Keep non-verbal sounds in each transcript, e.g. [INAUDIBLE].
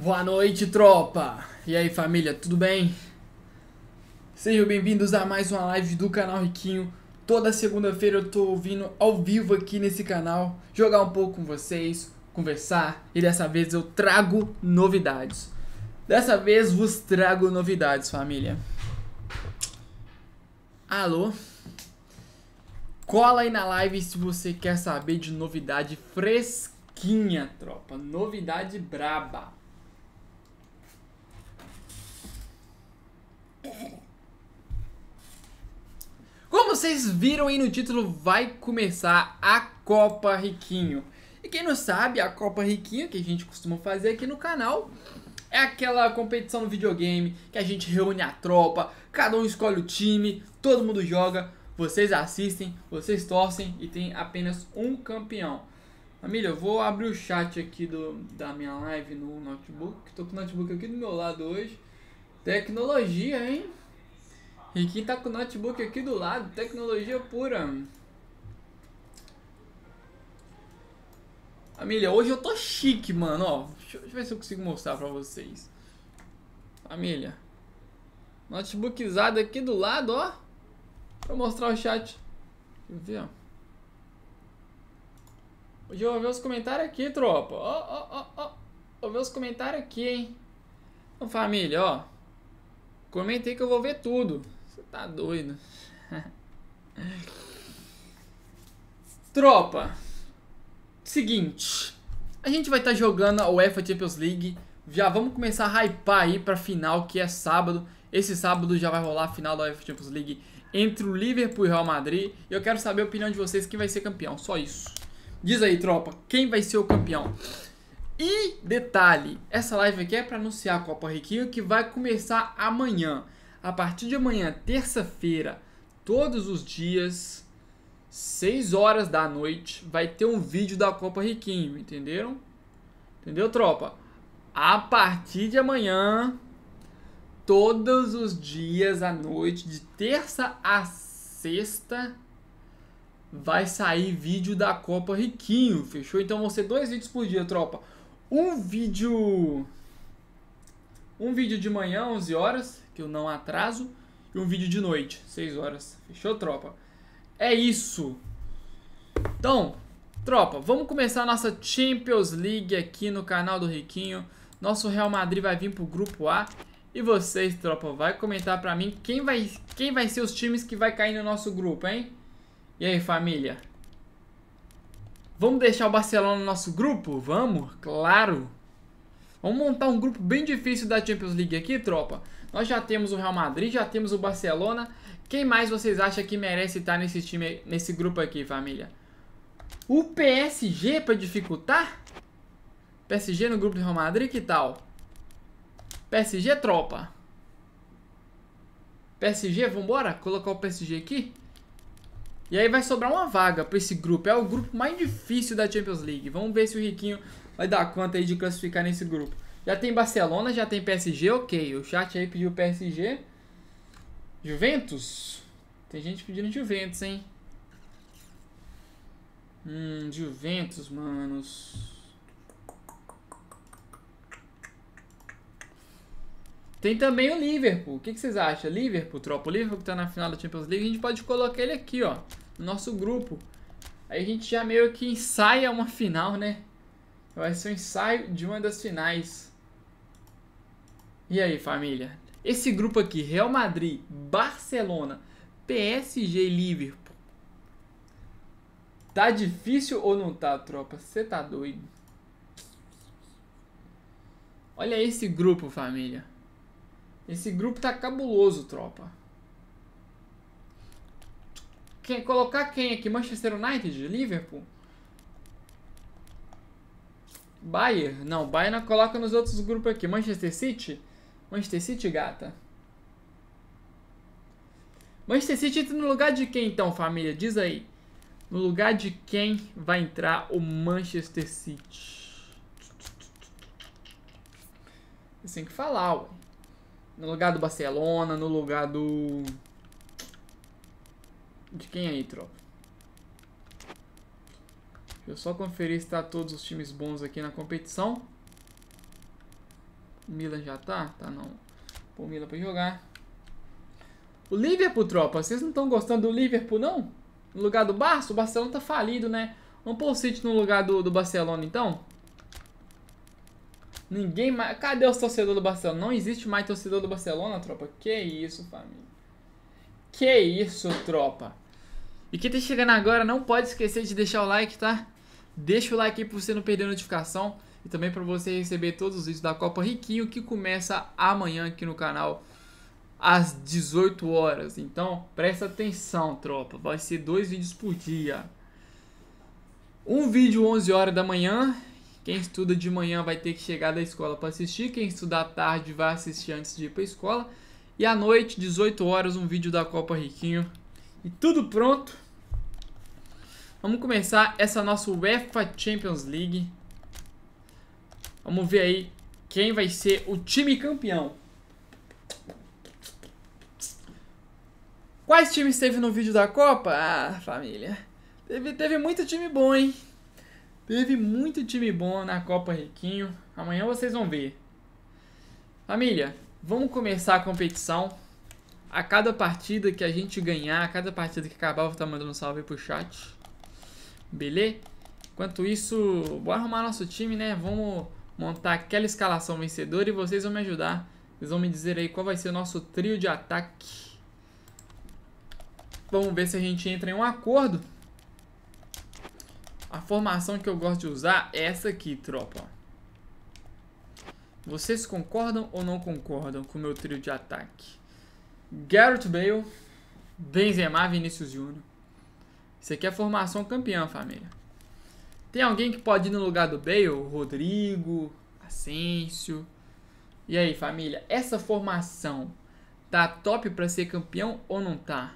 Boa noite, tropa! E aí, família, tudo bem? Sejam bem-vindos a mais uma live do canal Riquinho. Toda segunda-feira eu tô vindo ao vivo aqui nesse canal, jogar um pouco com vocês, conversar, e dessa vez eu trago novidades. Dessa vez vos trago novidades, família. Alô? Cola aí na live se você quer saber de novidade fresquinha, tropa. Novidade braba. Como vocês viram aí no título, vai começar a Copa Riquinho. E quem não sabe, a Copa Riquinho, que a gente costuma fazer aqui no canal, é aquela competição no videogame que a gente reúne a tropa, cada um escolhe o time, todo mundo joga, vocês assistem, vocês torcem e tem apenas um campeão. Família, eu vou abrir o chat aqui do, da minha live no notebook. Tô com o notebook aqui do meu lado hoje. Tecnologia, hein? Riquinho tá com o notebook aqui do lado, tecnologia pura. Família, hoje eu tô chique, mano, ó. Deixa, eu ver se eu consigo mostrar pra vocês. Família. Notebook usado aqui do lado, ó. Vou mostrar o chat. Deixa eu ver, ó. Hoje eu vou ver os comentários aqui, tropa. Ó, ó, ó, ó. Vou ver os comentários aqui, hein. Então, família, ó. Comentei que eu vou ver tudo. Tá doido. [LAUGHS] Tropa. Seguinte. A gente vai estar tá jogando a UEFA Champions League. Já vamos começar a hypar aí pra final, que é sábado. Esse sábado já vai rolar a final da UEFA Champions League entre o Liverpool e o Real Madrid. E eu quero saber a opinião de vocês, quem vai ser campeão. Só isso. Diz aí, tropa, quem vai ser o campeão? E detalhe, essa live aqui é para anunciar a Copa Riquinho que vai começar amanhã. A partir de amanhã, terça-feira, todos os dias, 6 horas da noite, vai ter um vídeo da Copa Riquinho, entenderam? Entendeu, tropa? A partir de amanhã, todos os dias à noite, de terça a sexta, vai sair vídeo da Copa Riquinho, fechou? Então vão ser dois vídeos por dia, tropa um vídeo um vídeo de manhã 11 horas que eu não atraso e um vídeo de noite 6 horas. Fechou tropa? É isso. Então tropa vamos começar a nossa Champions League aqui no canal do Riquinho. Nosso Real Madrid vai vir pro grupo A. E vocês tropa vai comentar pra mim quem vai quem vai ser os times que vai cair no nosso grupo hein? E aí família? Vamos deixar o Barcelona no nosso grupo? Vamos, claro. Vamos montar um grupo bem difícil da Champions League aqui, tropa. Nós já temos o Real Madrid, já temos o Barcelona. Quem mais vocês acham que merece estar nesse time, nesse grupo aqui, família? O PSG para dificultar? PSG no grupo do Real Madrid, que tal? PSG, tropa. PSG, vambora? Colocar o PSG aqui? E aí vai sobrar uma vaga para esse grupo. É o grupo mais difícil da Champions League. Vamos ver se o Riquinho vai dar conta aí de classificar nesse grupo. Já tem Barcelona, já tem PSG, ok. O chat aí pediu PSG. Juventus? Tem gente pedindo Juventus, hein? Hum, Juventus, manos. Tem também o Liverpool. O que, que, vocês acham? Liverpool, tropa. O Liverpool que tá na final da Champions League, a gente pode colocar ele aqui, ó. No nosso grupo. Aí a gente já meio que ensaia uma final, né? Vai ser um ensaio de uma das finais. E aí, família? Esse grupo aqui, Real Madrid, Barcelona, PSG e Liverpool. Tá difícil ou não tá, tropa? Você tá doido? Olha esse grupo, família. Esse grupo tá cabuloso, tropa. Quem, colocar quem aqui? Manchester United? Liverpool? Bayern? Não, Bayern coloca nos outros grupos aqui. Manchester City? Manchester City, gata. Manchester City entra no lugar de quem então, família? Diz aí. No lugar de quem vai entrar o Manchester City? Tem que falar, ué. No lugar do Barcelona, no lugar do... De quem aí, tropa? Deixa eu só conferir se tá todos os times bons aqui na competição. Milan já tá? Tá não. Pô, o Milan pra jogar. O Liverpool, tropa. Vocês não estão gostando do Liverpool, não? No lugar do Barça? O Barcelona tá falido, né? Vamos pôr o City no lugar do, do Barcelona, então? Ninguém mais... Cadê os torcedores do Barcelona? Não existe mais torcedor do Barcelona, tropa? Que isso, família. Que isso, tropa. E quem tá chegando agora, não pode esquecer de deixar o like, tá? Deixa o like aí pra você não perder a notificação. E também para você receber todos os vídeos da Copa Riquinho, que começa amanhã aqui no canal às 18 horas. Então, presta atenção, tropa. Vai ser dois vídeos por dia. Um vídeo 11 horas da manhã. Quem estuda de manhã vai ter que chegar da escola para assistir. Quem estuda à tarde vai assistir antes de ir para a escola. E à noite, 18 horas, um vídeo da Copa Riquinho. E tudo pronto. Vamos começar essa nossa UEFA Champions League. Vamos ver aí quem vai ser o time campeão. Quais times teve no vídeo da Copa? Ah, família. Teve, teve muito time bom, hein? Teve muito time bom na Copa Riquinho. Amanhã vocês vão ver. Família, vamos começar a competição. A cada partida que a gente ganhar, a cada partida que acabar, eu vou estar mandando um salve pro chat. Beleza? Enquanto isso, bora arrumar nosso time, né? Vamos montar aquela escalação vencedora e vocês vão me ajudar. Vocês vão me dizer aí qual vai ser o nosso trio de ataque. Vamos ver se a gente entra em um acordo. A formação que eu gosto de usar é essa aqui, tropa. Vocês concordam ou não concordam com o meu trio de ataque? Garrett Bale, Benzema, Vinícius Júnior. Isso aqui é a formação campeã, família. Tem alguém que pode ir no lugar do Bale? Rodrigo, Asensio. E aí, família, essa formação tá top para ser campeão ou não tá?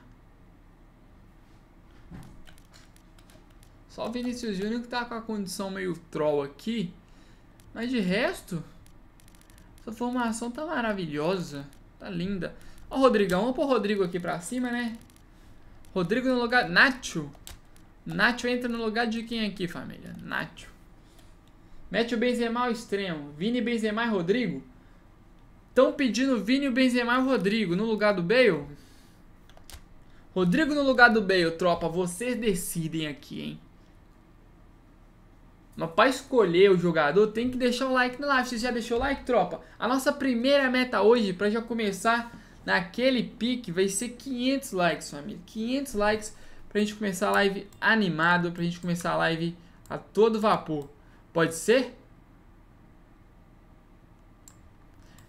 Só o Vinícius Júnior que tá com a condição meio troll aqui. Mas de resto, essa formação tá maravilhosa. Tá linda. Ó o Rodrigão, vamos pôr o Rodrigo aqui pra cima, né? Rodrigo no lugar... Nacho. Nacho entra no lugar de quem aqui, família? Nacho. Mete o Benzema ao extremo. Vini, Benzema e Rodrigo. Estão pedindo Vini, Benzema e Rodrigo no lugar do Bale? Rodrigo no lugar do Bale, tropa. Vocês decidem aqui, hein? Mas para escolher o jogador, tem que deixar o like na live. Você já deixou o like, tropa? A nossa primeira meta hoje, para já começar naquele pique, vai ser 500 likes, família. 500 likes pra gente começar a live animado, pra gente começar a live a todo vapor. Pode ser?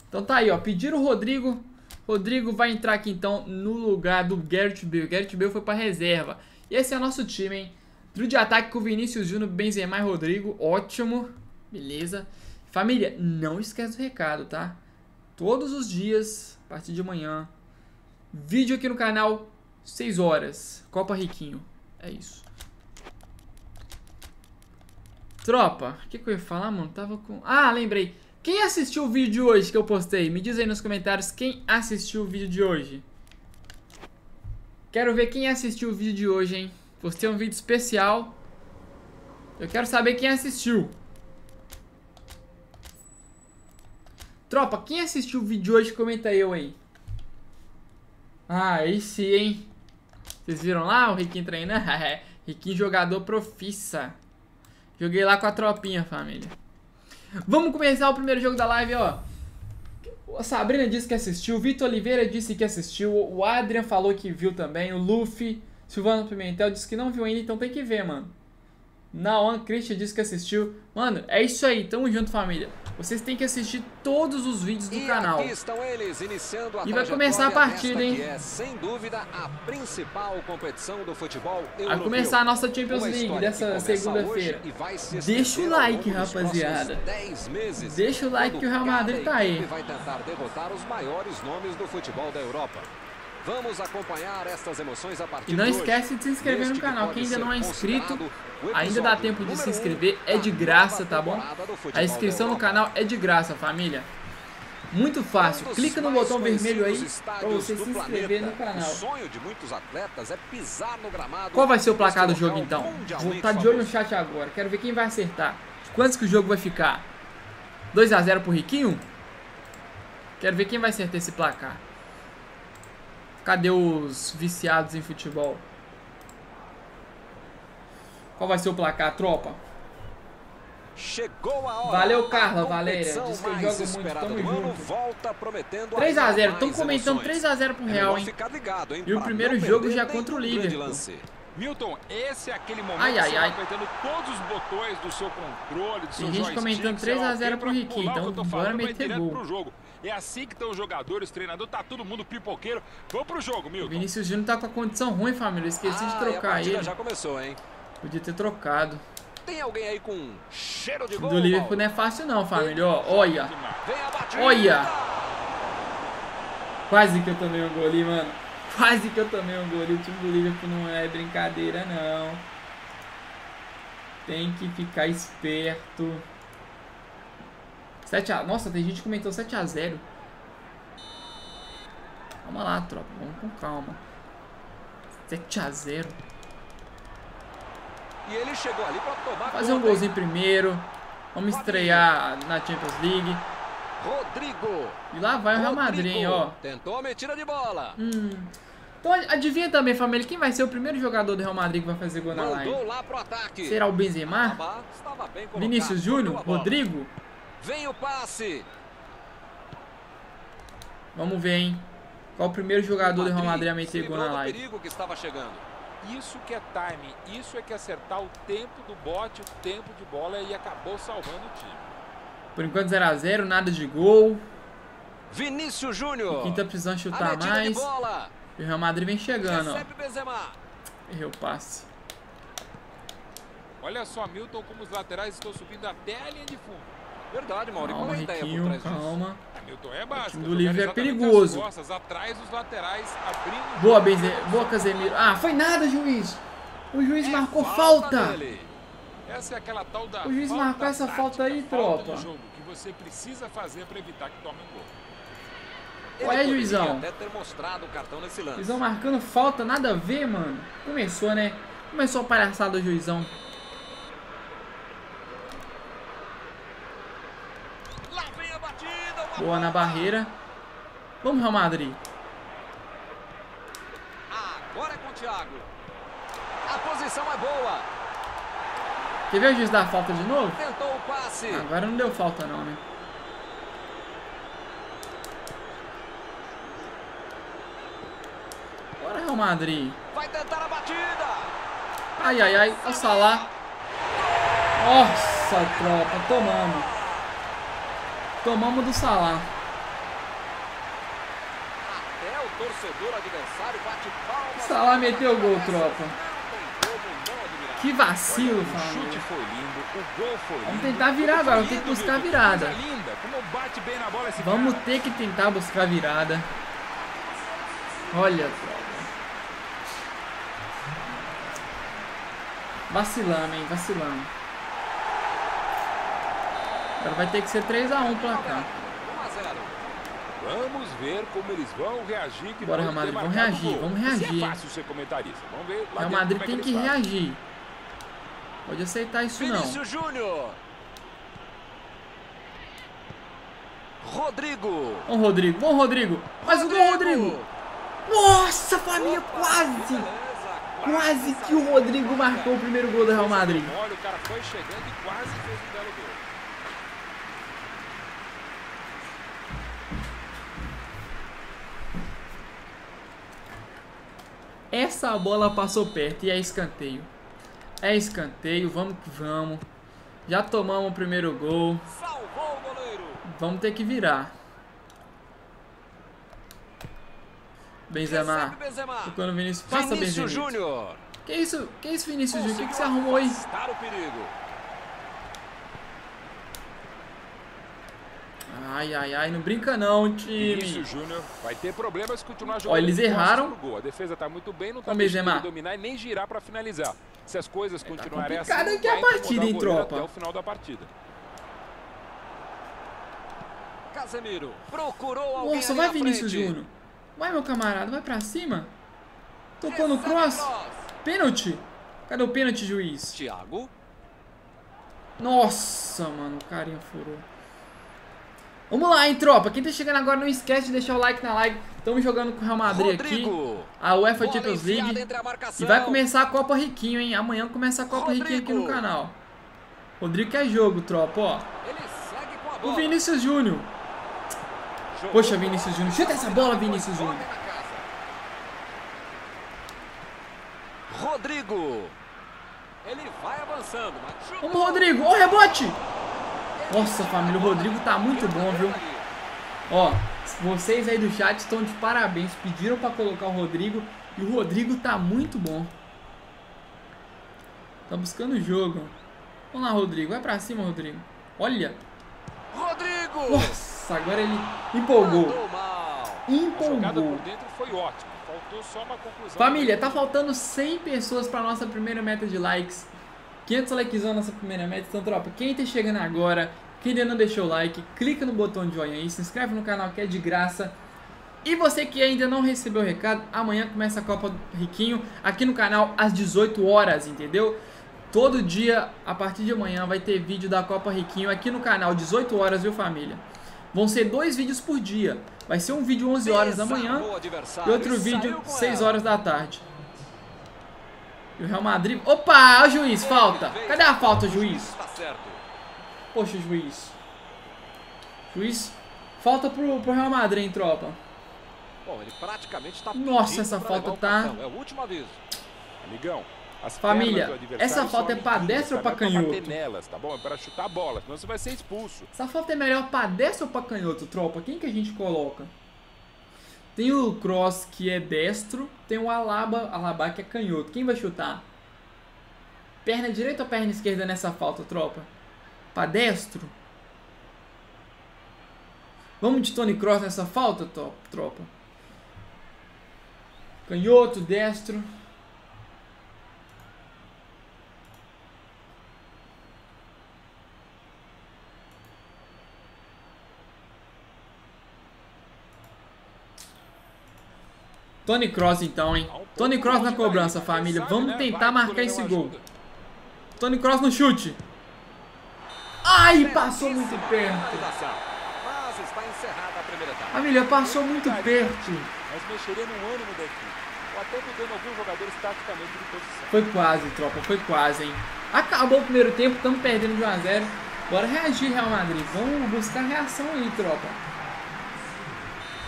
Então tá aí, ó. Pediram o Rodrigo. Rodrigo vai entrar aqui então no lugar do Garrett Bale. Garrett Bale foi pra reserva. E esse é o nosso time, hein? Trio de ataque com Vinícius Júnior, Benzema e Rodrigo. Ótimo. Beleza. Família, não esquece do recado, tá? Todos os dias, a partir de amanhã, vídeo aqui no canal, 6 horas. Copa Riquinho. É isso. Tropa, o que, que eu ia falar, mano? Tava com... Ah, lembrei. Quem assistiu o vídeo de hoje que eu postei? Me diz aí nos comentários quem assistiu o vídeo de hoje. Quero ver quem assistiu o vídeo de hoje, hein? Postei um vídeo especial. Eu quero saber quem assistiu. Tropa, quem assistiu o vídeo de hoje, comenta eu aí. Ah, aí sim, hein? Vocês viram lá o Riquinho treinando? [LAUGHS] Riquinho jogador profissa. Joguei lá com a tropinha, família. Vamos começar o primeiro jogo da live, ó. A Sabrina disse que assistiu, o Vitor Oliveira disse que assistiu, o Adrian falou que viu também, o Luffy... Silvano Pimentel disse que não viu ainda, então tem que ver, mano. Naon Christian disse que assistiu. Mano, é isso aí. Tamo junto, família. Vocês têm que assistir todos os vídeos do e canal. Eles, e vai começar a partida, hein? é, sem dúvida, a principal competição do futebol europeu. Vai começar a nossa Champions League dessa segunda-feira. Deixa o like, rapaziada. Deixa o like que o Real Madrid tá aí. Vai tentar derrotar os maiores nomes do futebol da Europa. Vamos acompanhar estas emoções a partir E não esquece de se inscrever no canal. que Quem ainda não é inscrito, ainda dá tempo de se inscrever. É de graça, tá bom? A inscrição no canal é de graça, família. Muito fácil. Clica no botão vermelho aí estádios você se inscrever no canal. É. Qual vai ser o placar do jogo então? Vou estar de olho no chat agora. Quero ver quem vai acertar. Quantos que o jogo vai ficar? 2x0 pro Riquinho? Quero ver quem vai acertar esse placar. Cadê os viciados em futebol? Qual vai ser o placar, tropa? Chegou a hora. Valeu, Carla Valéria. Diz que eu jogo muito. Tamo junto. Volta prometendo 3x0. ainda Estão comentando emoções. 3x0 pro É Real, hein? ligado, hein, E o primeiro jogo já contra o Liverpool. Milton, esse é aquele momento Ai, que ai, você ai. vai apertando todos os botões do seu controle, do seu Tem gente comentando sei lá 3 a o 0 quê, pro Riquinho, então que bora meter gol. pro jogo. É assim que estão os jogadores, treinador, tá todo mundo pipoqueiro. Vamos pro jogo, Milton. Vinícius Júnior tá com a condição ruim, família. Eu esqueci de Ah, e a trocar ele. já começou, hein? Podia ter trocado. Tem alguém aí com cheiro de O gol? do Liverpool não é fácil não, família. Ó, olha. Olha. Quase que eu tomei um gol ali, mano. Quase que eu tomei um gol ali. O time do Liverpool não é brincadeira, não. Tem que ficar esperto. 7 a... Nossa, tem gente que comentou 7x0. Calma lá, tropa. Vamos com calma. 7x0. E ele chegou ali pra tomar Fazer um golzinho primeiro. Vamos estrear na Champions League. Rodrigo. E lá vai o Real Madrid, ó. Tentou a metida de bola. Hum. Então adivinha também, família, quem vai ser o primeiro jogador do Real Madrid que vai fazer gol na live? Será o Benzema? Vinícius Júnior? Rodrigo? Vem o passe. Vamos ver, hein? Qual o primeiro jogador do Real Madrid a meter gol na live? perigo que estava chegando. Isso que é timing, isso é que é acertar o tempo do bote, o tempo de bola e acabou salvando o time. Por enquanto 0x0, nada de gol. Vinícius Júnior. Quem tá precisando A chutar mais. E o Real Madrid vem chegando, ó. Recebe Benzema. Errei o passe. Olha só, Milton, como os laterais estão subindo até a linha de fundo. Verdade, Mauro. Calma, é por Riquinho, calma. Milton é básico. time do Liverpool é perigoso. as Costas, atrás dos laterais, abrindo o Boa. Benze... Boa, Casemiro. Ah, foi nada, juiz. O juiz É marcou falta. Essa é aquela tal da O juiz falta marcou essa tática, falta aí, falta tropa. jogo que você precisa fazer para evitar que tome um gol. Ele é, poderia juizão? até ter mostrado o cartão nesse lance. Juizão marcando falta, nada a ver, mano. Começou, né? Começou a palhaçada juizão. Lá vem a batida. uma Boa na barreira. Vamos, Real Madrid. Agora é com o Thiago. A posição é boa. Quer ver o juiz dar falta de novo? Tentou o passe. Agora não deu falta não, né? Bora, Real Madrid. Vai tentar a batida. Ai, ai, ai. Olha o Salah. Nossa, tropa. Tomamos. Tomamos do Salah. Até o torcedor adversário bate palmas. Salah meteu o gol, tropa. Que vacilo, O chute família. foi lindo, o gol foi lindo. Vamos tentar virar agora, vamos ter que buscar a virada. Vamos ter que tentar buscar a virada. Olha, tropa. Vacilamos, hein? Vacilamos. Agora vai ter que ser 3x1 o placar. 1 a 0. Vamos ver como eles vão reagir. Que Bora, Real Madrid, vamos reagir, vamos Isso reagir. É fácil ser comentarista. Vamos ver Real Madrid é tem que reagir. Pode aceitar isso não. Vinícius Júnior. Rodrigo. Vamos, Rodrigo. Vamos, Rodrigo. Mais um gol, Rodrigo. Nossa, família, Opa, quase. beleza, Quase que o Rodrigo marcou o primeiro gol do Real Madrid. Olha, o cara foi chegando e quase fez um belo gol. Essa bola passou perto e é escanteio. É escanteio, vamos que vamos. Já tomamos o primeiro gol. Vamos ter que virar. Benzema. Recebe Benzema. Tocando o Vinícius. Passa Vinícius Benzema. Júnior. Que isso? Que isso, Vinícius Júnior? O que, que você arrumou aí? afastar o perigo. Ai, ai, ai. Não brinca não, time. Vinícius Júnior vai ter problemas se continuar jogando. Ó, eles erraram. Gol. A defesa tá muito bem, não tá ele dominar e nem girar para finalizar. Se as coisas continuarem assim, complicado não aqui a partida, hein, tropa? Até o final da partida. Casemiro. Procurou alguém Nossa, vai Vinícius. Júnior. Vai, meu camarada. Vai pra cima. Tocou no cross. Pênalti. Cadê o pênalti, juiz? Thiago. Nossa, mano. O carinha furou. Vamos lá, hein, tropa. Quem tá chegando agora, não esquece de deixar o like na live. Estamos jogando com o Real Madrid Rodrigo. aqui. A UEFA Champions League. E vai começar a Copa Riquinho, hein? Amanhã começa a Copa Rodrigo. Riquinho aqui no canal. Rodrigo quer jogo, tropa, ó. O. Vinícius Júnior. Poxa, Vinícius Júnior. Chuta essa bola, Vinícius Júnior. Rodrigo. Ele vai avançando. Vamos, Rodrigo. Ó, rebote. Nossa, família, o Rodrigo tá muito bom, viu? Ó, vocês aí do chat estão de parabéns. Pediram pra colocar o Rodrigo. E o Rodrigo tá muito bom. Tá buscando o jogo. Vamos lá, Rodrigo. Vai pra cima, Rodrigo. Olha. Rodrigo. Nossa, agora ele empolgou. Empolgou. Família, tá faltando 100 pessoas pra nossa primeira meta de likes. 500 likes na nossa primeira meta. Então, tropa, quem tá chegando agora, quem ainda não deixou o like, clica no botão de joinha aí, se inscreve no canal que é de graça. E você que ainda não recebeu o recado, amanhã começa a Copa do Riquinho aqui no canal às 18 horas, entendeu? Todo dia, a partir de amanhã, vai ter vídeo da Copa Riquinho aqui no canal, 18 horas, viu família? Vão ser dois vídeos por dia. Vai ser um vídeo 11 horas da manhã o e outro vídeo saiu com 6 ela. horas da tarde. E o Real Madrid. Opa, ó, juiz, falta. Cadê a falta, juiz? Tá certo. Poxa, juiz. Juiz, falta pro, pro Real Madrid, hein, tropa. Bom, ele praticamente tá Nossa, essa falta tá-. É o último aviso. Amigão, as Família, essa falta é pra destro ou pra canhoto? nelas, tá bom? É pra chutar a bola, senão você vai ser expulso. Essa falta é melhor pra destro ou pra canhoto, tropa? Quem que a gente coloca? Tem o Cross que é destro, tem o Alaba, Alaba que é canhoto. Quem vai chutar? Perna direita ou perna esquerda nessa falta, tropa? Pra destro? Vamos de Tony Cross nessa falta, to- tropa? Canhoto, destro. Tony Cross então, hein? Tony Cross na cobrança, família. Vamos tentar marcar esse gol. Tony Cross no chute. Ai, passou muito perto. A. Família, passou muito perto. Mas mexeria no ânimo da equipe. Ou até mudando alguns jogadores taticamente de posição. Foi quase, tropa, foi quase, hein? Acabou o primeiro tempo, estamos perdendo de 1 a 0 Bora reagir, Real Madrid. Vamos buscar reação aí, tropa.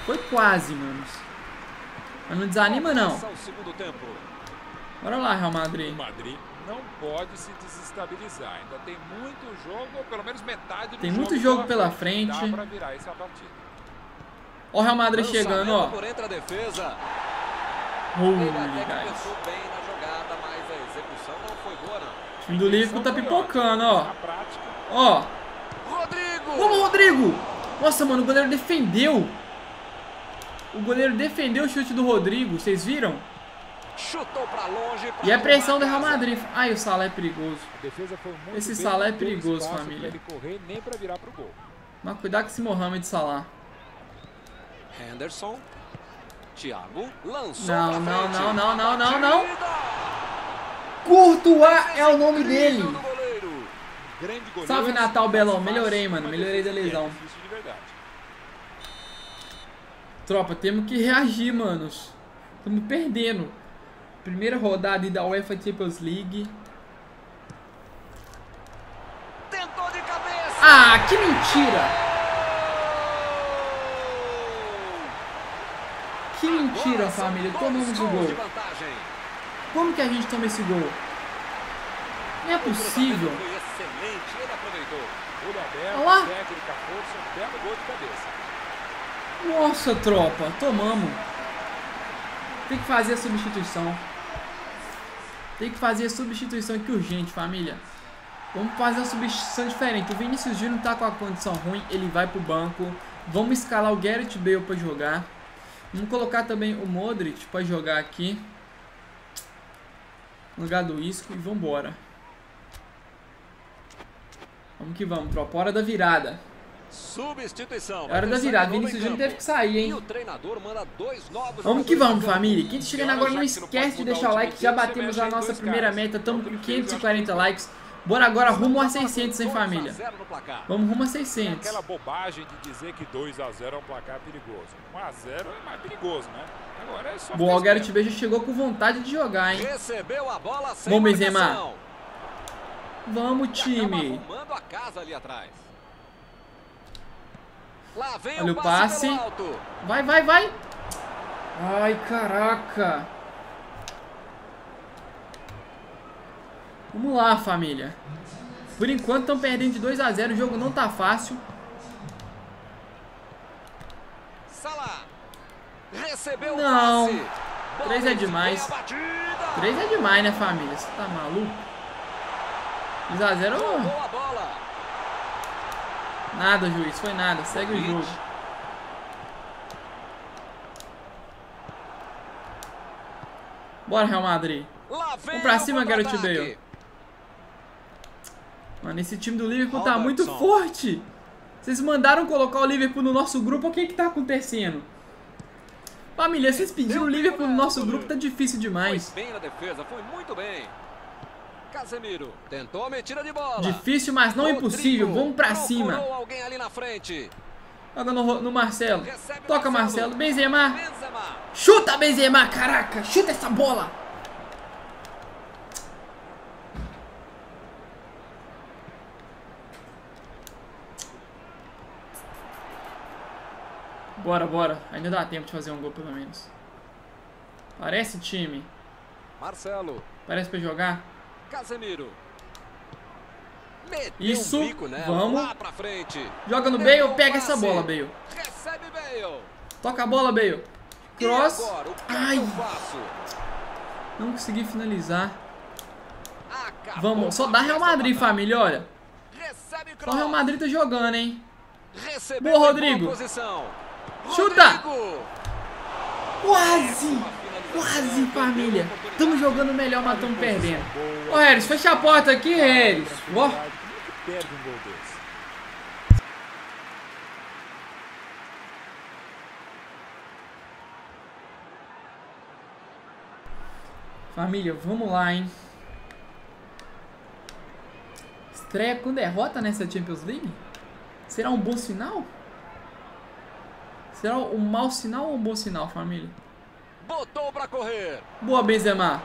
Foi quase, manos. Mas não desanima, não. Bora lá, Real Madrid. Madrid não pode se desestabilizar. Ainda tem muito jogo, ou pelo menos metade do Tem jogo muito jogo pela frente. Dá pra virar essa partida. Ó o Real Madrid chegando, ó. Por entre a defesa. Holy, Ele até que guys. pensou bem na jogada, mas a execução não foi boa, não. O time do Liverpool tá pipocando, ó. Ó. Rodrigo! Vamos, Rodrigo! Nossa, mano, o goleiro defendeu. O goleiro defendeu o chute do Rodrigo, vocês viram? Chutou pra longe. pra E a pressão do Real a. Madrid. Ai, o Salah é perigoso. a Esse Salah é perigoso, família. Correr. Mas cuidado com esse Mohamed Salah. Henderson. Thiago lançou Não, não, não, não, não, não, não. Courtois é o nome dele. Salve, Natal Belão. mas Melhorei, mano. Melhorei da é lesão. Tropa, temos que reagir, manos. Estamos perdendo. Primeira rodada da UEFA Champions League. Tentou de cabeça. Ah, que mentira! Que mentira, família. Tomamos o gol. Como que a gente toma esse gol? Não é possível. Olha lá. Nossa, tropa. Tomamos. Tem que fazer a substituição. Tem que fazer a substituição aqui urgente, família. Vamos fazer uma substituição diferente. O Vinícius Júnior tá com a condição ruim, ele vai pro banco. Vamos escalar o Garrett Bale pra jogar. Vamos colocar também o Modric pra jogar aqui. No lugar do Isco e vambora. Vamos que vamos, tropa. Hora da virada. Substituição. É hora da virada. Vinícius Júnior teve que sair, E hein? Vamos que vamos, família. Quem tá chegando agora, não esquece de deixar o like. Já você batemos a nossa primeira meta. Estamos com ele fez, eu acho 540 likes. Bora agora rumo a 600, hein, família? Vamos rumo a 600. Aquela bobagem de dizer que 2 a 0 é um placar perigoso. 1 a 0 é mais perigoso, né? Agora é só Boa, o Gareth Bale já chegou com vontade de jogar, hein? Recebeu a bola sem Vamos, Benzema. Vamos, time. a casa ali atrás. Lá vem Olha o passe. Vai, vai, vai. Ai, caraca. Vamos lá, família. Por enquanto estão perdendo de 2 a 0 O jogo não tá fácil. Não. 3 é demais. 3 é demais, né, família? Você tá maluco? 2 a 0 Nada, juiz. Foi nada. Segue o jogo. Bora, Real Madrid. Vamos pra cima, Gareth Bale. Mano, esse time do Liverpool tá muito forte. Vocês mandaram colocar o Liverpool no nosso grupo, o que que tá acontecendo? Família, vocês pediram o Liverpool no nosso grupo, tá difícil demais. Foi bem na defesa, foi muito bem. Casemiro tentou a metida de bola. Difícil, mas não Rodrigo impossível. Vamos pra cima. alguém ali na frente. Joga no, no Marcelo. Toca Marcelo. Benzema. Benzema. Chuta, Benzema. Caraca, chuta essa bola. Bora, bora. Ainda dá tempo de fazer um gol, pelo menos. Parece time. Marcelo. Parece pra jogar. Casemiro. Isso. Vamos. Joga no Bale. Pega essa bola, Bale. Toca a bola, Bale. Cross. Agora, Ai. Não consegui finalizar. Vamos. Só dá Real Madrid, família, olha. Só Real Madrid tá jogando, hein. Boa, Rodrigo. Chuta! Quase! Quase, família! Estamos jogando melhor, mas estamos perdendo. Ô, Harris, fecha a porta aqui, Harris. Ó. Família, vamos lá, hein? Estreia com derrota nessa Champions League? Será um bom sinal? Será um mau sinal ou um bom sinal, família? Botou pra correr. Boa, Benzema.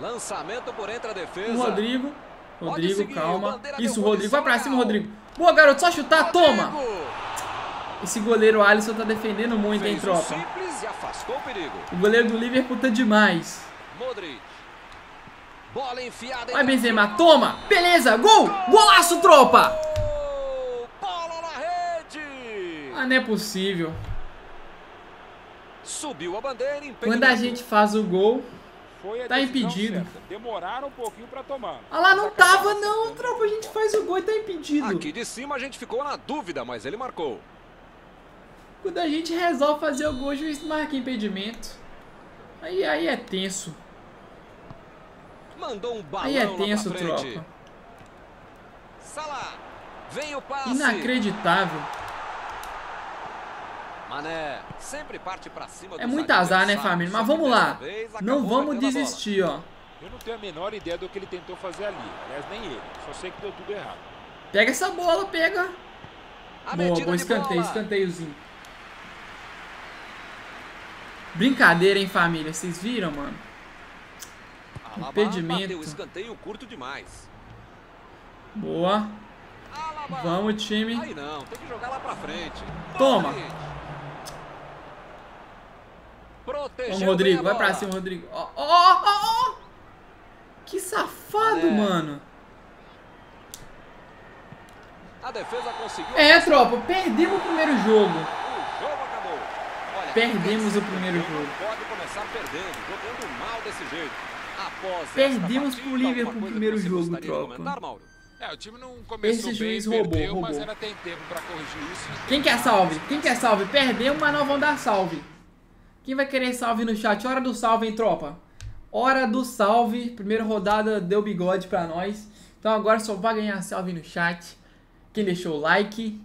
Lançamento por entre a defesa. O Rodrigo. Rodrigo, seguir, calma. Isso, Rodrigo. Vai pra cima, Rodrigo. Boa, garoto. Só chutar. Rodrigo. Toma. Esse goleiro Alisson tá defendendo muito, Fez hein, tropa. O, o goleiro do Liverpool tá demais. Modric. Bola enfiada Vai, Benzema. Toma. Beleza. Gol. Golaço, tropa. Ah, não é possível. Subiu a bandeira, Quando a gente faz o gol, tá impedido. Certa. Demoraram um pouquinho pra tomar. Ah lá, não tava não, tropa. A gente faz o gol e tá impedido. Aqui de cima a gente ficou na dúvida, mas ele marcou. Quando a gente resolve fazer o gol, o juiz marca impedimento. Aí, aí é tenso. Mandou um balão Aí é tenso, tropa. Salah. Vem o passe. Inacreditável. Mané sempre parte pra cima É muito azar, né, família? Mas vamos lá. Não vamos desistir, ó. Eu não tenho a menor ideia do que ele tentou fazer ali. Aliás, nem ele. Só sei que deu tudo errado. Pega essa bola, pega. Boa, bom escanteio, escanteiozinho. Brincadeira, hein, família? Vocês viram, mano? Impedimento. escanteio curto demais. Boa. Vamos, time. Aí não, tem que jogar lá pra frente. Toma. Vamos, Rodrigo. Vai pra cima, Rodrigo. Ó, ó, ó, ó. Que safado, é. mano. A defesa conseguiu. É, tropa. Perdemos o primeiro jogo. O jogo acabou. Olha, perdemos o primeiro jogo. Pode começar perdendo, jogando mal desse jeito. Após Perdemos pro Liverpool o primeiro jogo, tropa. É, o time não começou Esse juiz bem, roubou, perdeu, roubou. mas ainda tem tempo pra corrigir isso. Quem quer salve? Quem quer salve? Perdemos, mas não vão dar salve. Quem vai querer salve no chat? Hora do salve, hein, tropa? Hora do salve. Primeira rodada deu bigode pra nós. Então agora só vai ganhar salve no chat. Quem deixou o like.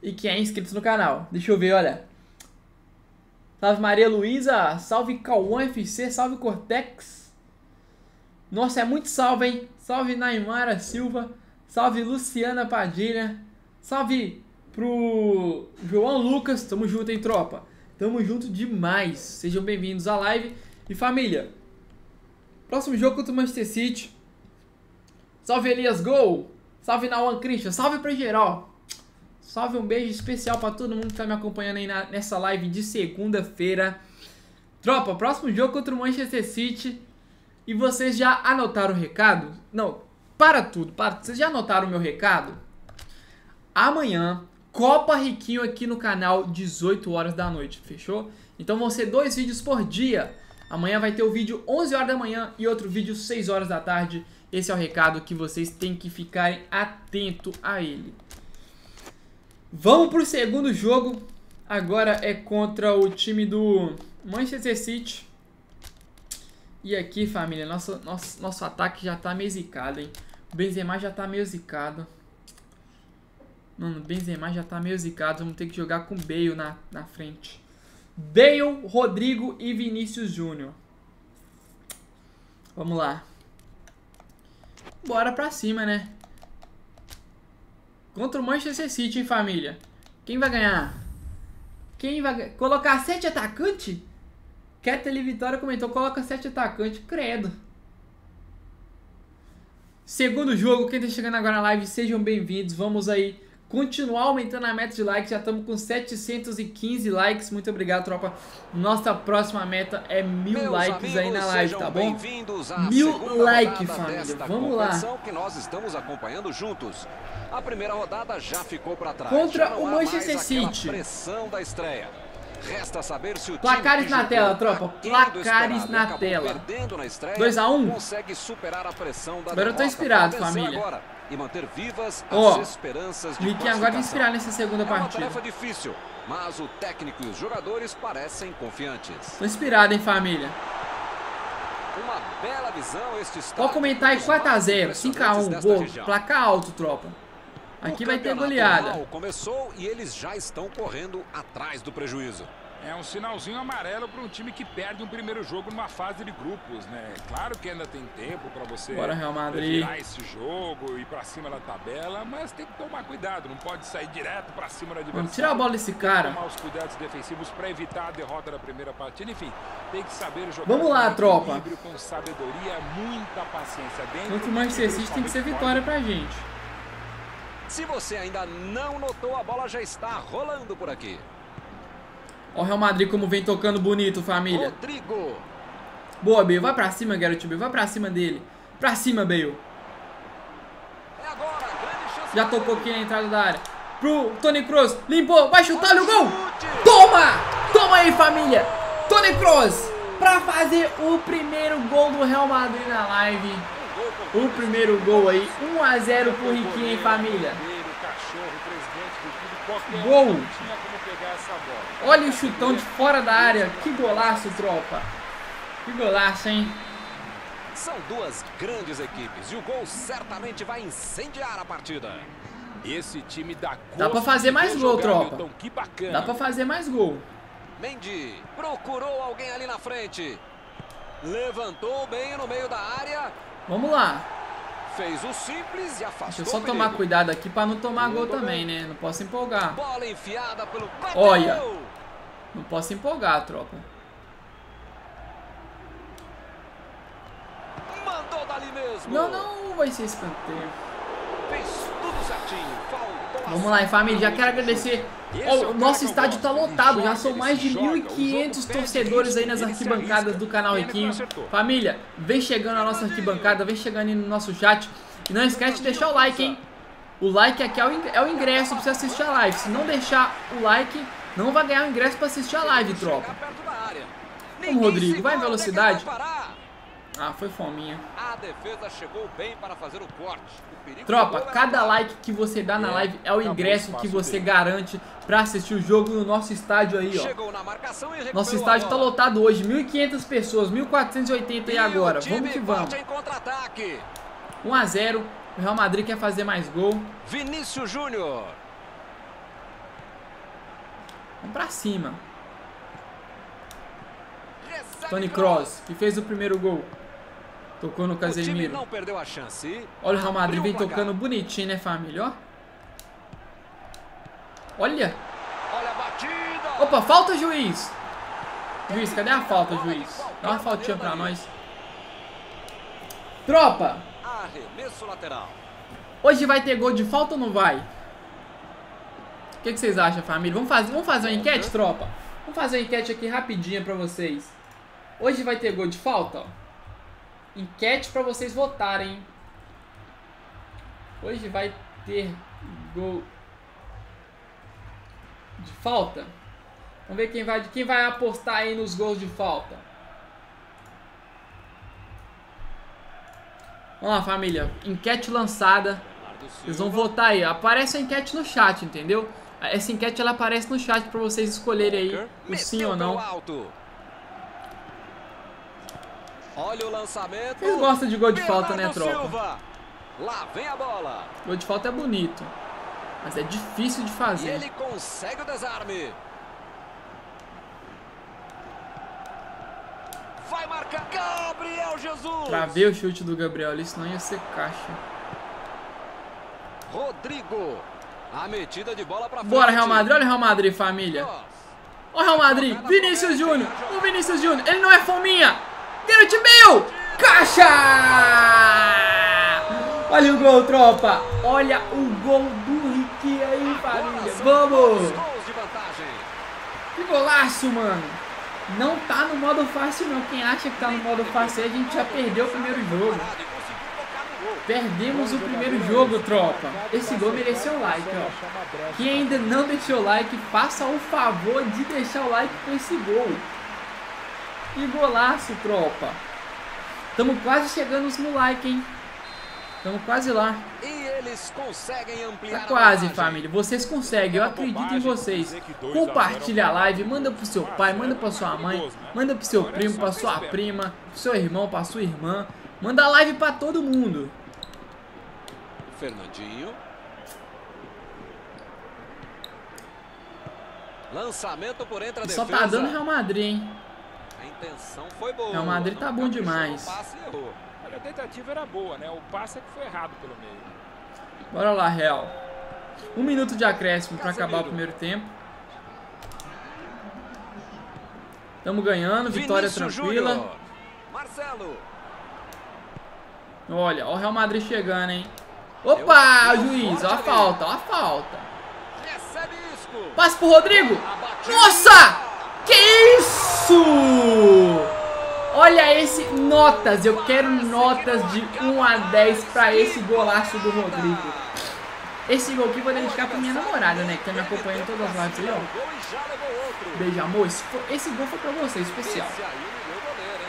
E quem é inscrito no canal. Deixa eu ver, olha. Salve Maria Luísa. Salve Cauã FC. Salve Cortex. Nossa, é muito salve, hein? Salve Naimara Silva. Salve Luciana Padilha. Salve pro João Lucas. Tamo junto, hein, tropa? Tamo junto demais. Sejam bem-vindos à live. E família, próximo jogo contra o Manchester City. Salve Elias Gol. Salve Nauan Christian. Salve pra geral. Salve, um beijo especial pra todo mundo que tá me acompanhando aí na, nessa live de segunda-feira. Tropa, próximo jogo contra o Manchester City. E vocês já anotaram o recado? Não, para tudo, para. Vocês já anotaram o meu recado? Amanhã, Copa Riquinho aqui no canal, 18 horas da noite, fechou? Então vão ser dois vídeos por dia. Amanhã vai ter o vídeo 11 horas da manhã e outro vídeo 6 horas da tarde. Esse é o recado que vocês têm que ficarem atento a ele. Vamos pro segundo jogo. Agora é contra o time do Manchester City. E aqui, família, nosso, nosso, nosso ataque já tá meio zicado, hein? O Benzema já tá meio zicado. Mano, Benzema já tá meio zicado. Vamos ter que jogar com Bale na, na frente. Bale, Rodrigo e Vinícius Júnior. Vamos lá. Bora pra cima, né? Contra o Manchester City, hein, família? Quem vai ganhar? Quem vai? Colocar sete atacantes? Ketley Vitória comentou, coloca sete atacantes. Credo. Segundo jogo, quem tá chegando agora na live, sejam bem-vindos. Vamos aí continuar aumentando a meta de likes. Já estamos com 715 likes. Muito obrigado, tropa. Nossa próxima meta é mil Meus likes aí na live, tá bom? Mil segunda like, rodada família. Vamos lá. A primeira rodada já ficou para trás. Contra o Manchester City. pressão da estreia. Resta saber se o Placares na tela, tropa. do Placares na tela. perdendo na estreia, 2 a 1. consegue superar a pressão da Agora eu tô inspirado, família. E manter vivas Ó, as esperanças de Riquinho agora inspirar nessa segunda É uma partida. tarefa difícil, mas o técnico e os jogadores parecem confiantes. Tô inspirado, hein, família? Uma bela visão este. Pode comentar aí Um dos mais 4x0, impressionantes 5x1, desta boa. Placar alto, tropa. Aqui O vai ter goleada. começou e eles já estão correndo atrás do prejuízo. É um sinalzinho amarelo para um time que perde um primeiro jogo numa fase de grupos, né? Claro que ainda tem tempo para você Bora, Real Madrid. virar esse jogo e ir para cima da tabela, mas tem que tomar cuidado, não pode sair direto para cima do adversário. Vamos tirar a bola desse cara. Tomar os cuidados defensivos para evitar a derrota da primeira partida. Enfim, tem que saber jogar Vamos lá, com tropa. com sabedoria, muita paciência dentro. Contra o Manchester City tem que ser vitória pra gente. Se você ainda não notou, a bola já está rolando por aqui. Ó o Real Madrid como vem tocando bonito, família. Rodrigo. Boa, Bale. Vai pra cima, Gareth Bale. Vai pra cima dele. Pra cima, Bale. É agora. Já tocou aqui na entrada da área. Pro Tony Kroos. Limpou. Vai chutar o gol. Toma! Toma aí, família. Tony Kroos. Pra fazer o primeiro gol do Real Madrid na live. O primeiro gol aí. 1x0 pro Riquinho, hein, família. Gol. um não tinha como pegar essa bola. Olha o chutão de fora da área. Que golaço, tropa. Que golaço, hein? São duas grandes equipes e o gol certamente vai incendiar a partida. Esse time dá gosto Dá pra fazer mais gol, tropa. Milton, que bacana. Dá pra fazer mais gol. Mendy procurou alguém ali na frente. Levantou bem no meio da área. Vamos lá. Fez o simples e afastou Deixa eu só tomar perigo. cuidado aqui pra não tomar gol também, né? Não posso empolgar. Bola enfiada pelo. Olha. Não posso empolgar, tropa. Mandou dali mesmo. Não, não vai ser escanteio. Fez tudo certinho. Faltou a Vamos lá, hein, família. Já quero agradecer. É o cara nosso estádio tá. Ele lotado. Já são mais de se joga. O 1.500 jogo pede torcedores aí nas arquibancadas do canal Riquinho. Família, vem chegando na nossa arquibancada, vem chegando aí no nosso chat. E não esquece de deixar o like, hein? O like aqui é o é ingresso pra você assistir a live. Se não deixar o like, não vai ganhar o ingresso pra assistir a live, tropa. Vamos, Rodrigo, vai em é velocidade. Ah, foi fominha. A defesa chegou bem para fazer o corte. O perigo do Tropa, era cada like que você dá na É, live é o ingresso que você garante pra assistir o jogo no nosso estádio aí, ó. Nosso a estádio tá lotado hoje, 1.500 pessoas, 1.480 e E agora. Vamos que vamos. bate em contra-ataque. 1x0, o Real Madrid quer fazer mais gol. Vinícius Júnior. Vamos pra cima. Tony Kroos. Que fez o primeiro gol. Tocou no Casemiro. não perdeu a chance. Olha o Real Madrid vem tocando bonitinho, né, família? Ó. Olha. Opa, falta, juiz. Juiz, cadê a falta, juiz? Dá uma faltinha pra nós. Tropa, hoje vai ter gol de falta ou não vai? O que, que vocês acham, família? Vamos fazer, vamos fazer uma enquete, tropa? Vamos fazer uma enquete aqui rapidinha pra vocês. Hoje vai ter gol de falta, ó. Enquete pra vocês votarem. Hoje vai ter gol de falta. Vamos ver quem vai, quem vai apostar aí nos gols de falta. Vamos lá, família. Enquete lançada. Vocês vão votar aí. Aparece a enquete no chat, entendeu? Essa enquete ela aparece no chat pra vocês escolherem aí o sim ou não. Olha o lançamento. Vocês gostam de gol de falta, né, tropa? Lá vem a bola. Gol de falta é bonito. Mas é difícil de E fazer. ele consegue o desarme. Vai marcar Gabriel Jesus. Pra ver o chute do Gabriel ali, senão ia ser caixa. Rodrigo. A metida de bola pra frente. Bora, Real Madrid. Olha o Real Madrid, família. Olha o Real Madrid. Vinícius Júnior. O Vinícius Júnior. Ele não é fominha. Gareth Bale. Caixa! Olha o gol, tropa. Olha o gol do Ricky aí, família. Vamos. Que golaço, mano. Não tá no modo fácil, não. Quem acha que tá no modo fácil aí, a gente já perdeu o primeiro jogo. Parado e conseguiu tocar no gol. Perdemos o primeiro jogo, tropa. Esse gol mereceu like, ó. Quem ainda não deixou o like, faça o favor de deixar o like com esse gol. Que golaço, tropa. Tamo quase chegando no like, hein? Tamo quase lá. E eles conseguem ampliar Tá quase, família. Vocês conseguem, eu acredito em vocês. Compartilha a live, manda pro seu pai, manda pra sua mãe, manda pro seu primo, pra sua prima, pro seu irmão, pra sua irmã. Manda live pra todo mundo. Fernandinho. Lançamento por entre a Só defesa. tá dando Real Madrid, hein? A intenção foi boa. Real Madrid tá bom demais. passe errou. A tentativa era boa, né? O passe é que foi errado pelo meio. Bora lá, Real. Um minuto de acréscimo pra acabar o primeiro tempo. Tamo ganhando, vitória Vinícius tranquila. Júnior. Marcelo. Olha, ó o Real Madrid chegando, hein? Opa, deu juiz, ó a falta, ó a falta. Passe pro Rodrigo. Batida. Nossa! Que isso? Olha esse notas, eu quero notas de 1 a 10 pra esse golaço do Rodrigo. Esse gol aqui eu vou dedicar pra minha namorada, né, que tá me acompanhando em todas as lives aí, ó. Beijo, amor. Esse, foi- esse gol foi pra você, especial. Hein?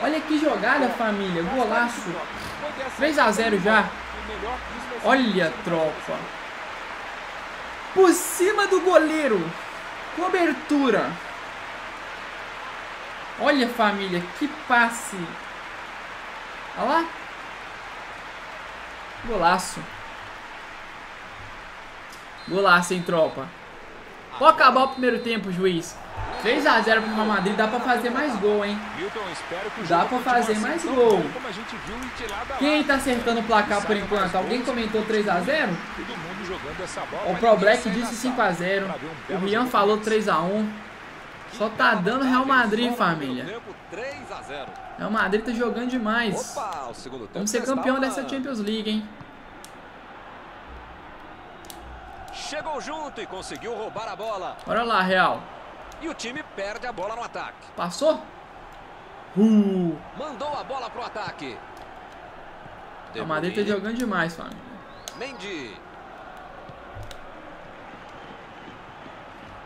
Olha que jogada, família. Golaço. Foi dessa 3 a 0 já. Olha, tropa. Por cima do goleiro. Cobertura. Olha, família, que passe. Olha lá. Golaço. Golaço, hein, tropa. Pode acabar o primeiro tempo, juiz. 3x0 pro Real Madrid. Dá pra fazer mais gol, hein? Dá pra fazer assim mais gol. Quem tá acertando o placar por enquanto? Alguém comentou 3x0? Todo mundo jogando essa bola. O Pro Black disse sala 5x0. pra ver um O Rian falou desse. 3x1. Só tá dando Real Madrid, família. Tempo 3 a 0. Real Madrid tá jogando demais. Vamos ser campeão dessa Champions League, hein? Chegou junto e conseguiu roubar a bola. Bora lá, Real. E o time perde a bola no ataque. Passou? Uh, Mandou a bola pro ataque. Real Madrid tá De jogando demais, família. Mendy.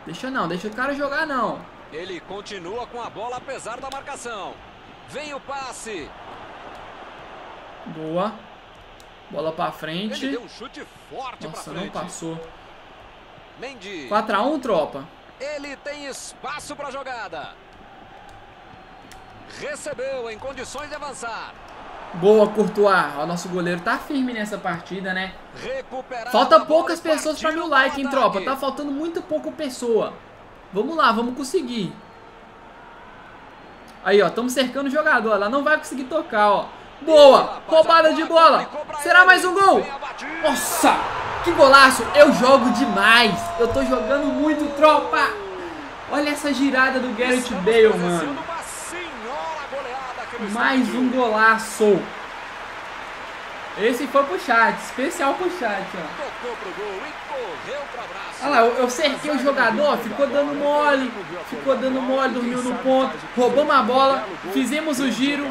Deixa não, deixa o cara jogar não. Ele continua com a bola apesar da marcação. Vem o passe. Boa. Bola pra Ele frente. deu um chute forte Nossa, pra não frente. passou. Mendy. 4x1, tropa. Ele tem espaço para jogada. Recebeu em condições de avançar. Boa, Courtois. Ó, nosso goleiro tá firme nessa partida, né? Recuperado Falta a poucas pessoas mil para o like, hein, tropa? Tá faltando muito pouco pessoa. Vamos lá, vamos conseguir. Aí, ó, estamos cercando o jogador. Ela não vai conseguir tocar, ó. Boa! Roubada de bola! Será mais um gol? Nossa! Que golaço! Eu jogo demais! Eu tô jogando muito, tropa! Olha essa girada do Garrett Bale, mano. Mais um golaço! Esse foi pro chat, especial pro chat, ó. Olha lá, eu cerquei o jogador, ficou dando mole, ficou dando mole, dormiu no ponto, roubamos a bola, fizemos o giro.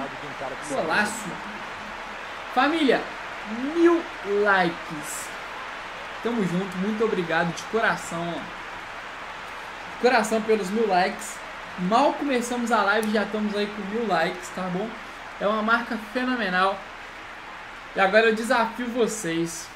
Golaço. Família, mil likes. Tamo junto, muito obrigado de coração. De coração pelos mil likes. Mal começamos a live, já estamos aí com mil likes, tá bom? É uma marca fenomenal. E agora eu desafio vocês.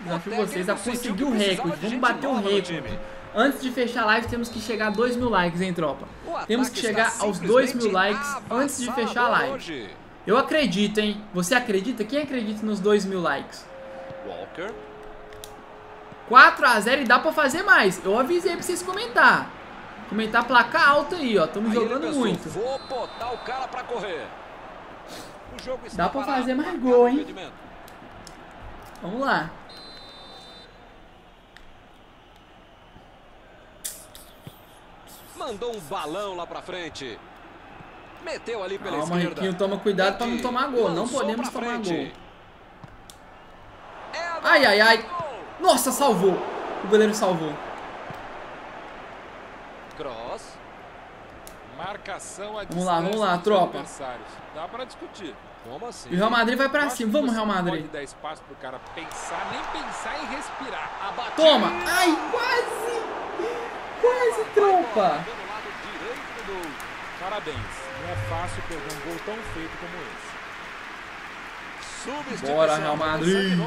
Desafio vocês a conseguir o recorde. Vamos bater o recorde. Antes de fechar a live, temos que chegar a 2 mil likes, hein, tropa? Temos que chegar aos 2 mil likes antes de fechar a live. Eu acredito, hein? Você acredita? Quem acredita nos 2 mil likes? Walker. 4 a 0 e dá pra fazer mais. Eu avisei pra vocês comentar. Comentar placa alta aí, ó. Estamos jogando muito. Vou botar o cara pra correr. Dá pra fazer mais gol, hein? Vamos lá. Mandou um balão lá pra frente. Meteu ali pela Calma, esquerda. Riquinho, toma cuidado pra não tomar gol. Não podemos tomar gol. É ai, ai, ai. Nossa, salvou. O goleiro salvou. Cross. Marcação Vamos lá, vamos lá, tropa. Dá pra discutir. Como assim? E o Real Madrid vai pra cima. Vamos, Real Madrid. Pode espaço pro cara pensar, nem pensar em respirar. Toma! Ai, quase! Quase, tropa! Parabéns. Não é fácil perder um gol tão feito como esse. Bora, Real Madrid!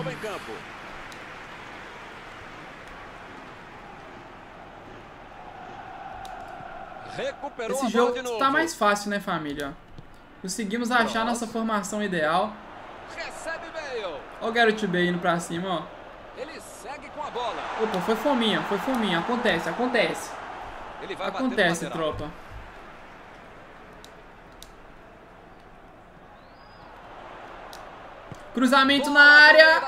Esse jogo tá mais fácil, né, família? Conseguimos achar nossa formação ideal. Olha o Garrett Bale indo pra cima, ó. Ele segue com a bola. Opa, foi fominha, foi fominha. Acontece, acontece. acontece, tropa. Cruzamento na área.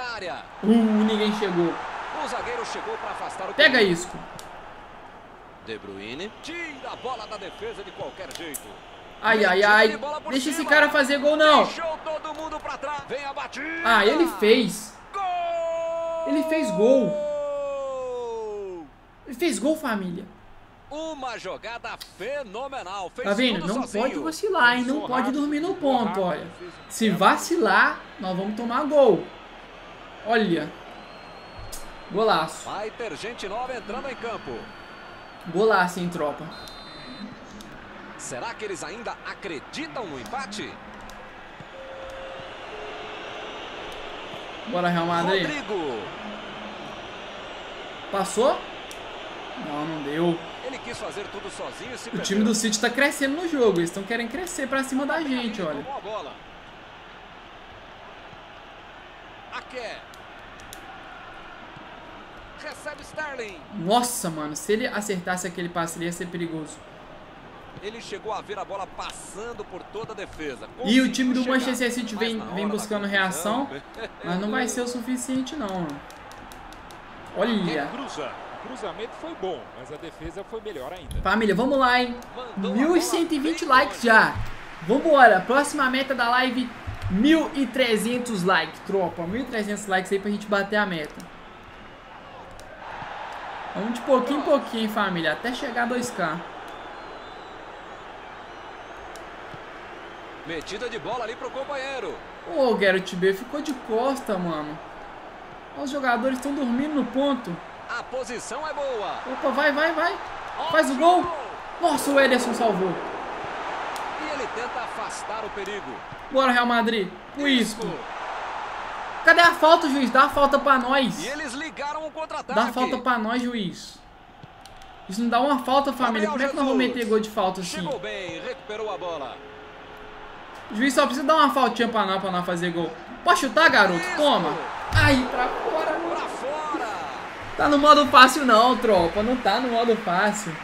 Uh, ninguém chegou. O zagueiro chegou para afastar o Pega isso. De Bruyne tira a bola da defesa de qualquer jeito. Ai, ai, ai. Deixa esse cara fazer gol, não. Ah, ele fez. Ele fez gol. Ele fez gol, família. Uma jogada fenomenal. Fez tá vendo? Não sozinho. pode vacilar, hein? Não pode dormir no ponto, olha. Se vacilar, nós vamos tomar gol. Olha. Golaço. Vai ter gente nova entrando em campo. Golaço, hein, tropa. Será que eles ainda acreditam no empate? Bora, Real Madrid. Rodrigo. Passou? Não, não deu. Ele quis fazer tudo sozinho O time do City tá crescendo no jogo. Eles estão querendo crescer pra cima da gente, olha. Recebe Sterling. Nossa, mano. Se ele acertasse aquele passe, ele ia ser perigoso. Ele chegou a ver a bola passando por toda a defesa. e o time do chegar. Manchester City vem, vem buscando reação, mas não vai ser o suficiente não. Olha. Cruza. Cruzamento foi bom, mas a defesa foi melhor ainda. Família, vamos lá, hein? 1.120 likes já. Vambora. Próxima meta da live, 1.300 likes, tropa. 1.300 likes aí pra gente bater a meta. Vamos de pouquinho em pouquinho, família, até chegar a 2K. Metida de bola ali pro companheiro. Ô, oh, Garrett B ficou de costa, mano. Os jogadores estão dormindo no ponto. A posição é boa. Opa, vai, vai, vai. Faz o gol. Nossa, o Ederson salvou. E ele tenta afastar o perigo. Bora, Real Madrid. O isco. Cadê a falta, juiz? Dá a falta pra nós. E eles ligaram o. Dá a falta pra nós, juiz. Isso não dá uma falta, família. Como é que nós vamos meter gol de falta assim? Bem. O juiz só precisa dar uma faltinha pra nós, pra nós fazer gol. Pode chutar, garoto? Toma. Aí, pra fora. Pra fora. Tá no modo fácil não, tropa. Não tá no modo fácil.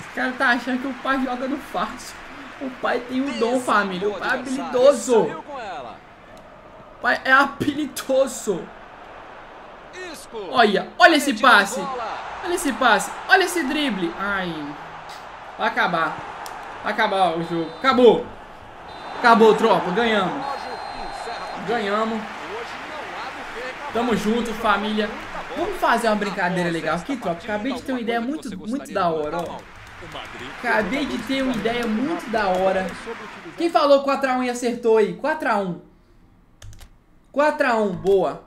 Esse cara tá achando que o pai joga no fácil. O pai tem o dom, família. O pai é habilidoso. O pai é habilidoso. Olha, olha esse passe. Olha esse passe. Olha esse drible. Ai. Vai acabar. Vai acabar o jogo. Acabou. Acabou, tropa. Ganhamos. Ganhamos. Tamo junto, família. Vamos fazer uma brincadeira legal aqui, tropa. Acabei de ter uma ideia muito, muito da hora, ó. Acabei de ter uma ideia muito da hora. Quem falou 4x1 e acertou aí? 4x1. 4x1, boa.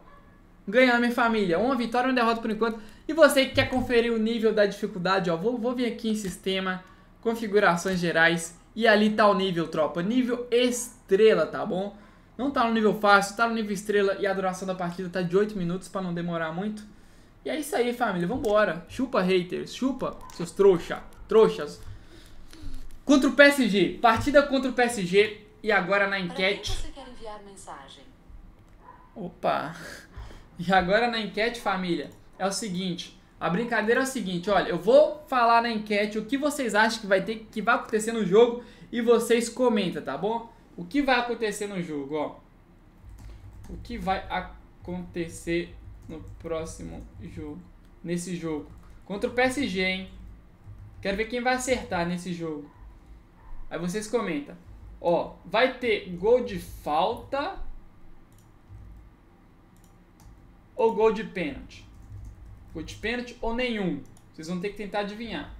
Ganhamos, minha família. Uma vitória uma derrota por enquanto. E você que quer conferir o nível da dificuldade, ó. Vou, vou vir aqui em sistema, configurações gerais. E ali tá o nível, tropa. Nível estrela, tá bom? Não tá no nível fácil, tá no nível estrela. E a duração da partida tá de 8 minutos pra não demorar muito. E é isso aí, família. Vambora. Chupa, haters. Chupa, seus trouxa. Trouxas. Contra o PSG. Partida contra o PSG. E agora na Para quem enquete. você quer enviar mensagem? Opa! E agora na enquete, família, é o seguinte. A brincadeira é o seguinte, olha, eu vou falar na enquete o que vocês acham que vai ter que vai acontecer no jogo e vocês comentam, tá bom? O que vai acontecer no jogo, ó. O que vai acontecer no próximo jogo, nesse jogo contra o PSG, hein? Quero ver quem vai acertar nesse jogo. Aí vocês comentam. Ó, vai ter gol de falta ou gol de pênalti? Gol de pênalti ou nenhum? Vocês vão ter que tentar adivinhar.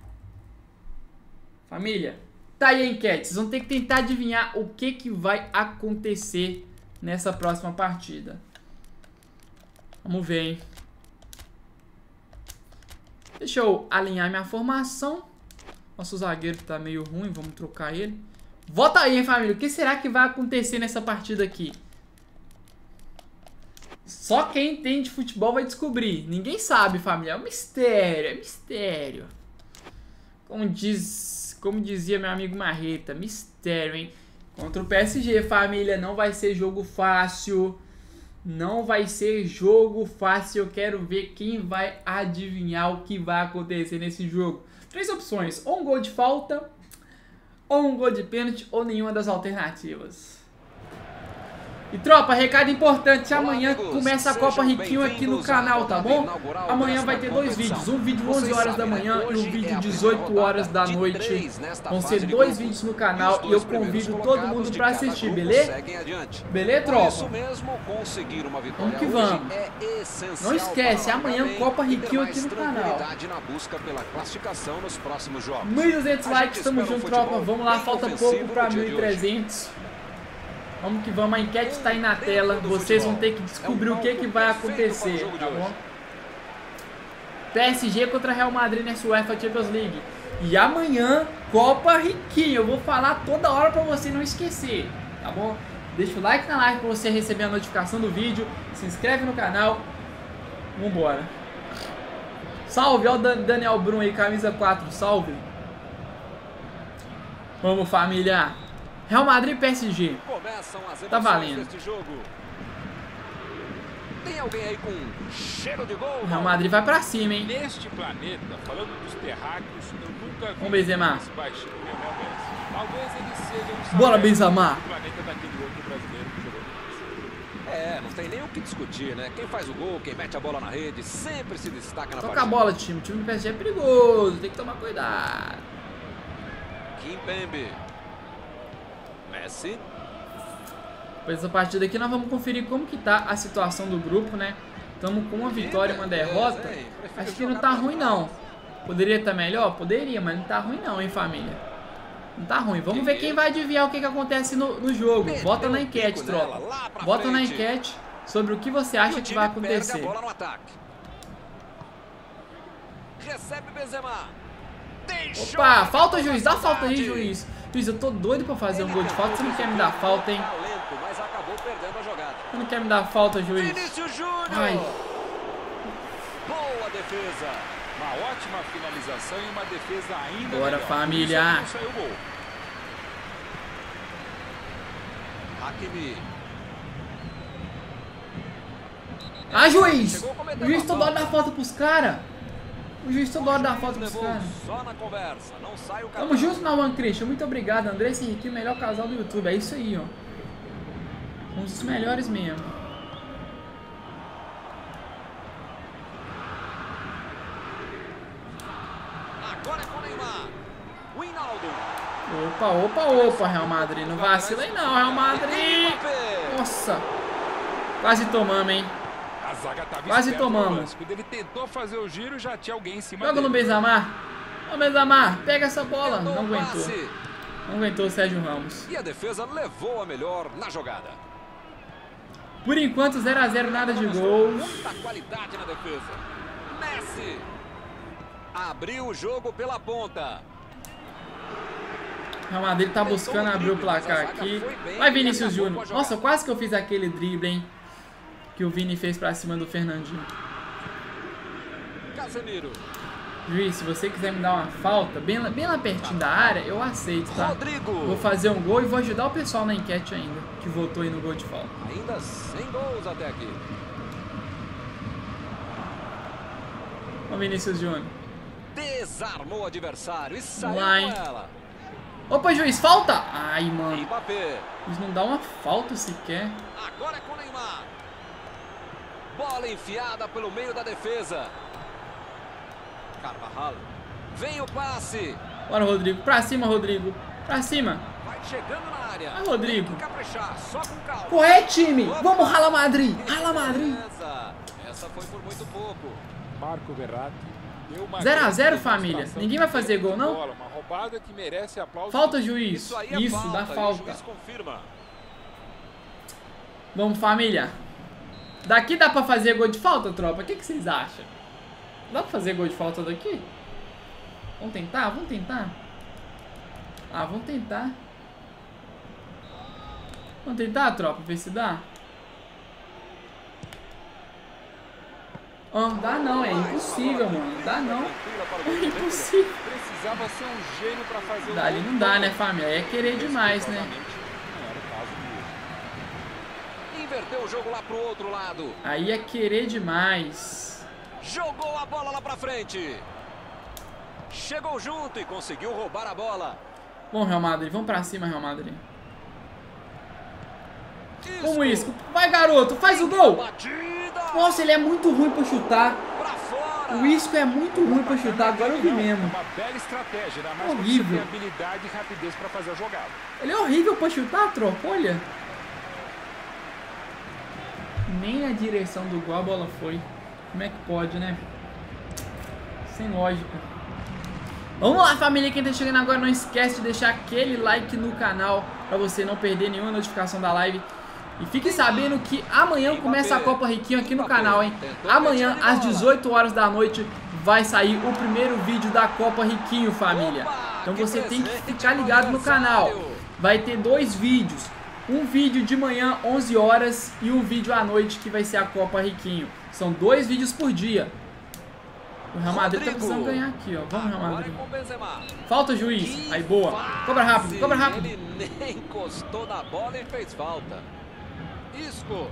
Família, tá aí a enquete. Vocês vão ter que tentar adivinhar o que, que vai acontecer nessa próxima partida. Vamos ver, hein? Deixa eu alinhar minha formação. Nosso zagueiro tá meio ruim, vamos trocar ele. Vota aí, hein, família. O que será que vai acontecer nessa partida aqui? Só quem entende futebol vai descobrir. Ninguém sabe, família. É um mistério, é mistério. Como diz, como dizia meu amigo Marreta, mistério, hein? Contra o PSG, família, não vai ser jogo fácil. Não vai ser jogo fácil. Eu quero ver quem vai adivinhar o que vai acontecer nesse jogo. Três opções: ou um gol de falta, ou um gol de pênalti, ou nenhuma das alternativas. E tropa, recado importante, amanhã começa a Copa Riquinho aqui no canal, tá bom? Amanhã vai ter dois vídeos, um vídeo Vocês 11 horas da manhã e um vídeo é a 18 primeira horas da noite. Vão ser dois vídeos no canal e eu convido todo mundo pra assistir, beleza? Beleza, tropa? Vamos que vamos. Não esquece, amanhã Copa Riquinho aqui no canal. tranquilidade na busca pela classificação nos próximos jogos. 1.200 A likes, tamo junto, tropa. Vamos lá, falta pouco pra no dia de 1.300. Vamos que vamos, a enquete tá aí na tela. Vocês vão ter que descobrir o que, que vai para acontecer, tá bom? PSG contra Real Madrid nessa UEFA Champions League. E amanhã, Copa Riquinho. Eu vou falar toda hora pra você não esquecer, tá bom? Deixa o like na live pra você receber a notificação do vídeo. Se inscreve no canal. Vambora. Salve, ó o Dan- Daniel Brum aí, camisa 4. Salve. Vamos, família. Real Madrid e PSG. Tá valendo. Tem alguém aí com cheiro de gol? Real Madrid vai pra cima, hein? Neste planeta, falando dos terráqueos, eu nunca vi Vamos, Benzema. um Bora, Benzema. É, não tem nem o que discutir, né? Quem faz o gol, quem mete a bola na rede, sempre se destaca na Toca a partida. bola, time. O time do PSG é perigoso. Tem que tomar cuidado. Kimpembe. Messi. Depois dessa partida aqui, nós vamos conferir como que tá a situação do grupo, né? Estamos com uma vitória e uma derrota. Acho que não tá ruim, não. Poderia estar melhor? Poderia, mas não tá ruim não, hein, família? Não tá ruim. Vamos ver quem vai adivinhar o que, que acontece no, no jogo. Vota na enquete, tropa. Vota na enquete sobre o que você acha que vai acontecer. a Opa, a falta, juiz. Dá falta aí, juiz. Juiz, eu tô doido pra fazer um gol de falta. Você não quer me dar falta, hein? A. Você não quer me dar falta, juiz? Ai. Boa defesa. Uma ótima finalização e uma defesa ainda Bora, melhor. família. Hakimi. Ah, juiz! A O juiz toda hora falta. dá falta pros caras. O juiz toda hora dá falta pros caras. o Tamo junto na One Christian. Muito obrigado, André Henrique, melhor casal do YouTube. É isso aí, ó. Um dos melhores mesmo. Agora é com o Neymar. Winaldo. Opa, opa, opa, Real Madrid. Não vacila aí não, Real Madrid. Nossa. Quase tomamos, hein. Quase tomamos. Quando ele tentou fazer o giro, já tinha alguém em cima Joga no. Benzamar. Ô, Benzamar, pega essa bola. Não aguentou. Não aguentou o Sérgio Ramos. E a defesa levou a melhor na jogada. Por enquanto, 0x0, nada de gols. Muita qualidade na defesa. Messi. Abriu o jogo pela ponta. Real Madrid tá buscando abrir o placar aqui. Vai, Vinícius Júnior. Nossa, quase que eu fiz aquele drible, hein? Que o Vini fez pra cima do Fernandinho. Casemiro. Juiz, se você quiser me dar uma falta, bem, lá- bem lá pertinho da área, eu aceito, tá? Vou Rodrigo. fazer um gol e vou ajudar o pessoal na enquete ainda, que votou aí no gol de falta. Ainda sem gols até aqui. Ô Vinícius Júnior. Desarmou o adversário e saiu lá, com ela. Opa, juiz, falta! Ai, mano. Eles não dá uma falta sequer. Agora é com o Neymar. Bola enfiada pelo meio da defesa. Carvajal. Vem o passe. Bora, Rodrigo. Pra cima, Rodrigo. Pra cima. Vai chegando na área. Vai, Rodrigo. Corre, time! Vamos, Rala Madrid! Rala Madrid! Essa, essa foi por muito pouco. Marco Verratti. deu uma 0 a grande 0, família. Ninguém vai fazer gol, não? aplauso. Falta, juiz. Isso aí é Isso, falta. dá o falta. juiz confirma. Vamos, família. Daqui dá pra fazer gol de falta, tropa? O que, que vocês acham? Dá pra fazer gol de falta daqui? Vamos tentar? Vamos tentar? Ah, vamos tentar. Vamos tentar, tropa? Ver se dá? Ah, dá não, é impossível, mano. Dá não. É [LAUGHS] impossível. Um Dali não dá, né, família? É querer demais, né? Não era o caso mesmo. Inverteu o jogo lá pro outro lado. Aí é querer demais. Jogou a bola lá pra frente. Chegou junto e conseguiu roubar a bola. Vamos, Real Madrid. Vamos pra cima, Real Madrid. Isco. Vamos, Isco. Vai, garoto. Faz o gol. Nossa, ele é muito ruim pra chutar. O Isco é muito ruim pra chutar. Agora eu vi mesmo. É mais quando Horrível. Ele é horrível pra chutar, tropa. Olha. Nem na direção do gol a bola foi. Como é que pode, né? Sem lógica. Vamos lá, família. Quem tá chegando agora, não esquece de deixar aquele like no canal pra você não perder nenhuma notificação da live. E fique sabendo que amanhã começa a Copa Riquinho aqui no canal, hein? Amanhã, às 18 horas da noite, vai sair o primeiro vídeo da Copa Riquinho, família. Então você tem que ficar ligado no canal. Vai ter dois vídeos. Um vídeo de manhã, 11 horas, e um vídeo à noite, que vai ser a Copa Riquinho. São dois vídeos por dia. O Real Madrid tá Rodrigo. precisando ganhar aqui, ó. Vamos, Real Madrid. com o. Falta, juiz. Que Aí, boa. Cobra rápido, cobra rápido. Ele nem encostou na bola e fez falta. Isco.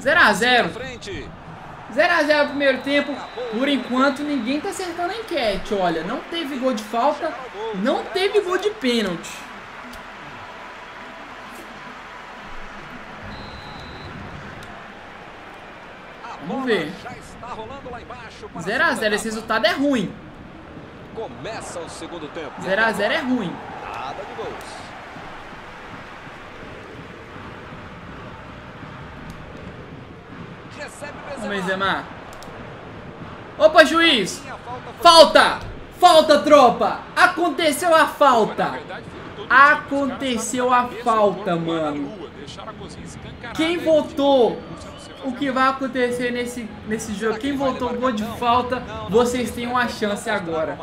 0x0. Na frente. 0x0 no primeiro tempo. Por enquanto, ninguém tá acertando a enquete. Olha, não teve gol de falta, não teve gol de pênalti. Vamos ver. já está rolando lá embaixo. para a 0x0, segunda esse resultado é ruim. Começa o segundo tempo. 0x0 é ruim. Nada de gols. Vamos, Benzema. Benzema. Opa, juiz. Falta Falta! Tropa! Aconteceu a falta! Aconteceu a falta, mano. Quem votou? O que vai acontecer nesse, nesse jogo? Quem votou gol de falta, vocês têm uma chance agora.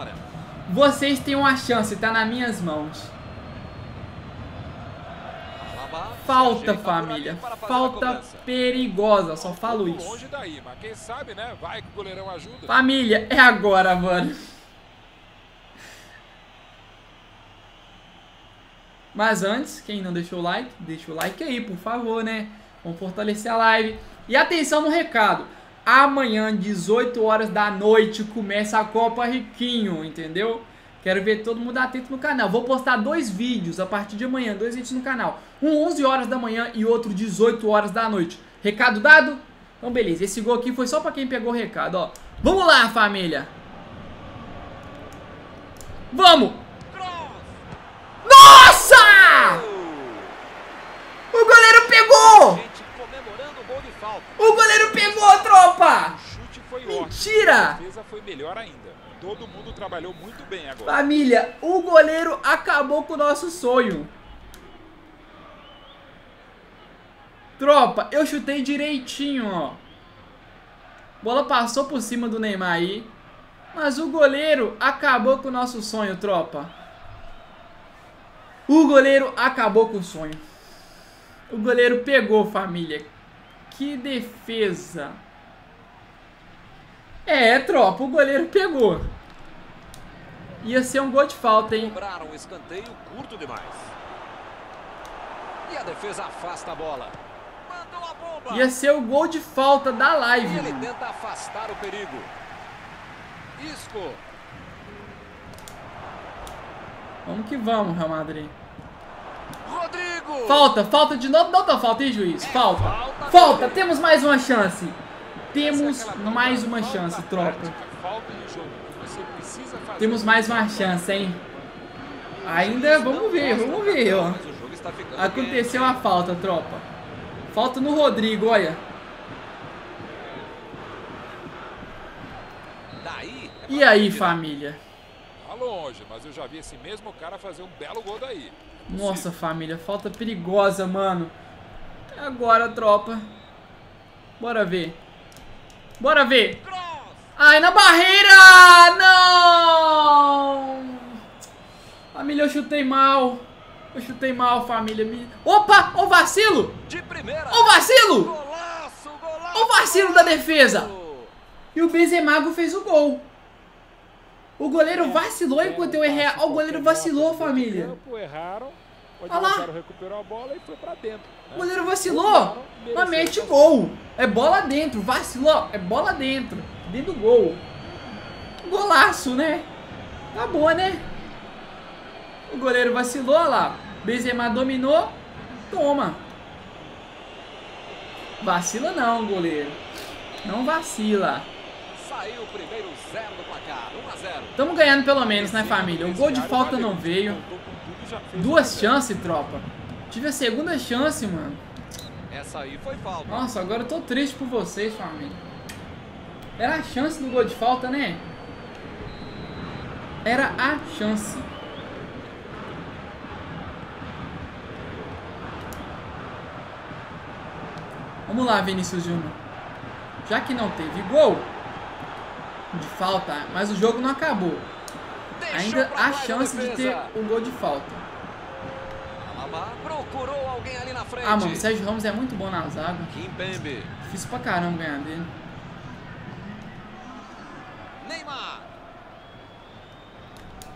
Vocês têm uma chance, tá nas minhas mãos. Falta, família. Falta perigosa, só falo isso. Né? Família, é agora, mano. Mas antes, quem não deixou o like, deixa o like aí, por favor, né? Vamos fortalecer a live. E atenção no recado. amanhã, 18 horas da noite, começa a Copa Riquinho, entendeu? Quero ver todo mundo atento no canal. Vou postar dois vídeos a partir de amanhã, dois vídeos no canal. Um 11 horas da manhã e outro 18 horas da noite. Recado dado? Então beleza, esse gol aqui foi só pra quem pegou o recado, ó. Vamos lá, família. Vamos! Nossa! O goleiro pegou! O goleiro pegou, tropa! Mentira! A defesa foi melhor ainda. Todo mundo trabalhou muito bem agora. Família, o goleiro acabou com o nosso sonho. Tropa, eu chutei direitinho, ó. Bola passou por cima do Neymar aí. Mas o goleiro acabou com o nosso sonho, tropa. O goleiro acabou com o sonho. O goleiro pegou, família. Que defesa. É, tropa, o goleiro pegou. Ia ser um gol de falta, hein? Cobraram um escanteio curto demais. E a defesa afasta a bola. Mandou a bomba. Ia ser o gol de falta da live. ele tenta afastar o perigo. Isco. Vamos que vamos, Real Madrid. Rodrigo. Falta, falta de novo. Não tá falta, hein, juiz? Falta. falta Falta, temos mais uma chance. Temos é mais uma chance, tropa. Temos mais uma chance, hein? Ainda, vamos ver, vamos ver, ó. Aconteceu a falta, tropa. Falta no Rodrigo, olha. É E aí, família? Tá longe, mas eu já vi esse mesmo cara fazer um belo gol daí. Nossa, família, falta perigosa, mano. É Agora, tropa. Bora ver. Bora ver. Ai, na barreira! Não! Família, eu chutei mal. Eu chutei mal, família. Opa! Ô vacilo! Ô vacilo! Ô vacilo da defesa! E o Benzemago fez o gol. O goleiro vacilou enquanto eu errei. Ó, o goleiro vacilou, família. Olha lá. adversário recuperou a bola foi pra dentro. O goleiro vacilou, mas mete gol. É bola dentro, vacilou, é bola dentro. Dentro do gol. Golaço, né? Tá bom, né? O goleiro vacilou, olha lá. Benzema dominou, toma. Vacila não, goleiro. Não vacila. Saiu o primeiro zero do placar. 1 a 0. Tamo ganhando pelo menos, né, família? O gol de falta não veio. Duas chances, tropa. Tive a segunda chance, mano. Essa aí foi falta. Nossa, agora eu tô triste por vocês, família. Era a chance do gol de falta, né? Era a chance. Vamos lá, Vinícius Júnior. Já que não teve gol de falta, mas o jogo não acabou. Ainda há chance de ter o gol de falta. Ah, mano, o Sérgio Ramos é muito bom na zaga. Kimpembe. Difícil pra caramba ganhar dele. Neymar.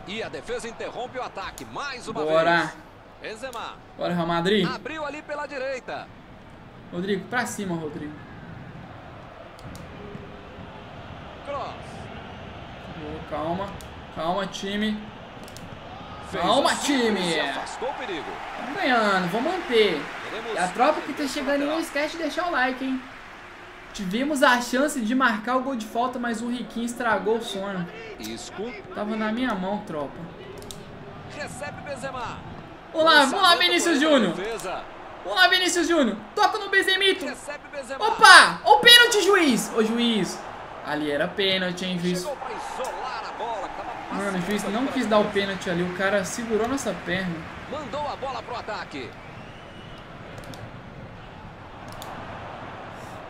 E a defesa interrompe o ataque mais uma Bora. vez. Benzema. Bora, Real Madrid. Abriu ali pela direita. Rodrigo, pra cima, Rodrigo. Cross. Boa, calma. Calma, time. Calma, círculo time. perigo. Estamos ganhando, vamos manter. E a tropa que tá chegando não esquece de deixar o like, hein? Tivemos a chance de marcar o gol de falta, mas o Riquinho estragou o sonho. Isco. Tava na minha mão, tropa. Vamos lá, vamos lá, Vinícius Júnior. Vamos lá, Vinícius Júnior. Toca no Benzema. Opa! O pênalti, juiz! Ô, juiz. Ali era pênalti, hein, juiz. Mano, o juiz não quis dar o pênalti ali. O cara segurou nossa perna. Mandou a bola pro ataque.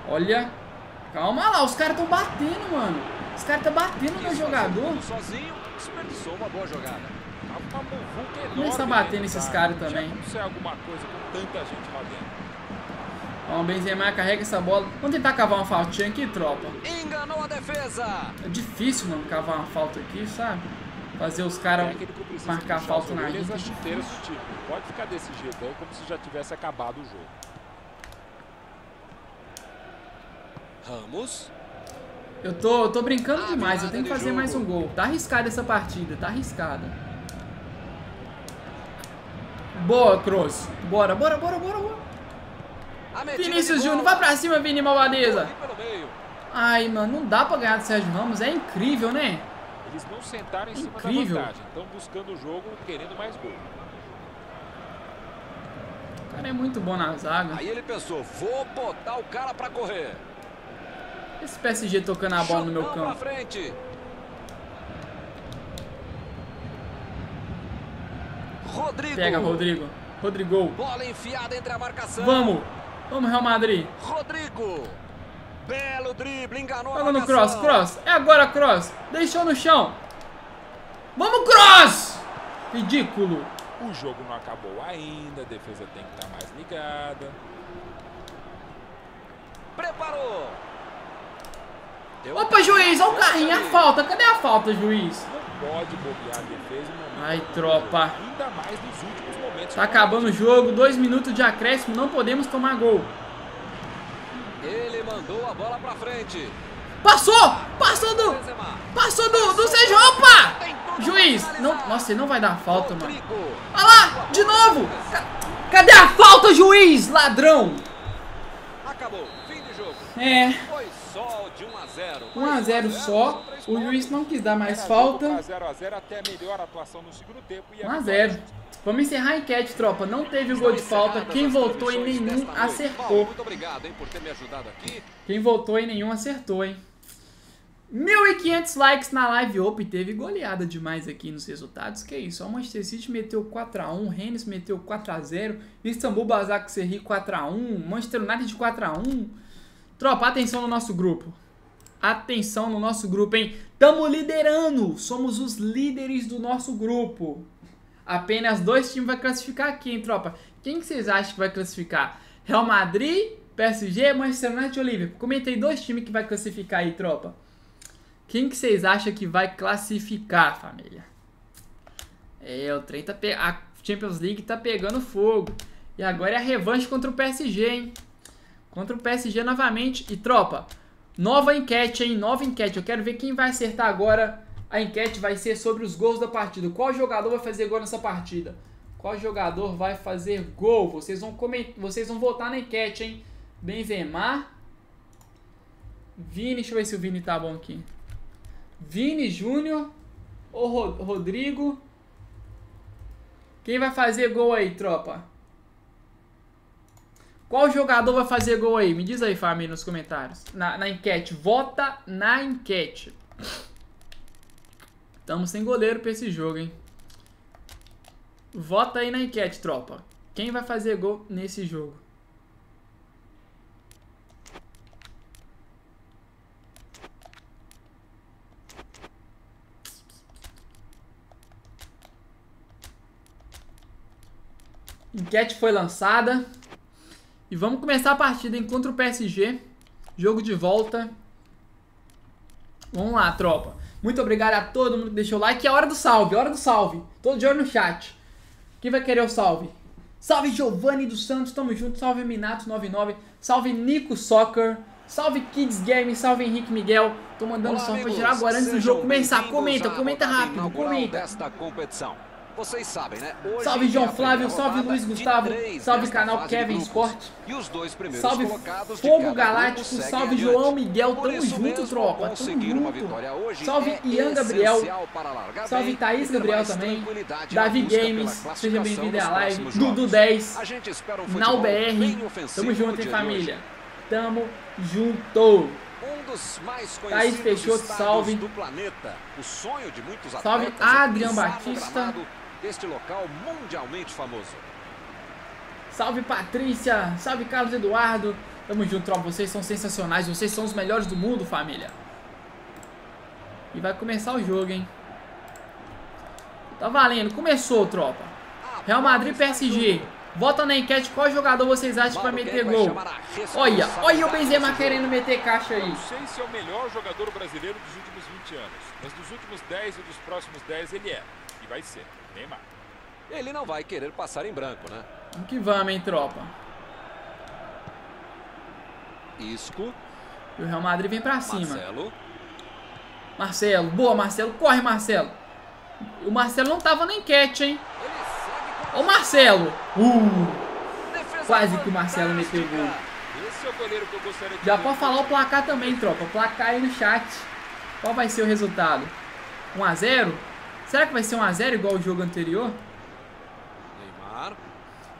Olha. Calma lá, os caras tão batendo, mano. Os caras tá batendo no jogador. Sozinho, desperdiçou uma boa jogada. Começa a bater nesses caras. Não também. Como ser alguma coisa com tanta gente lá dentro. O Benzema carrega essa bola. Vamos tentar cavar uma faltinha aqui, tropa. Enganou a defesa. É difícil, mano, cavar uma falta aqui, sabe? Fazer os caras marcar puxar falta na linha. time. Pode ficar desse jeito aí, como se já tivesse acabado o jogo. Ramos. Eu tô, eu tô brincando demais, eu tenho que fazer mais um gol. Tá arriscada essa partida, tá arriscada. Boa, Kroos. Bora, bora, bora, bora, bora. Vinícius Júnior, vai pra cima, Vini Malvadeza. Ai, mano, não dá pra ganhar do Sérgio Ramos, é incrível, né? Eles não sentaram em cima Incrível. da vantagem. Estão buscando o jogo, querendo mais gol. O cara é muito bom na zaga. Aí ele pensou, vou botar o cara pra correr. Esse PSG tocando a bola no meu Chutão campo. frente. Rodrigo. Pega, Rodrigo. Rodrigo. Bola enfiada entre a marcação. Vamos. Vamos, Real Madrid. Rodrigo. Belo drible, enganou Joga no cross, cross. É agora, cross. Deixou no chão. Vamos, cross! Ridículo. O jogo não acabou ainda, a defesa tem que estar mais ligada. Preparou. Deu Opa, juiz, olha o carrinho, a falta. Cadê a falta, juiz? Não pode bobear a defesa Ai, tropa. Ainda mais nos últimos acabando o jogo, dois minutos de acréscimo, não podemos tomar gol. Ele mandou a bola pra frente. Passou! Passou do... Passou do, do Sérgio, opa! Juiz, não, nossa, ele não vai dar falta, mano. Olha lá, de novo! Ca- Cadê a falta, juiz? Ladrão! Acabou. Fim de jogo. É, Foi só de 1 a 0. 1x0 só. O juiz não quis dar mais falta. 0x0 até melhor atuação no segundo tempo. e a 1x0. Vamos encerrar a enquete, tropa. Não teve gol de falta. Quem votou em nenhum acertou. Quem votou em nenhum acertou, hein? 1.500 likes na live Open. Teve goleada demais aqui nos resultados. Que isso? O Manchester City meteu 4x1. Rennes meteu 4x0. Istambul Basak Serri 4x1. Manchester United 4x1. Tropa, atenção no nosso grupo. Atenção no nosso grupo, hein? Tamo liderando. Somos os líderes do nosso grupo. Apenas dois times vai classificar aqui, hein, tropa? Quem que vocês acham que vai classificar? Real Madrid, PSG, Manchester United ou Liverpool? Comentei dois times que vai classificar aí, tropa. Quem que vocês acham que vai classificar, família? É, o trem tá pe... A Champions League tá pegando fogo. E agora é a revanche contra o PSG, hein? Contra o PSG novamente. E, tropa, nova enquete, hein? Nova enquete. Eu quero ver quem vai acertar agora. A enquete vai ser sobre os gols da partida. Qual jogador vai fazer gol nessa partida? Qual jogador vai fazer gol? Vocês vão, coment... Vocês vão votar na enquete, hein? Benzema. Vini, deixa eu ver se o Vini tá bom aqui. Vini Júnior ou Ro- Rodrigo? Quem vai fazer gol aí, tropa? Qual jogador vai fazer gol aí? Me diz aí, família, nos comentários. Na, na enquete. Vota na enquete. Estamos sem goleiro pra esse jogo, hein? Vota aí na enquete, tropa. Quem vai fazer gol nesse jogo? Enquete foi lançada. E vamos começar a partida hein, contra o PSG. Jogo de volta. Vamos lá, tropa. Muito obrigado a todo mundo que deixou o like. É hora do salve, hora do salve. Todo dia no chat. Quem vai querer o salve? Salve Giovanni dos Santos, tamo junto. Salve Minato99. Salve Nico Soccer. Salve Kids Game. Salve Henrique Miguel. Tô mandando Olá, salve pra amigos. geral agora antes do jogo começar. Comenta, comenta rápido. Comenta. desta competição. Vocês sabem, né? Hoje Salve, João Flávio, salve, Luiz Gustavo, salve, canal Kevin. Sport. Salve Fogo Galáctico, salve. João Miguel, tamo isso junto, tropa, tamo junto. Salve, é Ian Gabriel. Salve, Thaís Gabriel também. Davi Games, seja bem-vindo à live. Dudu jogos. 10, A gente espera um Nau futebol bem BR. ofensivo Tamo junto, hein, família. Tamo junto. Um dos mais Thaís Peixoto, salve. do planeta. Salve, é Adrian Batista. Deste local mundialmente famoso. Salve Patrícia, salve Carlos Eduardo. Tamo junto, tropa. Vocês são sensacionais. Vocês são os melhores do mundo, família. E vai começar o jogo, hein? Tá valendo. Começou, tropa. Real Madrid PSG. Vota na enquete qual jogador vocês acham que vai meter gol. Olha, olha o Benzema querendo meter caixa aí. Não sei se é o melhor jogador brasileiro dos últimos 20 anos, mas dos últimos 10 e dos próximos 10 ele é. E vai ser. Neymar. Ele não vai querer passar em branco, né? Vamos que vamos, hein, tropa. Isco. E o Real Madrid vem pra cima. Marcelo. Marcelo, boa Marcelo, corre Marcelo. O Marcelo não tava na enquete, hein? Ô Marcelo. Uh, quase que o Marcelo meteu o gol. Esse é de Já pode falar o placar também, tropa. O placar aí no chat. Qual vai ser o resultado? 1x0? Será que vai ser 1x0 igual o jogo anterior? Neymar.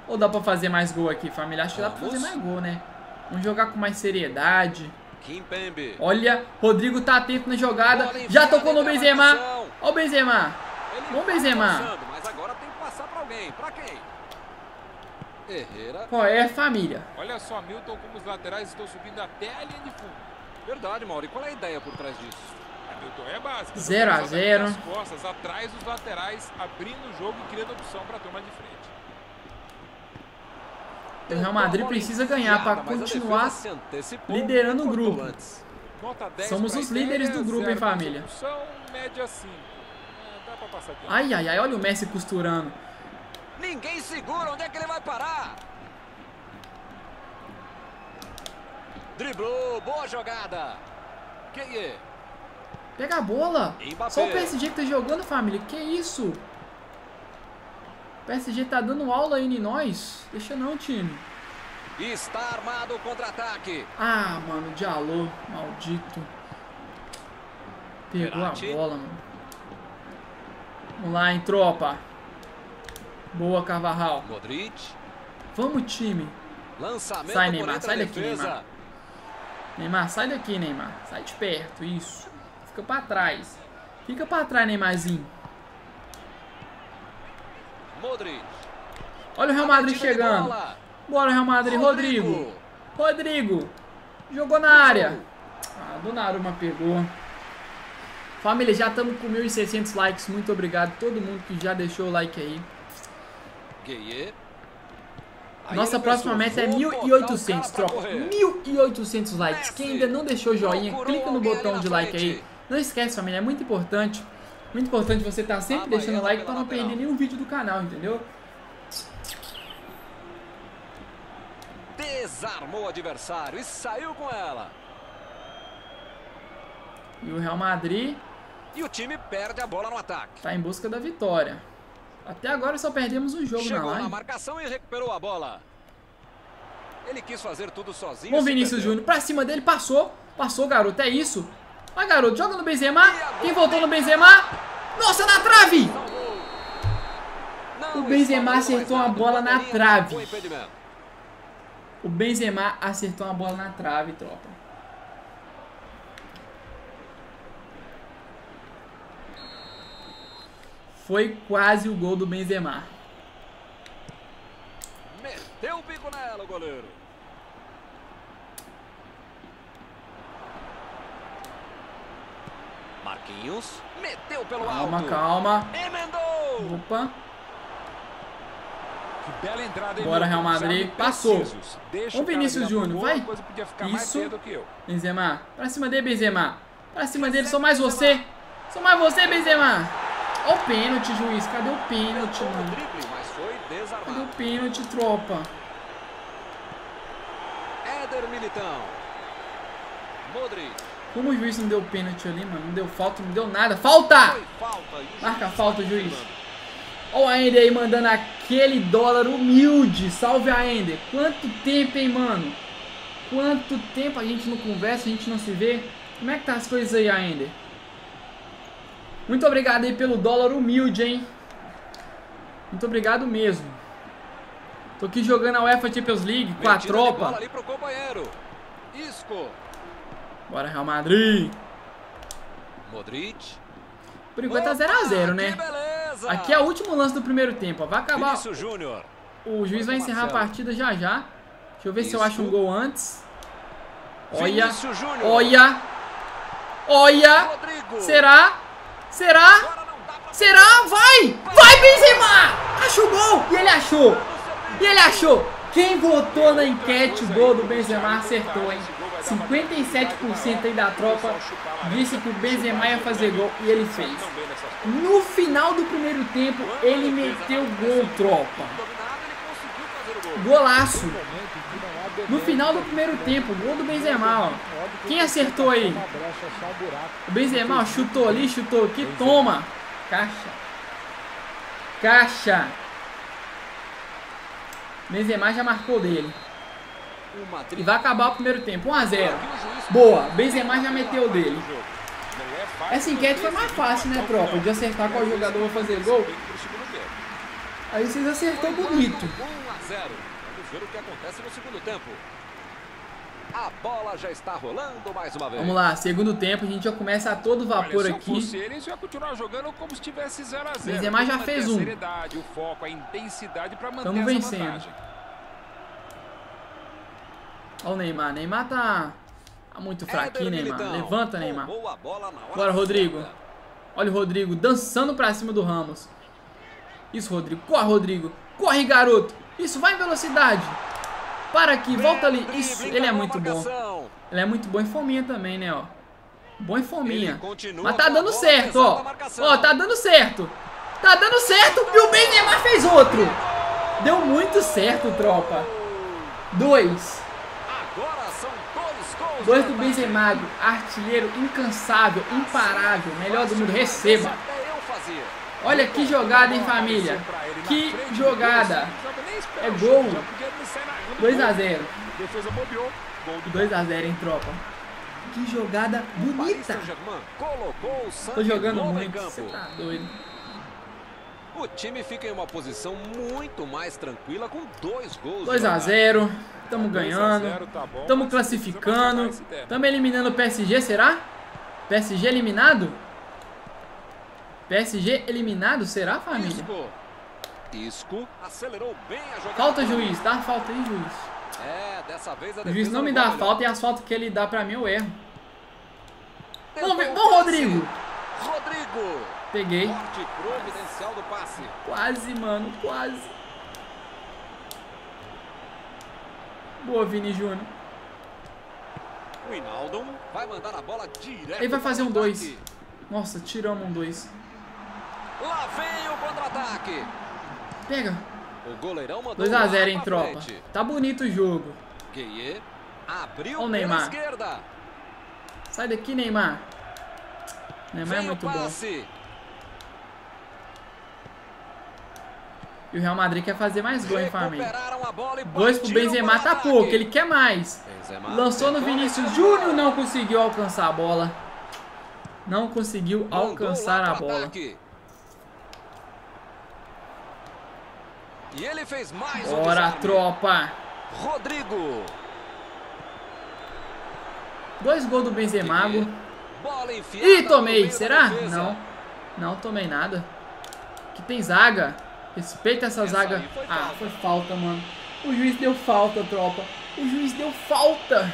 Ou dá pra fazer mais gol aqui, família? Acho que dá pra fazer mais gol, né? Vamos jogar com mais seriedade. Kimpembe. Olha, Rodrigo tá atento na jogada. Bola Já tocou no Benzema. Ó o Benzema. Vamos, Benzema. Mas agora tem que passar pra alguém. Pra quem? Herrera. Qual é, família? Olha só, Milton, como os laterais estão subindo até a linha de fundo. Verdade, Mauri. Qual é a ideia por trás disso? A Milton é básica. Zero a Joga zero. nas costas, atrás dos laterais, abrindo o jogo e criando opção para a turma de frente. O Real Madrid precisa ganhar pra Enfiada, mas a continuar liderando o grupo. antes. Nota 10 Somos os líderes do grupo, hein, família? execução, média 5. É, dá pra passar aqui. Ai, ai, ai. Olha o Messi costurando. Ninguém segura. Onde é que ele vai parar? Driblou. Boa jogada. Quem é? Pega a bola. Mbappé. Só o PSG que tá jogando, família. Que isso? O PSG tá dando aula aí em nós. Deixa não, time. Está armado o contra-ataque. Ah, mano, Diallo, maldito. Pegou a bola, mano. Vamos lá, hein, tropa. Boa, Carvajal. Modric. Vamos, time. Lançamento Sai, Neymar, sai daqui, defesa. Neymar. Neymar, sai daqui, Neymar. Sai de perto, isso. Fica pra trás. Fica pra trás, Neymarzinho. Modric. Olha o Real Madrid chegando. Bora, Real Madrid. Rodrigo. Rodrigo. Jogou na área. Ah, Donnarumma pegou. Família, já estamos com 1.600 likes. Muito obrigado a todo mundo que já deixou o like aí. Gueye. Nossa próxima meta é vou botar o 1.800, cara pra tropa. correr. 1.800 likes. Quem ainda não deixou o joinha, clica no botão de like aí. Não esquece, família, é muito importante. Muito importante você estar sempre Ah, deixando like para não lateral. perder nenhum vídeo do canal, entendeu? Desarmou o adversário e saiu com ela. E o Real Madrid E o time perde a bola no ataque. tá em busca da vitória. Até agora só perdemos um jogo na Chegou na live. marcação e recuperou a bola. Ele quis fazer tudo sozinho. Bom, Vinícius. Júnior, pra cima dele, passou. Passou, garoto, é isso. Vai, garoto, joga no Benzema. Quem voltou no Benzema? Nossa, na trave! O Benzema acertou uma bola na trave. O Benzema acertou uma bola na trave, tropa. Foi quase o gol do Benzema. Meteu o bico nela goleiro. Marquinhos. Meteu pelo Calma, alto. calma. Emendou. Opa. Que bela entrada, Bora? Real Madrid. Passou. Deixa o Vinícius Júnior, vai. Isso. Benzema. Pra cima dele, Benzema. Pra cima dele, sou mais você. Sou mais você, Benzema. Ó o pênalti, juiz. Cadê o pênalti, mano? Cadê o pênalti, tropa? Éder Militão. Modric. Como o juiz não deu pênalti ali, mano? Não deu falta, não deu nada. Falta! Marca a falta, juiz. Ó o Ender aí mandando aquele dólar humilde. Salve a Ender. Quanto tempo, hein, mano? Quanto tempo a gente não conversa, a gente não se vê? Como é que tá as coisas aí, Ender? Muito obrigado aí pelo dólar humilde, hein? Muito obrigado mesmo. Tô aqui jogando a UEFA Champions League com a tropa. ali pro companheiro. Isco. Bora, Real Madrid. Modric. Por enquanto tá Opa, 0x0, né? Aqui é o último lance do primeiro tempo. ó. Vai acabar. O juiz vai encerrar a partida já já. Deixa eu ver se eu Isso. acho um gol antes. Olha. Olha. Olha. Rodrigo. Será? Será? Será? Vai! Vai, Benzema! Acha o gol! E ele achou! E ele achou! Quem votou na enquete o gol do Benzema acertou, hein? 57% aí da tropa disse que o Benzema ia fazer gol e ele fez. No final do primeiro tempo, ele meteu gol, tropa. Golaço! No final do primeiro tempo, gol do Benzema, ó. Quem acertou aí? O Benzema chutou ali, chutou aqui, toma. Caixa. Caixa. Benzema já marcou dele. E vai acabar o primeiro tempo, 1 a 0 viu o juiz Boa, Benzema já meteu o dele. Essa enquete foi mais fácil, né, tropa? De acertar qual jogador vai fazer gol. Aí vocês acertou bonito. 1 a 0. Vamos ver o que acontece no segundo tempo. A bola já está rolando mais uma vez. Vamos lá, segundo tempo, a gente já começa a todo vapor Olha, aqui. fosse ia continuar jogando como se tivesse 0 a 0 Benzema já fez um. Seriedade, o foco, a intensidade para manter Tamo essa vencendo. vantagem. Olha o Neymar. Neymar tá, tá muito fraquinho, Éder Neymar. Militão Levanta, Neymar. Bora, Rodrigo. Olha o Rodrigo dançando pra cima do Ramos. Isso, Rodrigo. Corre, Rodrigo. Corre, garoto. Isso, vai em velocidade. Para aqui, volta ali. Isso, ele é muito bom. Ele é muito bom em fominha também, né, ó. Bom em fominha. Mas tá dando certo, ó. Ó, tá dando certo. Tá dando certo. E o Benzema fez outro. Deu muito certo, tropa. Dois. Dois do. Benzema, artilheiro incansável, imparável, melhor do mundo. Receba. Olha que jogada, hein, família. Que jogada. É gol. 2 a 0. Defesa bobeou. Gol do 2 a 0 em tropa. Que jogada bonita. Tô jogando muito, você tá doido. O time fica em uma posição muito mais tranquila com dois gols. 2 de a vantagem. 0. Tamo ganhando. tá bom, Tamo mas classificando. Tamo eliminando o PSG, será? PSG eliminado? PSG eliminado, será, família? Isco. Acelerou bem a jogada. Falta, juiz. Dá falta aí, juiz. É, dessa vez a O juiz não me dá melhor. falta e as faltas que ele dá pra mim eu erro. Vamos, ver. Passe. Rodrigo. Rodrigo. Peguei. Quase, mano. Quase. Boa, Vini Júnior. O Hinaldo vai mandar a bola direto. Ele vai fazer um para o dois. ataque. Nossa, tiramos um dois. Lá vem o contra-ataque. Pega. O goleirão mandou 2 a lá 0 em tropa. Tá bonito o jogo. Gueye abriu o Neymar. esquerda. Sai daqui, Neymar. Neymar é Vem muito o bom. E o Real Madrid quer fazer mais gol, hein, família? E Dois pro Benzema tá pouco, ele quer mais. Benzema Lançou no Vinícius Júnior, não conseguiu alcançar a bola. Não conseguiu alcançar a bola. E ele fez mais Bora, tropa. Rodrigo. Dois gols do Benzema. No tomei. Será? Não. Não tomei nada. Que tem zaga. Respeita essa zaga. Ah, falta. foi falta, mano. O juiz deu falta, tropa. O juiz deu falta.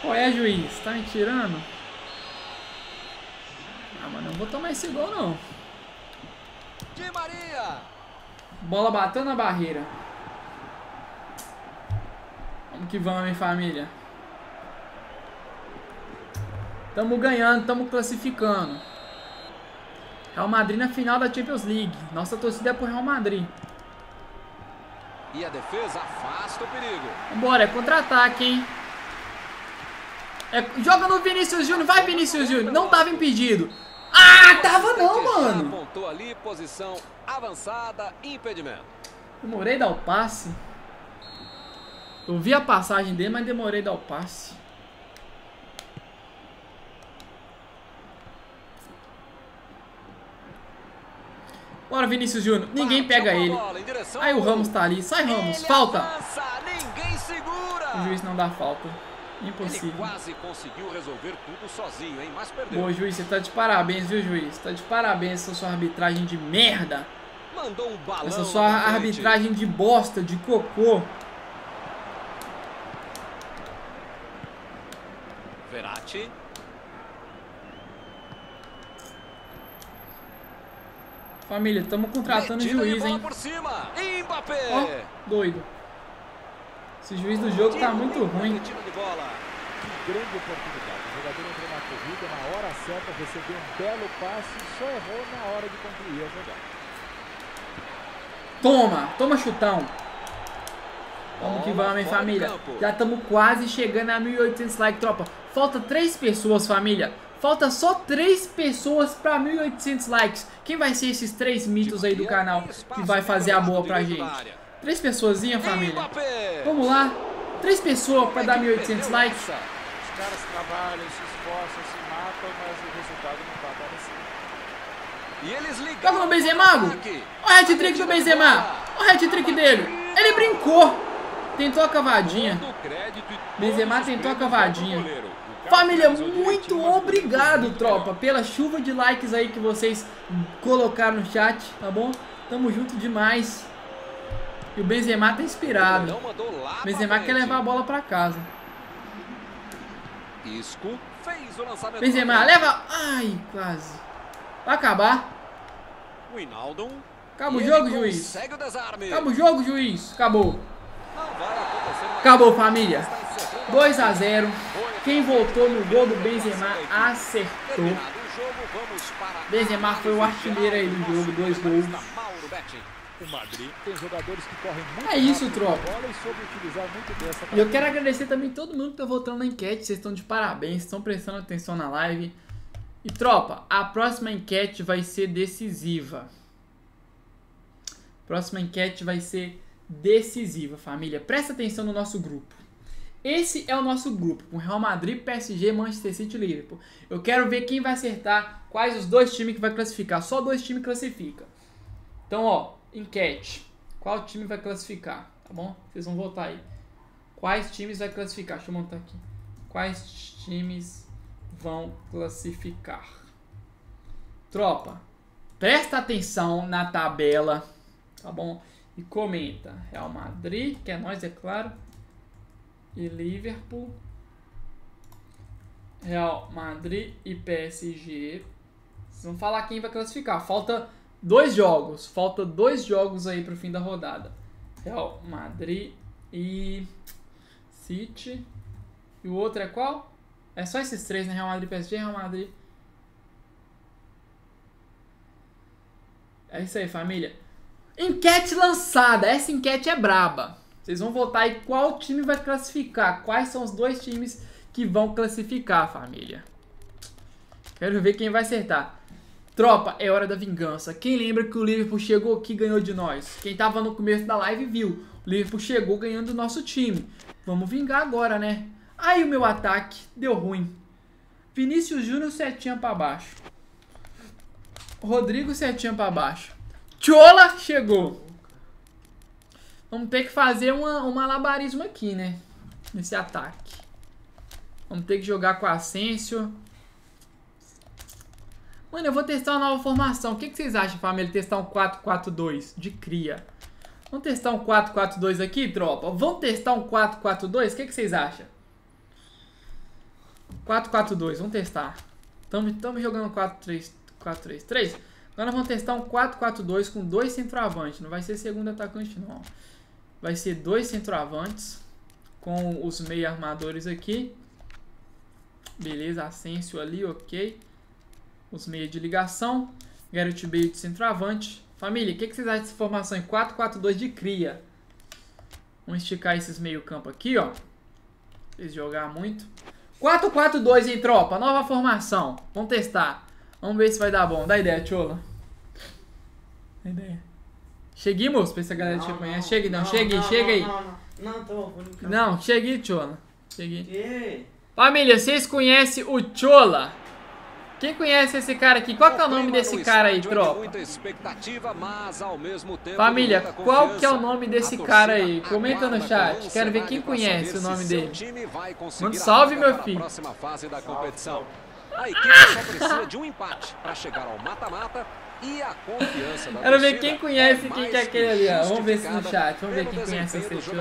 Qual é, juiz? Tá me tirando? Ah, mano, eu não vou tomar esse gol, não. Di Maria. Bola bateu na barreira. Vamos que vamos, hein, família. Tamo ganhando, tamo classificando. Real Madrid na final da Champions League. Nossa torcida é pro Real Madrid. E a defesa afasta o perigo. Vambora, é contra-ataque, hein? É, joga no Vinícius Júnior, vai Vinícius Júnior. Não tava impedido. Ah, tava não, mano. apontou ali, posição avançada, impedimento. Demorei dar o passe. Eu vi a passagem dele, mas demorei dar o passe. Bora, Vinícius Júnior. Ninguém pega ele. Aí o. Ramos tá ali. Sai, Ramos. Falta. O juiz não dá falta. Impossível. Boa, juiz. Você tá de parabéns, viu, juiz? Tá de parabéns essa sua arbitragem de merda. Essa sua arbitragem de bosta, de cocô. Verratti. Família, estamos contratando Metida juiz, hein? por cima. Mbappé. Ó, doido. Esse juiz do jogo tá muito ruim. Bola. Grande oportunidade. O jogador entrou na corrida na hora certa, recebeu um belo passe e só errou na hora de concluir a jogada. Toma, toma chutão. Vamos que vamos, hein, família. Já estamos quase chegando a 1.800 likes, tropa. Falta três pessoas, família. Falta só três pessoas para 1.800 likes. Quem vai ser esses três mitos aí do canal que vai fazer a boa pra gente? Três pessoas, família. Vamos lá. Três pessoas para dar 1.800 likes. Os caras trabalham, se esforçam, se matam, mas o resultado não tá aparecendo. E eles ligam no Benzema. O hat-trick do Benzema. O hat-trick dele. Ele brincou. Tentou a cavadinha. Benzema tentou a cavadinha. Família, muito obrigado, tropa, pela chuva de likes aí que vocês colocaram no chat, tá bom? Tamo junto demais. E o Benzema tá inspirado. O Benzema quer levar a bola pra casa. Isco fez o lançamento. Benzema, leva... Ai, quase. Vai acabar. Acaba o jogo, juiz. Acaba o jogo, juiz. Acabou. Acabou, família. 2 a 0. Quem votou no gol do Benzema acertou. Benzema foi o artilheiro aí do jogo, dois gols. É isso, tropa. E eu quero agradecer também todo mundo que tá votando na enquete. Vocês estão de parabéns, estão prestando atenção na live. E tropa, a próxima enquete vai ser decisiva. Próxima enquete vai ser decisiva, família. Presta atenção no nosso grupo. Esse é o nosso grupo, com Real Madrid, PSG, Manchester City e Liverpool. Eu quero ver quem vai acertar quais os dois times que vai classificar. Só dois times classifica. Então, ó, enquete. Qual time vai classificar, tá bom? Vocês vão votar aí. Quais times vai classificar? Deixa eu montar aqui. Quais times vão classificar? Tropa, presta atenção na tabela, tá bom? E comenta. Real Madrid, que é nós, é claro. E Liverpool. Real Madrid e PSG. Vocês vão falar quem vai classificar. Falta dois jogos. Falta dois jogos aí pro fim da rodada. Real Madrid e City. E o outro é qual? É só esses três, né? Real Madrid, PSG, Real Madrid. É isso aí, família. Enquete lançada. Essa enquete é braba. Vocês vão votar aí qual time vai classificar. Quais são os dois times que vão classificar, família. Quero ver quem vai acertar. Tropa, é hora da vingança. Quem lembra que o Liverpool chegou aqui e ganhou de nós? Quem tava no começo da live viu. O Liverpool chegou ganhando do nosso time. Vamos vingar agora, né? Aí o meu ataque deu ruim. Vinícius Júnior setinha para baixo. Rodrigo setinha para baixo. Chola chegou. Vamos ter que fazer uma, um malabarismo aqui, né? Nesse ataque. Vamos ter que jogar com Asensio. Mano, eu vou testar uma nova formação. O que, que vocês acham, família? Testar um 4-4-2 de cria. Vamos testar um 4-4-2 aqui, tropa? Vamos testar um 4-4-2? O que, que vocês acham? 4-4-2, vamos testar. Estamos jogando 4-3-3. Agora vamos testar um 4-4-2 com dois centroavantes. Não vai ser segundo atacante, não. Vai ser dois centroavantes com os meio armadores aqui. Beleza, Asensio ali, ok. Os meios de ligação. Garrett Bale de centroavante. Família, o que, que vocês acham dessa formação em 4-4-2 de cria? Vamos esticar esses meio campo aqui, ó. Vocês jogar muito. 4-4-2, hein, tropa? Nova formação. Vamos testar. Vamos ver se vai dar bom. Dá ideia, Chola. Dá ideia. Cheguemos pra essa galera te conhece. Chegue não, chegue, chega aí. Não, não, não, tô Não, chegue, Chola. Chegue. Família, vocês conhecem o Chola? Quem conhece esse cara aqui? Qual que é o nome desse cara aí, tropa? Família, qual que é o nome desse cara aí? Comenta no chat. Quero ver quem conhece o nome dele. Manda salve, meu filho. A equipe só precisa de um empate para chegar ao mata-mata e a confiança da Quero ver quem conhece é quem que é aquele ali, ó. Vamos ver se no chat. Vamos ver quem conhece esse tio.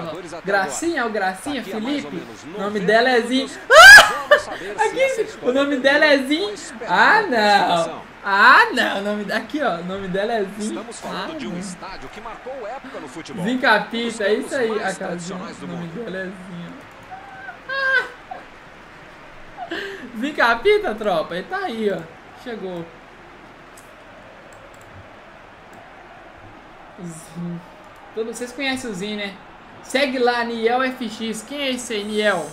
Gracinha, é o Gracinha, Felipe? [LAUGHS] O nome dela é Zinho. Ah! Aqui, o nome dela é Zinho. Ah, não. Ah, não. O nome, aqui, ó. O nome dela é Zinho. Estamos falando ah, de um estádio que marcou época no futebol. Zinho Capita, é isso aí. A casinha. O nome dela é Zinho. Ah! Zinho Capita, tropa. Ele tá aí, ó. Chegou. Zinho. Todo, vocês conhecem o Zinho, né? Segue lá, Niel FX. Quem é esse aí, Niel?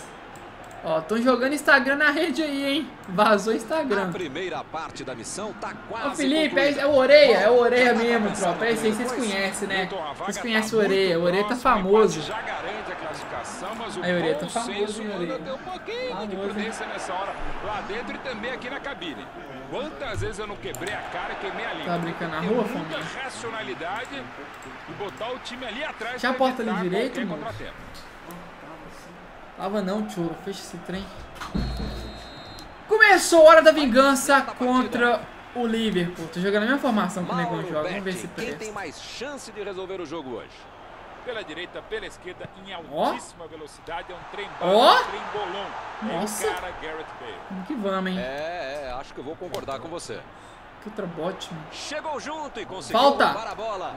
Ó, estão jogando Instagram na rede aí, hein? Vazou A Instagram. primeira parte da missão tá quase Ô Felipe, é, é o Oreia, é o Oreia mesmo, tropa. É esse aí, vocês conhecem, né? A vaga Vocês tá conhecem o Oreia, o Oreia tá famoso. a Aí, Oreia tá famoso, hein, Oreia? um Famoso, hein? prudência nessa hora, lá dentro também aqui na cabine. Quantas vezes eu não quebrei a cara queimei a língua? Tá brincando na rua, Fominha? racionalidade e botar o time ali atrás Tinha a porta ali direito, mano? Tava não, tio. Fecha esse trem. Começou a hora da vingança contra o Liverpool. Tô jogando a mesma formação que o Negão joga. Vamos ver se quem tem presta. mais chance de resolver o jogo hoje? Pela direita, pela esquerda, em Ó. altíssima velocidade, é um trem Ó. bala, um trem bolão. Nossa. O cara, Garrett Bale. Vamos que vamos, hein? É, é, acho que eu vou concordar com você. Que outra bot, mano. Chegou junto e conseguiu Falta. a bola.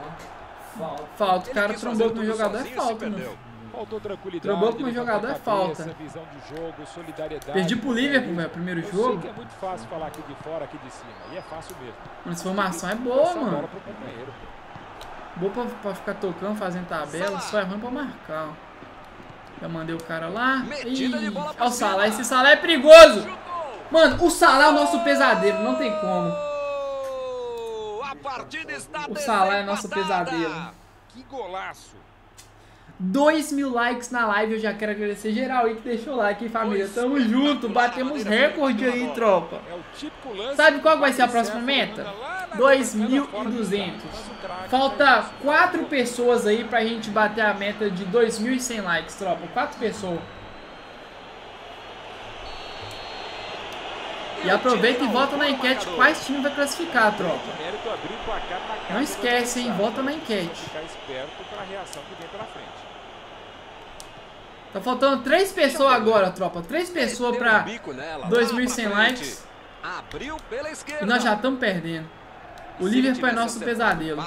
Falta. O Ele cara trombou com o jogador é falta, mano. Faltou tranquilidade. Trombou com o levantou jogador é falta. Visão de jogo, solidariedade. Perdi pro Liverpool, velho. Primeiro Eu jogo. sei que é muito fácil falar aqui de fora, aqui de cima. E é fácil mesmo. Mano, essa formação é boa, Passar a bola mano. Boa pra, pra ficar tocando, fazendo tabela. Só é ruim pra marcar, ó. Já mandei o cara lá. Metida Ih, Olha o Salah. Esse Salah é perigoso. Chutou! Mano, o Salah é o nosso pesadelo. Não tem como. Gol! A partida está O Salah é nosso pesadelo. Que golaço. 2 mil likes na live, eu já quero agradecer geral aí que deixou o like, hein, família. Tamo junto, batemos recorde aí, tropa. Sabe qual vai ser a próxima meta? manda lá na 2.200. fora do campo. Mas o craque Falta faz- 4 pessoas aí pra gente bater a meta de 2.100 likes, tropa. 4 pessoas. E aproveita e vota na enquete quais times vai classificar, tropa. Não esquece, hein? Vota na enquete. Ficar esperto para a reação que vem pela frente. Tá faltando 3 pessoas agora, tropa. 3 pessoas pra um bico nela, lá 2.100 pra frente. likes. Abriu pela esquerda. E nós já estamos perdendo. O Se Liverpool é nosso pesadelo.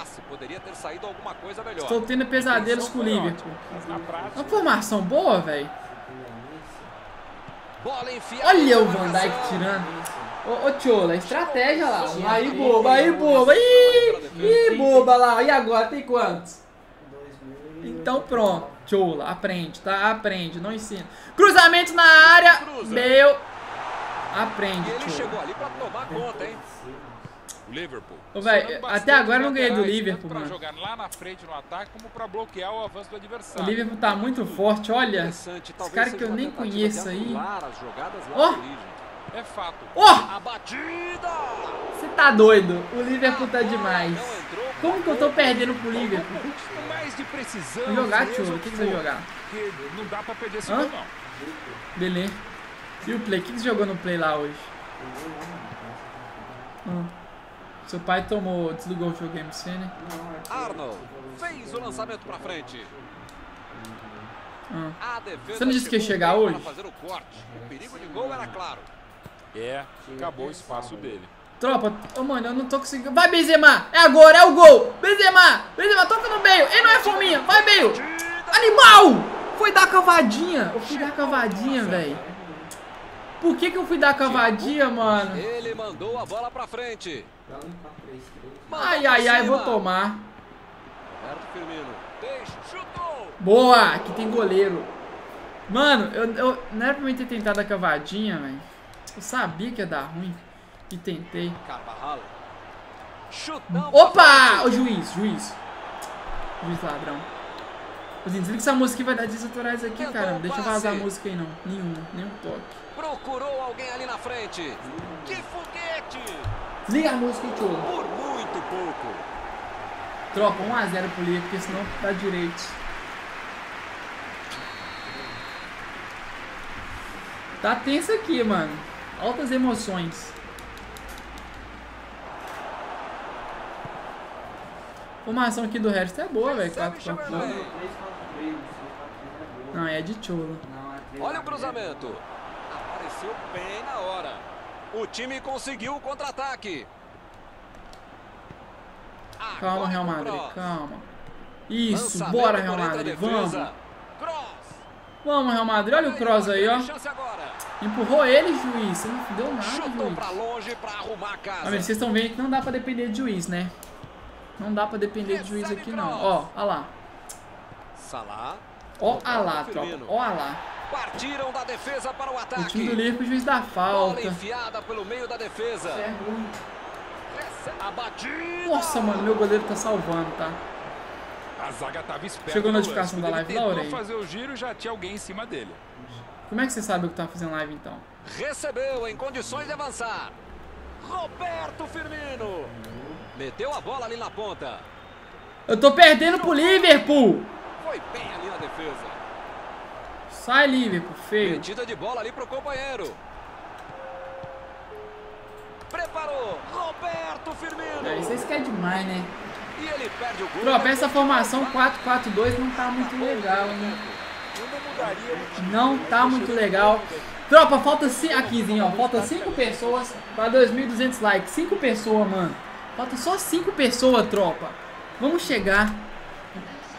Estou tendo pesadelos com o Liverpool. Uma formação boa, velho. Olha o Van. Dijk tirando. Ô, ô Tchola, estratégia lá. Aí, boba, aí, boba. Ih, ih, boba lá. E agora, tem quantos? Então pronto. Tchola, aprende, tá? Aprende, não ensina. Cruzamento na área. Cruza. Meu. Aprende, ele Tchola. chegou ali pra tomar conta, hein? Liverpool. Ô, Usando até agora eu não ganhei do Liverpool, mano. Pra jogar lá na frente no ataque, como para bloquear o avanço do O adversário. Liverpool tá muito forte, olha. Talvez cara que eu nem conheço aí. Ó. origem. É fato. Ó, A batida! você tá doido. O Liverpool tá demais. Como que eu tô perdendo pro Liverpool? Mais de precisão. Vou jogar, Tchola. O que, que você vai jogar? Não dá pra perder esse não. Beleza. E o Play? O que que você jogou no Play lá hoje? Hum. Seu pai tomou, desligou o videogame você, né? Arnold fez o lançamento pra frente. Hum. Você não disse que ia chegar hoje? Fazer o corte. O perigo de gol era claro. É, acabou o espaço dele. Tropa, ô mano, eu não tô conseguindo. Vai, Benzema! É agora, é o gol! Benzema! Benzema, toca no meio! Ele não é fominha! Vai, meio! Animal! Foi dar a cavadinha! Eu fui dar a cavadinha, velho. Por que que eu fui dar a cavadinha, mano? Ele mandou a bola pra frente. Ai, ai, ai, vou tomar. Boa! Aqui tem goleiro. Mano, eu, eu não era pra mim ter tentado a cavadinha, velho. Eu sabia que ia dar ruim. E tentei. Carvajal. Opa! O juiz, juiz. Juiz ladrão. Ô, Desliga essa música que vai dar autorais aqui, cara. Não deixa vazar a música aí, não. Nenhum, nenhum toque. Procurou alguém ali na frente. Que foguete. Desliga a música aí, tio. Por muito pouco. Tropa, 1x0 pro Liga, porque senão dá direito. Tá tenso aqui, mano. Altas emoções. Formação aqui do Harris é boa, velho. Recebe 4 Chamberlain. Não, é de chola. Olha o cruzamento. Apareceu bem na hora. O time conseguiu o contra-ataque. Calma, Real Madrid, calma. Isso, Lançamento bora, Real Madrid, vamos. Vamos, Real Madrid, olha o cross aí, ó. Empurrou ele, juiz. Não deu nada, juiz. Amigo, vocês estão vendo que não dá pra depender de juiz, né? Não dá pra depender de juiz aqui, não. Ó, olha lá. Salah. Ó a lá, tropa. Ó a lá. Partiram da defesa para o O ataque. time do Liverpool, juiz da falta. enfiada pelo meio da defesa. É ruim. Batida. Nossa, mano, meu goleiro tá salvando, tá? A zaga tava esperta. Chegou a no notificação da live, tentou Laurei. fazer o giro já tinha alguém em cima dele. Como é que você sabe o que tá fazendo live, então? Recebeu em condições de avançar. Roberto Firmino. Meteu a bola ali na ponta. Eu tô perdendo pro Liverpool! Foi bem ali na defesa. Sai, Liverpool, feio. Metida de bola ali pro companheiro. Preparou. Roberto Firmino. É, vocês querem demais, né? Tropa, essa formação 4-4-2 não tá muito legal, hein? Não tá muito legal. Tropa, falta 5. Aqui, ó. Falta 5 pessoas pra 2.200 likes. 5 pessoas, mano. Falta só 5 pessoas, tropa. Vamos chegar.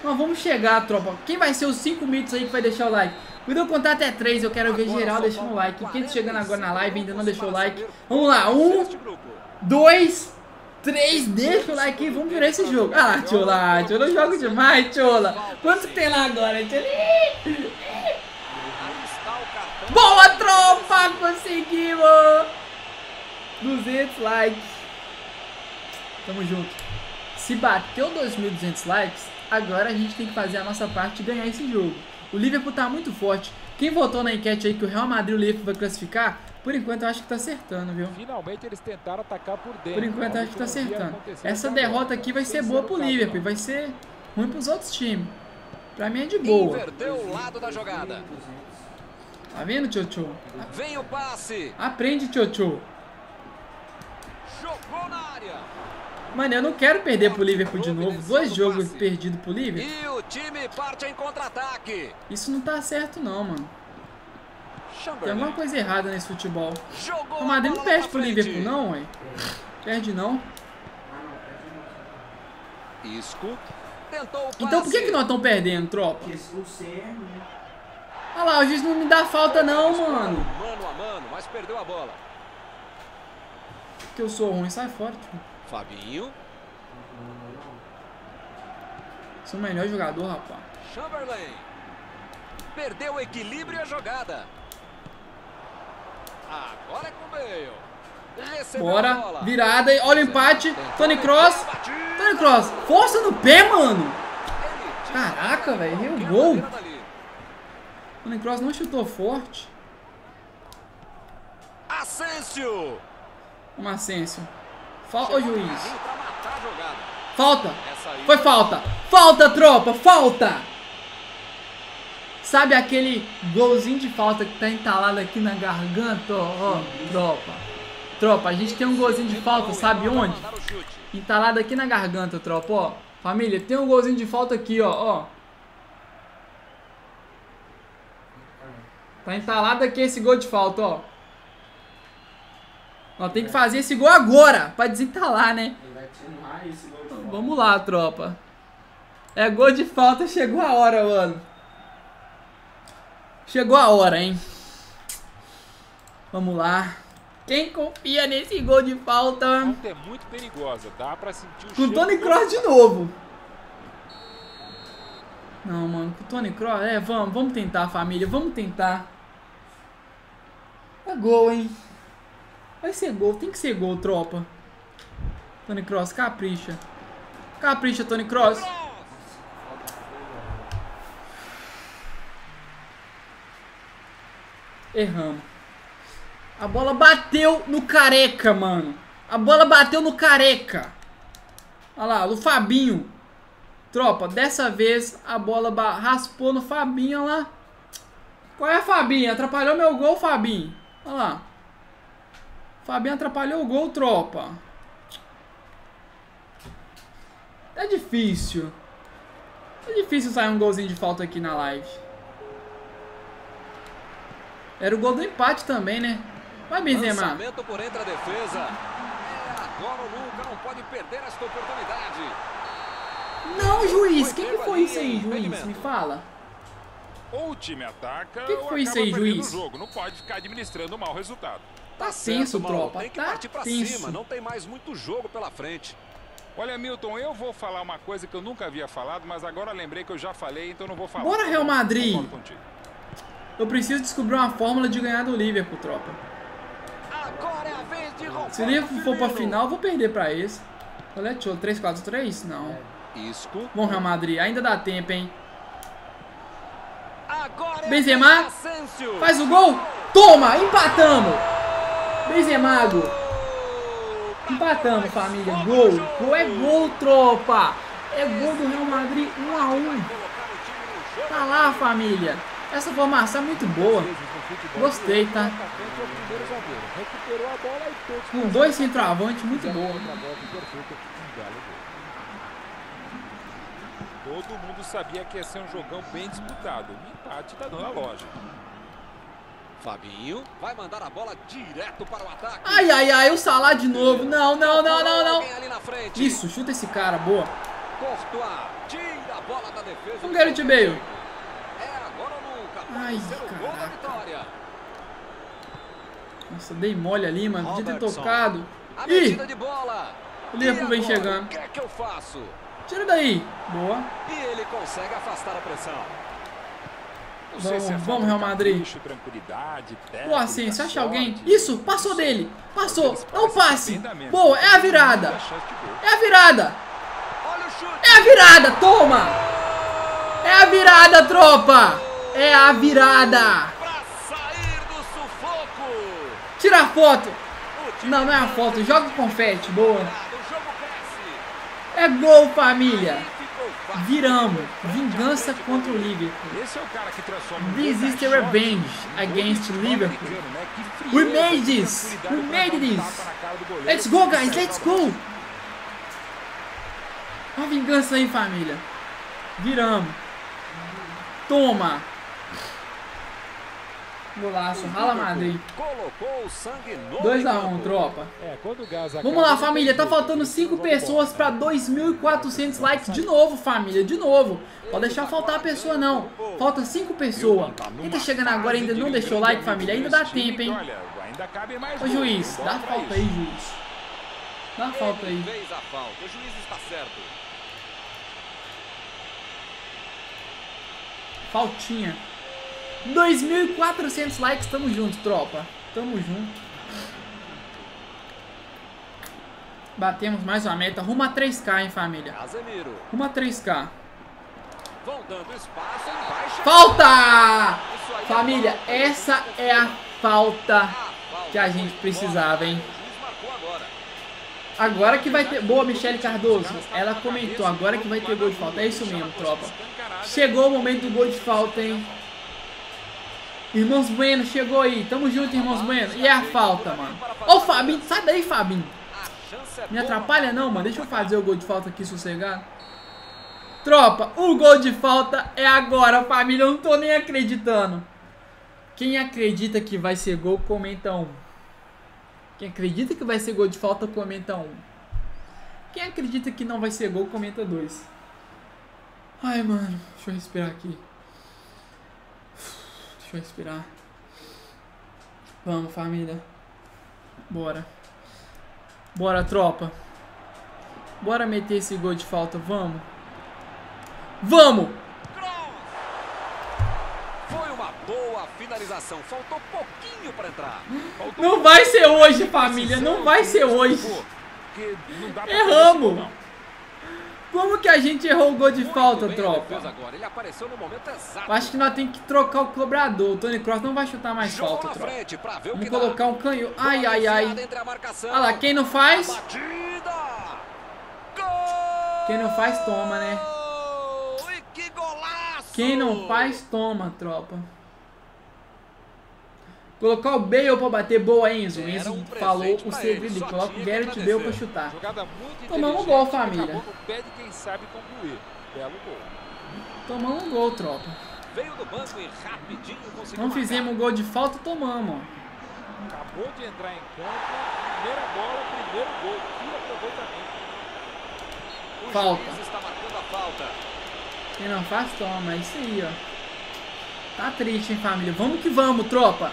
Não, vamos chegar, tropa. Quem vai ser os 5 mitos aí que vai deixar o like? Cuidado contar até 3. Eu quero ver geral deixando o like. Quem tá chegando agora na live ainda não deixou o like. Vamos lá. 1, 2, 3. Deixa o like e vamos virar esse jogo. Ah lá, Tchola. Tchola, eu jogo demais, Tchola. Quantos que tem lá agora, cartão. Boa tropa, conseguimos! 200 likes. Tamo junto. Se bateu 2.200 likes, agora a gente tem que fazer a nossa parte e ganhar esse jogo. O Liverpool tá muito forte. Quem votou na enquete aí que o Real Madrid e o Liverpool vai classificar, por enquanto eu acho que tá acertando, viu? Finalmente eles tentaram atacar por dentro. Por enquanto eu acho que tá acertando. Essa derrota aqui vai ser boa pro. Liverpool, vai ser ruim pros outros times. Pra mim é de boa. Inverteu o lado da jogada. Tá vendo, Tchotchô? Vem o passe. Aprende, Tchotchô. Jogou na área. Mano, eu não quero perder pro Liverpool de novo. Dois jogos perdidos pro Liverpool. E o time parte em contra-ataque. Isso não tá certo não, mano. Tem alguma coisa errada nesse futebol. O Madrid não perde pro. Liverpool não, ué. Perde não. Isco. Então por que, que nós estamos perdendo, tropa? É ruim. Olha lá, o juiz não me dá falta não, mano. Mano a mano, mas perdeu a bola. Porque eu sou ruim, sai fora, tio. Fabinho. Sou o melhor jogador, rapaz. Chamberlain. Perdeu o equilíbrio e a jogada. Agora é com o Bale. Recebeu a Bora, virada, olha o empate. Tony Cross. Tony Cross, força no pé, mano. Caraca, velho, a e o gol? Tony Cross não chutou forte. Asensio. Como Asensio. Falta, ô juiz. Falta. Foi falta. Falta, tropa, falta. Sabe aquele golzinho de falta que tá entalado aqui na garganta, ó, ó, tropa. Tropa, a gente tem um golzinho de falta, sabe onde? Entalado aqui na garganta, tropa, ó. Família, tem um golzinho de falta aqui, ó, ó. Tá entalado aqui esse gol de falta, ó. Ó, tem que fazer esse gol agora, pra desentalar, né? Fora. Vamos lá, tropa. É gol de falta, chegou a hora, mano. Chegou a hora, hein? Vamos lá. Quem confia nesse gol de falta? é muito perigosa, dá pra sentir o Com o Tony Cross de novo. Não, mano, com o Tony Cross. É, vamos, vamos tentar, família. Vamos tentar. É gol, hein? Vai ser gol, tem que ser gol, tropa. Tony Cross, capricha. Capricha, Tony Cross. Erramos. A bola bateu no careca, mano. A bola bateu no careca. Olha lá, no Fabinho. Tropa, dessa vez a bola raspou no Fabinho, olha lá. Qual é, Fabinho? Atrapalhou meu gol, Fabinho. Olha lá. Fabinho atrapalhou o gol, tropa. É difícil. É difícil sair um golzinho de falta aqui na live. Era o gol do empate também, né? Vai, Benzema. Lançamento por entre a defesa. É agora ou nunca, não pode perder esta oportunidade. Não, juiz. Quem que foi isso aí, juiz? Me fala. Ou o time ataca Que que ou foi isso aí, juiz? o jogo. Não pode ficar administrando o mau resultado. Tá certo, tenso, Mauro, tropa. Tem que Tá partir pra tenso. cima, não tem mais muito jogo pela frente. Olha, Milton, eu vou falar uma coisa que eu nunca havia falado, mas agora lembrei que eu já falei, então não vou falar. Bora, Real Madrid! Eu preciso descobrir uma fórmula de ganhar do Liverpool, tropa. É Se o Liverpool for pra final, eu vou perder pra esse. Qual é, tio? 3-4-3? Não. Isco. Bom, Real Madrid, ainda dá tempo, hein? É Benzema. Faz o gol! Toma! Empatamos! Benzemago! Empatamos, família. Gol! Gol é gol, tropa! É gol do Real Madrid 1 a 1 Tá lá, família. Essa formação é muito boa. Gostei, tá? Com dois centroavantes, muito boa. Gol. Todo mundo sabia que ia ser um jogão bem disputado. O empate tá dando a loja. Fabinho vai mandar a bola direto para o ataque. Ai, ai, ai, o Salah de novo. Não, não, não, não, não. Isso, chuta esse cara, boa. Courtois tira a bola da defesa. Um do Gareth Bale. É agora ou nunca. Pode Ai, caraca. vitória. Nossa, dei mole ali, mano. Podia ter tocado. Ih, o Liverpool vem chegando. É? Tira daí. Boa. E ele consegue afastar a pressão. Vamos, se é vamos, Real Madrid. capricho, tranquilidade, Pô, assim, você acha alguém? Isso, passou dele. Passou. Dá o passe. Boa, é a virada. É a virada. É a virada, toma. É a virada, tropa. É a virada. Tira a foto. Não, não é a foto. Joga o confete. Boa. É gol, família. Viramos. Vingança contra o Liverpool. É This is the revenge against Liverpool. né? We made this. We made this. Let's go, guys. Let's go. Uma vingança aí, família. Viramos. Toma. Golaço. Rala Madrid. Colocou o sangue no 2x1, campo. tropa. É, quando o gás Vamos lá, família. Tá faltando tem 5 que pessoas pra bola. 2.400 likes. De novo, família. De novo. Pode deixar faltar a pessoa, não. Falta 5 pessoas. Quem tá chegando agora e ainda não deixou o like, família, ainda dá tempo, hein? Ô, juiz, dá falta aí, juiz. Dá falta aí. O juiz está certo. Faltinha. 2.400 likes, tamo junto, tropa. Tamo junto. Batemos mais uma meta. Rumo a 3k, hein, família. Rumo a 3k. Vão dando espaço embaixo. Falta! É Família, essa é a falta que a gente precisava, hein? Agora que vai ter... Boa, Michele Cardoso. Ela comentou, agora que vai ter gol de falta. É isso mesmo, tropa. Chegou o momento do gol de falta, hein? Irmãos Bueno, chegou aí. Tamo junto, irmãos Bueno. E é a falta, mano. Ô, Fabinho, sai daí, Fabinho. Me atrapalha não, mano. Deixa eu fazer o gol de falta aqui sossegado. Tropa, o gol de falta é agora, família. Eu não tô nem acreditando. Quem acredita que vai ser gol, comenta um. Quem acredita que vai ser gol de falta, comenta um. Quem acredita que não vai ser gol, comenta dois. Ai, mano. Deixa eu respirar aqui. Deixa eu respirar. Vamos, família. Bora. Bora, tropa. Bora meter esse gol de falta, vamos. Vamos! Foi uma boa finalização. Faltou pouquinho para entrar. Faltou Não vai ser hoje, família. Não vai ser hoje. Erramos. Como que a gente errou o gol de Muito falta, tropa? acho que nós temos que trocar o cobrador. O Tony Cross não vai chutar mais Jogou falta, tropa. Vamos que dá. colocar um canhão. Ai, ai, ai. Olha lá, quem não faz, quem não faz, toma, né? Quem não faz, toma, tropa. Colocar o Bale pra bater boa, Enzo. O Enzo um falou o segredo. ele, coloca o Gareth Bale pra chutar. Tomamos inteligente gol, família. Tomamos um gol, tropa. Veio do banco e rapidinho conseguiu Não fizemos um gol de falta, tomamos. Acabou de entrar em campo, primeira bola, primeiro gol. Que aproveitamento. O Falta. está marcando a falta. Quem não faz, toma. É isso aí, ó. Tá triste, hein, família. Vamos que vamos, tropa.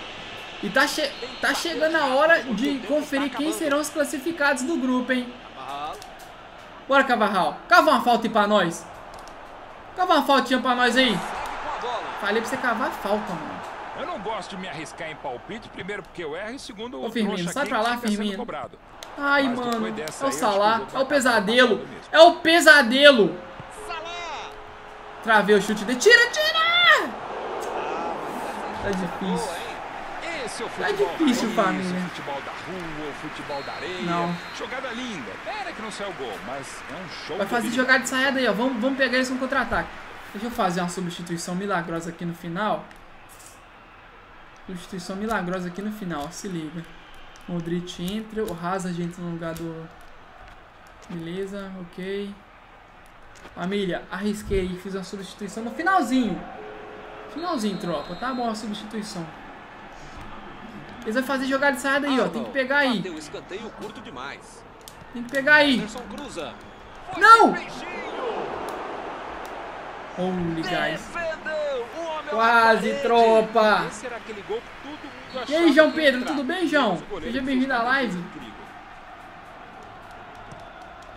E tá, che tá chegando a hora de conferir quem serão os classificados do grupo, hein. Bora, Cavarral. Cava uma falta aí pra nós. Cava uma faltinha pra nós aí. Falei pra você cavar a falta, mano. Eu não gosto de me arriscar em palpite, primeiro porque eu erro e segundo Ô, o Firmino, sai pra lá, Firmino. Ai, Mas mano. É o Salah. eu É o pesadelo. É o pesadelo. Travei o chute dele. Tira, tira! Tá difícil. Boa, hein? Esse é o futebol difícil, raiz, família. o futebol da rua, o futebol da areia. Não. Jogada linda. Pera que não saiu gol, mas é um show Vai fazer jogada de saída aí, ó. Vamos, vamos pegar eles no contra-ataque. Deixa eu fazer uma substituição milagrosa aqui no final. Substituição milagrosa aqui no final, ó. Se liga. Modric entra, o Hazard entra no lugar do... Beleza, ok. Família, arrisquei aí, fiz uma substituição no finalzinho. Finalzinho, tropa. Tá bom a substituição. Eles vão fazer jogada de saída aí, ó. Tem que pegar aí. Bateu escanteio curto demais. Tem que pegar aí. Não! Holy guys. Quase, tropa. E aí, João Pedro, tudo bem, João? Seja bem-vindo à live.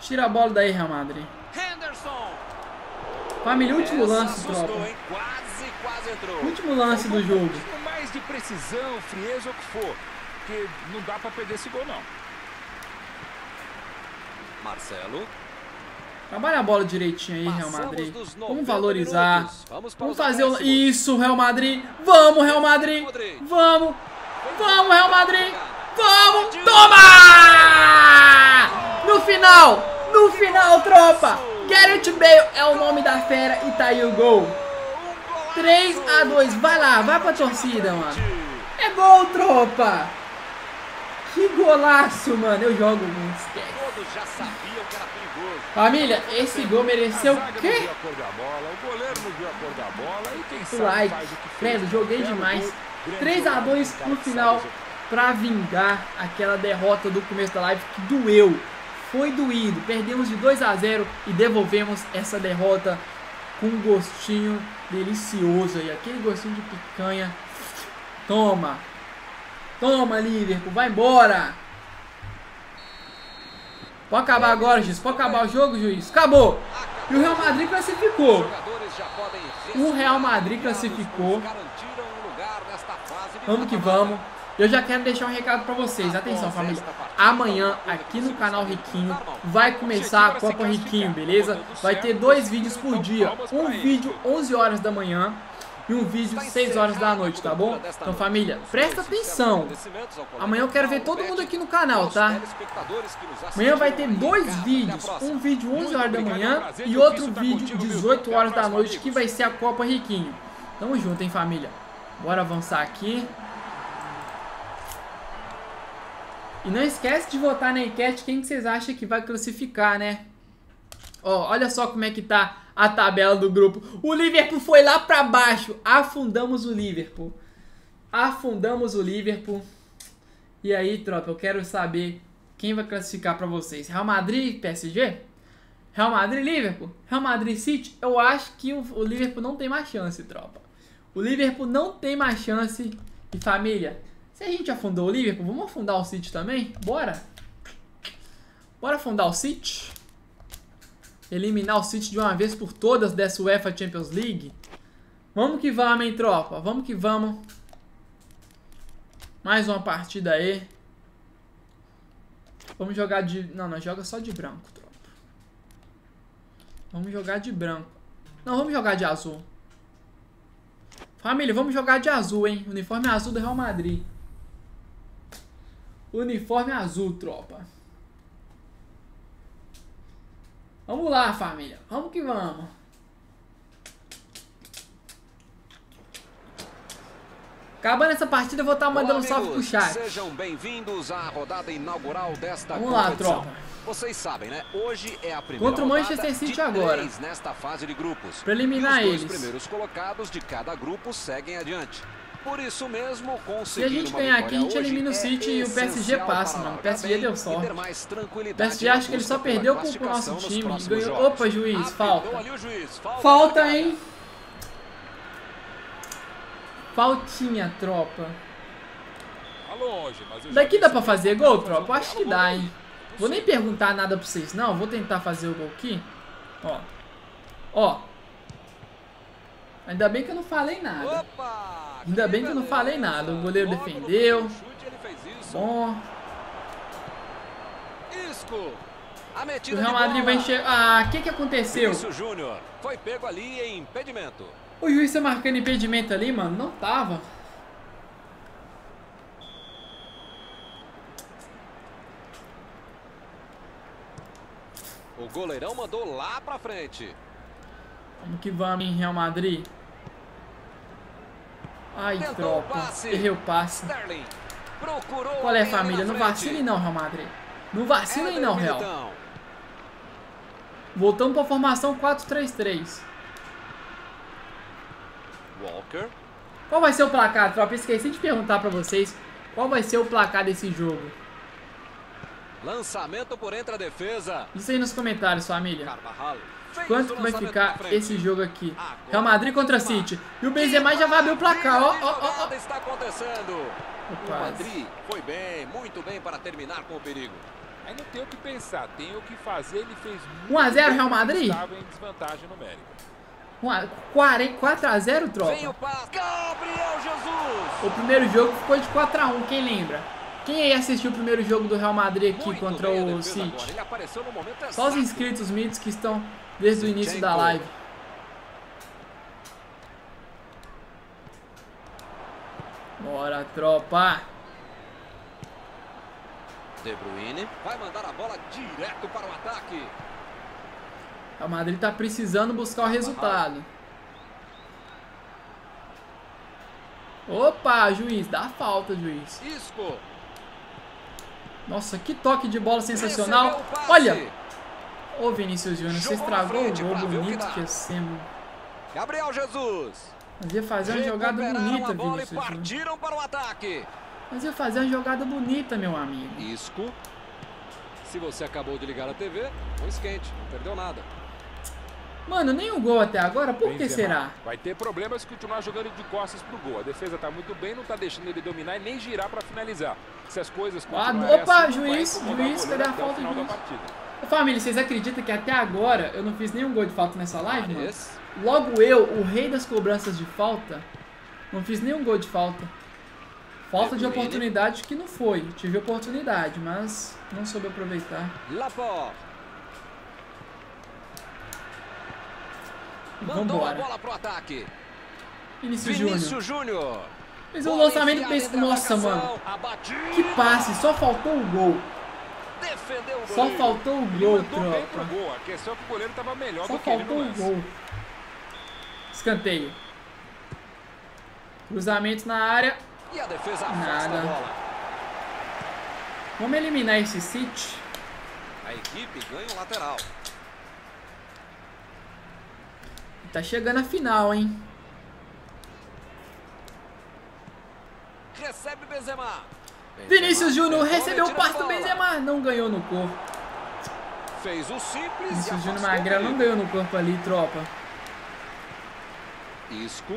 Tira a bola daí, Real Madrid. Família, último lance, tropa. Último lance do jogo. De precisão, frieza, ou o que for. Porque não dá pra perder esse gol, não. Marcelo. Trabalha a bola direitinho aí, Real Madrid. Vamos 90 valorizar. Vamos para Vamos os fazer o... Isso, Real Madrid. Vamos, Real Madrid. Vamos. Vamos, Real Madrid. Vamos. Toma! No final. No final, tropa. Gareth Bale é o nome da fera e tá aí o gol. 3 a 2 Vai lá, vai pra torcida, mano. É gol, tropa. Que golaço, mano. Eu jogo muito. esquece. Família, esse gol mereceu o quê? o like. Credo, joguei demais. gol, grande 3 a jogada 2 do cara no final pra vingar aquela derrota do começo da live que doeu. Foi doído. Perdemos de 2 a 0 e devolvemos essa derrota com um gostinho delicioso aí, aquele gostinho de picanha. Toma. Toma, Liverpool, vai embora. Pode acabar agora, juiz. Pode acabar o jogo, juiz. Acabou. E o Real Madrid classificou. O Real Madrid classificou. Vamos que vamos. Eu já quero deixar um recado pra vocês. Atenção, família. Amanhã, aqui no canal Riquinho, vai começar a Copa Riquinho, beleza? Vai ter dois vídeos por dia. Um vídeo 11 horas da manhã e um vídeo 6 horas da noite, tá bom? Então, família, presta atenção. Amanhã eu quero ver todo mundo aqui no canal, tá? Amanhã vai ter dois vídeos. Um vídeo 11 horas da manhã e outro vídeo 18 horas da noite, que vai ser a Copa Riquinho. Tamo junto, hein, família? Bora avançar aqui. E não esquece de votar na enquete quem que vocês acham que vai classificar, né? Ó, olha só como é que tá a tabela do grupo. O Liverpool foi lá pra baixo. Afundamos o Liverpool. Afundamos o Liverpool. E aí, tropa, eu quero saber quem vai classificar pra vocês. Real Madrid PSG? Real Madrid Liverpool? Real Madrid City? Eu acho que o Liverpool não tem mais chance, tropa. O Liverpool não tem mais chance. E família, se a gente afundou o Liverpool, vamos afundar o City também? Bora? Bora afundar o City? Eliminar o City de uma vez por todas dessa UEFA Champions League? Vamos que vamos, hein, tropa? Vamos que vamos. Mais uma partida aí. Vamos jogar de... Não, nós joga só de branco, tropa. Vamos jogar de branco. Não, vamos jogar de azul. Família, vamos jogar de azul, hein? Uniforme azul do Real Madrid. Uniforme azul, tropa. Vamos lá, família. Vamos que vamos. Acabando essa partida, eu vou estar mandando um Olá, salve pro amigos. chat. Sejam bem-vindos à rodada inaugural desta Vamos lá, competição. tropa. Vocês sabem, né? Hoje é a primeira Contra o Manchester City agora. nesta fase de grupos. Pra eliminar e os dois eles. primeiros colocados de cada grupo seguem adiante. Por isso mesmo, Se a gente ganhar aqui, a gente elimina o é City e o PSG essencial passa, mano. O PSG bem deu sorte. O PSG acho que ele só perdeu pro, pro classificação nosso nos time. Ganhou... jogos. Opa, juiz, falta. o juiz. Falta, Falta, hein? Faltinha, tropa. Tá Daqui dá pra fazer gol, tropa? Acho que dá, hein? Vou nem perguntar nada pra vocês, não. Vou tentar fazer o gol aqui. Ó. Ó. Ainda bem que eu não falei nada. Opa! Ainda bem que eu não falei nada. O goleiro defendeu. Bom. O Real Madrid vai encher. Ah, o que que aconteceu? Em. O juiz tá marcando impedimento ali, mano. Não tava. O goleirão mandou lá pra frente. Vamos que vamos, hein, Real Madrid. Ai, Tentou tropa. passe. Errei o passe. Sterling Qual é, família? Não vacile não, Real Madrid. Não vacila aí Éder não, Real. Militão. Voltamos pra formação 4-3-3. Walker. Qual vai ser o placar, tropa? Esqueci de perguntar pra vocês. Qual vai ser o placar desse jogo? Lançamento por entre a defesa. Diz aí nos comentários, família. Carvajal. Quanto o que vai ficar esse jogo aqui? Real Madrid contra. City. E o Benzema já vai abrir o placar, ó, ó, ó, está acontecendo. O. Madrid foi bem, muito bem para terminar com o perigo. Aí não tem o que pensar, tem o que fazer. Ele fez 1 a 0 bem Real Madrid? Estava em desvantagem numérica. 4x0, Vem o tropa. O primeiro jogo ficou de 4x1, quem lembra? Quem aí assistiu o primeiro jogo do Real Madrid aqui Muito contra a o. City? Só os inscritos mitos que estão desde o início da live. Bora, tropa. De Bruyne vai mandar a bola direto para o ataque. O Madrid tá precisando buscar o resultado. Opa, juiz, dá falta, juiz. Nossa, que toque de bola sensacional. Olha, ô Vinícius Júnior, você estragou o frente gol o que bonito que ia ser, mano. Gabriel Jesus. Mas ia fazer uma jogada bonita, Vinícius partiram para o ataque. Mas ia fazer uma jogada bonita, meu amigo. Isco. Se você acabou de ligar a TV, um esquente, não perdeu nada. Mano, nem o gol até agora, por que Benzema será? Vai ter problemas se continuar jogando de costas pro gol. A defesa tá muito bem, não tá deixando ele dominar e nem girar para finalizar. Se as coisas Ah, continuarem opa, assim, juiz, juiz, cadê a falta, da juiz? Família, vocês acreditam que até agora eu não fiz nenhum gol de falta nessa live, mano? Logo eu, o rei das cobranças de falta, não fiz nenhum gol de falta. Falta de oportunidade que não foi. Tive oportunidade, mas não soube aproveitar. Vambora. Vinícius Júnior. Júnior. Fez um lançamento entre a nossa, mano. Que passe, só faltou o gol. Defendeu o Só faltou o gol, tropa. gol. A questão é que o goleiro melhor Só do que ele faltou no o lance. gol. Escanteio. Cruzamento na área. E a defesa Nada. Vamos eliminar esse City. A equipe ganha um lateral. Tá chegando a final, hein? Recebe Benzema. Vinícius Júnior recebeu o passe do. Benzema. Não ganhou no corpo. Fez o simples Vinícius Júnior Magrelo não ganhou no corpo ali, tropa. Isco.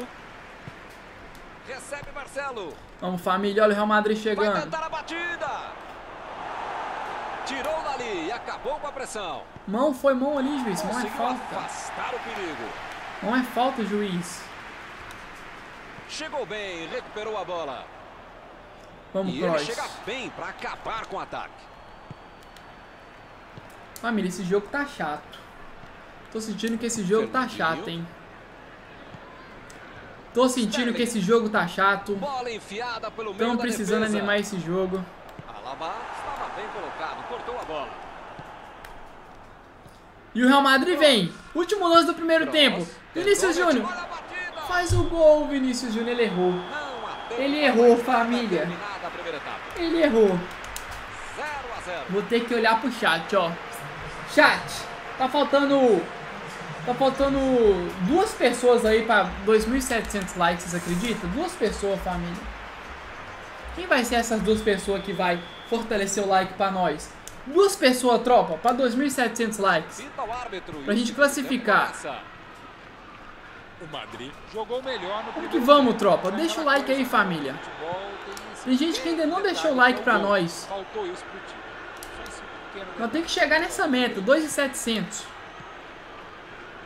Recebe Marcelo. Vamos, família. Olha o Real Madrid Vai chegando. tentar a batida. Tirou dali e acabou com a pressão. Mão foi mão ali, juiz. Mão é falta. afastar o perigo. Não é falta, juiz. Chegou bem, recuperou a bola. Vamos, e ele chega bem para acabar com o ataque. Família, esse jogo tá chato. Tô sentindo que esse jogo tá chato, hein? Tô sentindo que esse jogo tá chato. Estamos precisando animar esse jogo. E o Real Madrid vem. Último lance do primeiro tempo. Vinícius Júnior. Faz o gol, Vinícius Júnior. Ele errou. Ele errou, para família. Ele errou. 0 a 0. Vou ter que olhar pro chat, ó. Chat, tá faltando. Tá faltando duas pessoas aí pra 2.700 likes, vocês acreditam? Duas pessoas, família. Quem vai ser essas duas pessoas que vai fortalecer o like pra nós? Duas pessoas, tropa, pra 2.700 likes. Pra gente classificar. O Madrid jogou melhor no Vamos que vamos, tropa. Deixa o like aí, família. tem gente que ainda não deixou o like pra nós. Nós temos que chegar nessa meta, 2,700.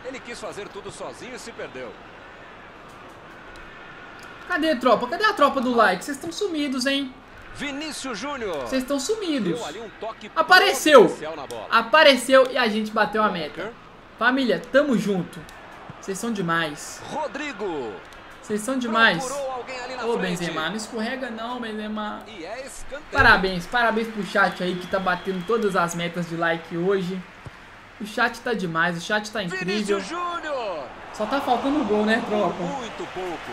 Ele quis fazer tudo sozinho e se perdeu. Cadê, tropa? Cadê a tropa do like? Vocês estão sumidos, hein? Vinícius Júnior. Vocês estão sumidos. Um toque Apareceu. Apareceu e a gente bateu a meta. Família, tamo junto. Vocês são demais. Rodrigo. Vocês são demais. Ô, frente. Benzema, não escorrega não, Benzema. É. Parabéns, parabéns pro chat aí que tá batendo todas as metas de like hoje. O chat tá demais, o chat tá incrível. Só tá faltando gol, né, tropa? Muito pouco.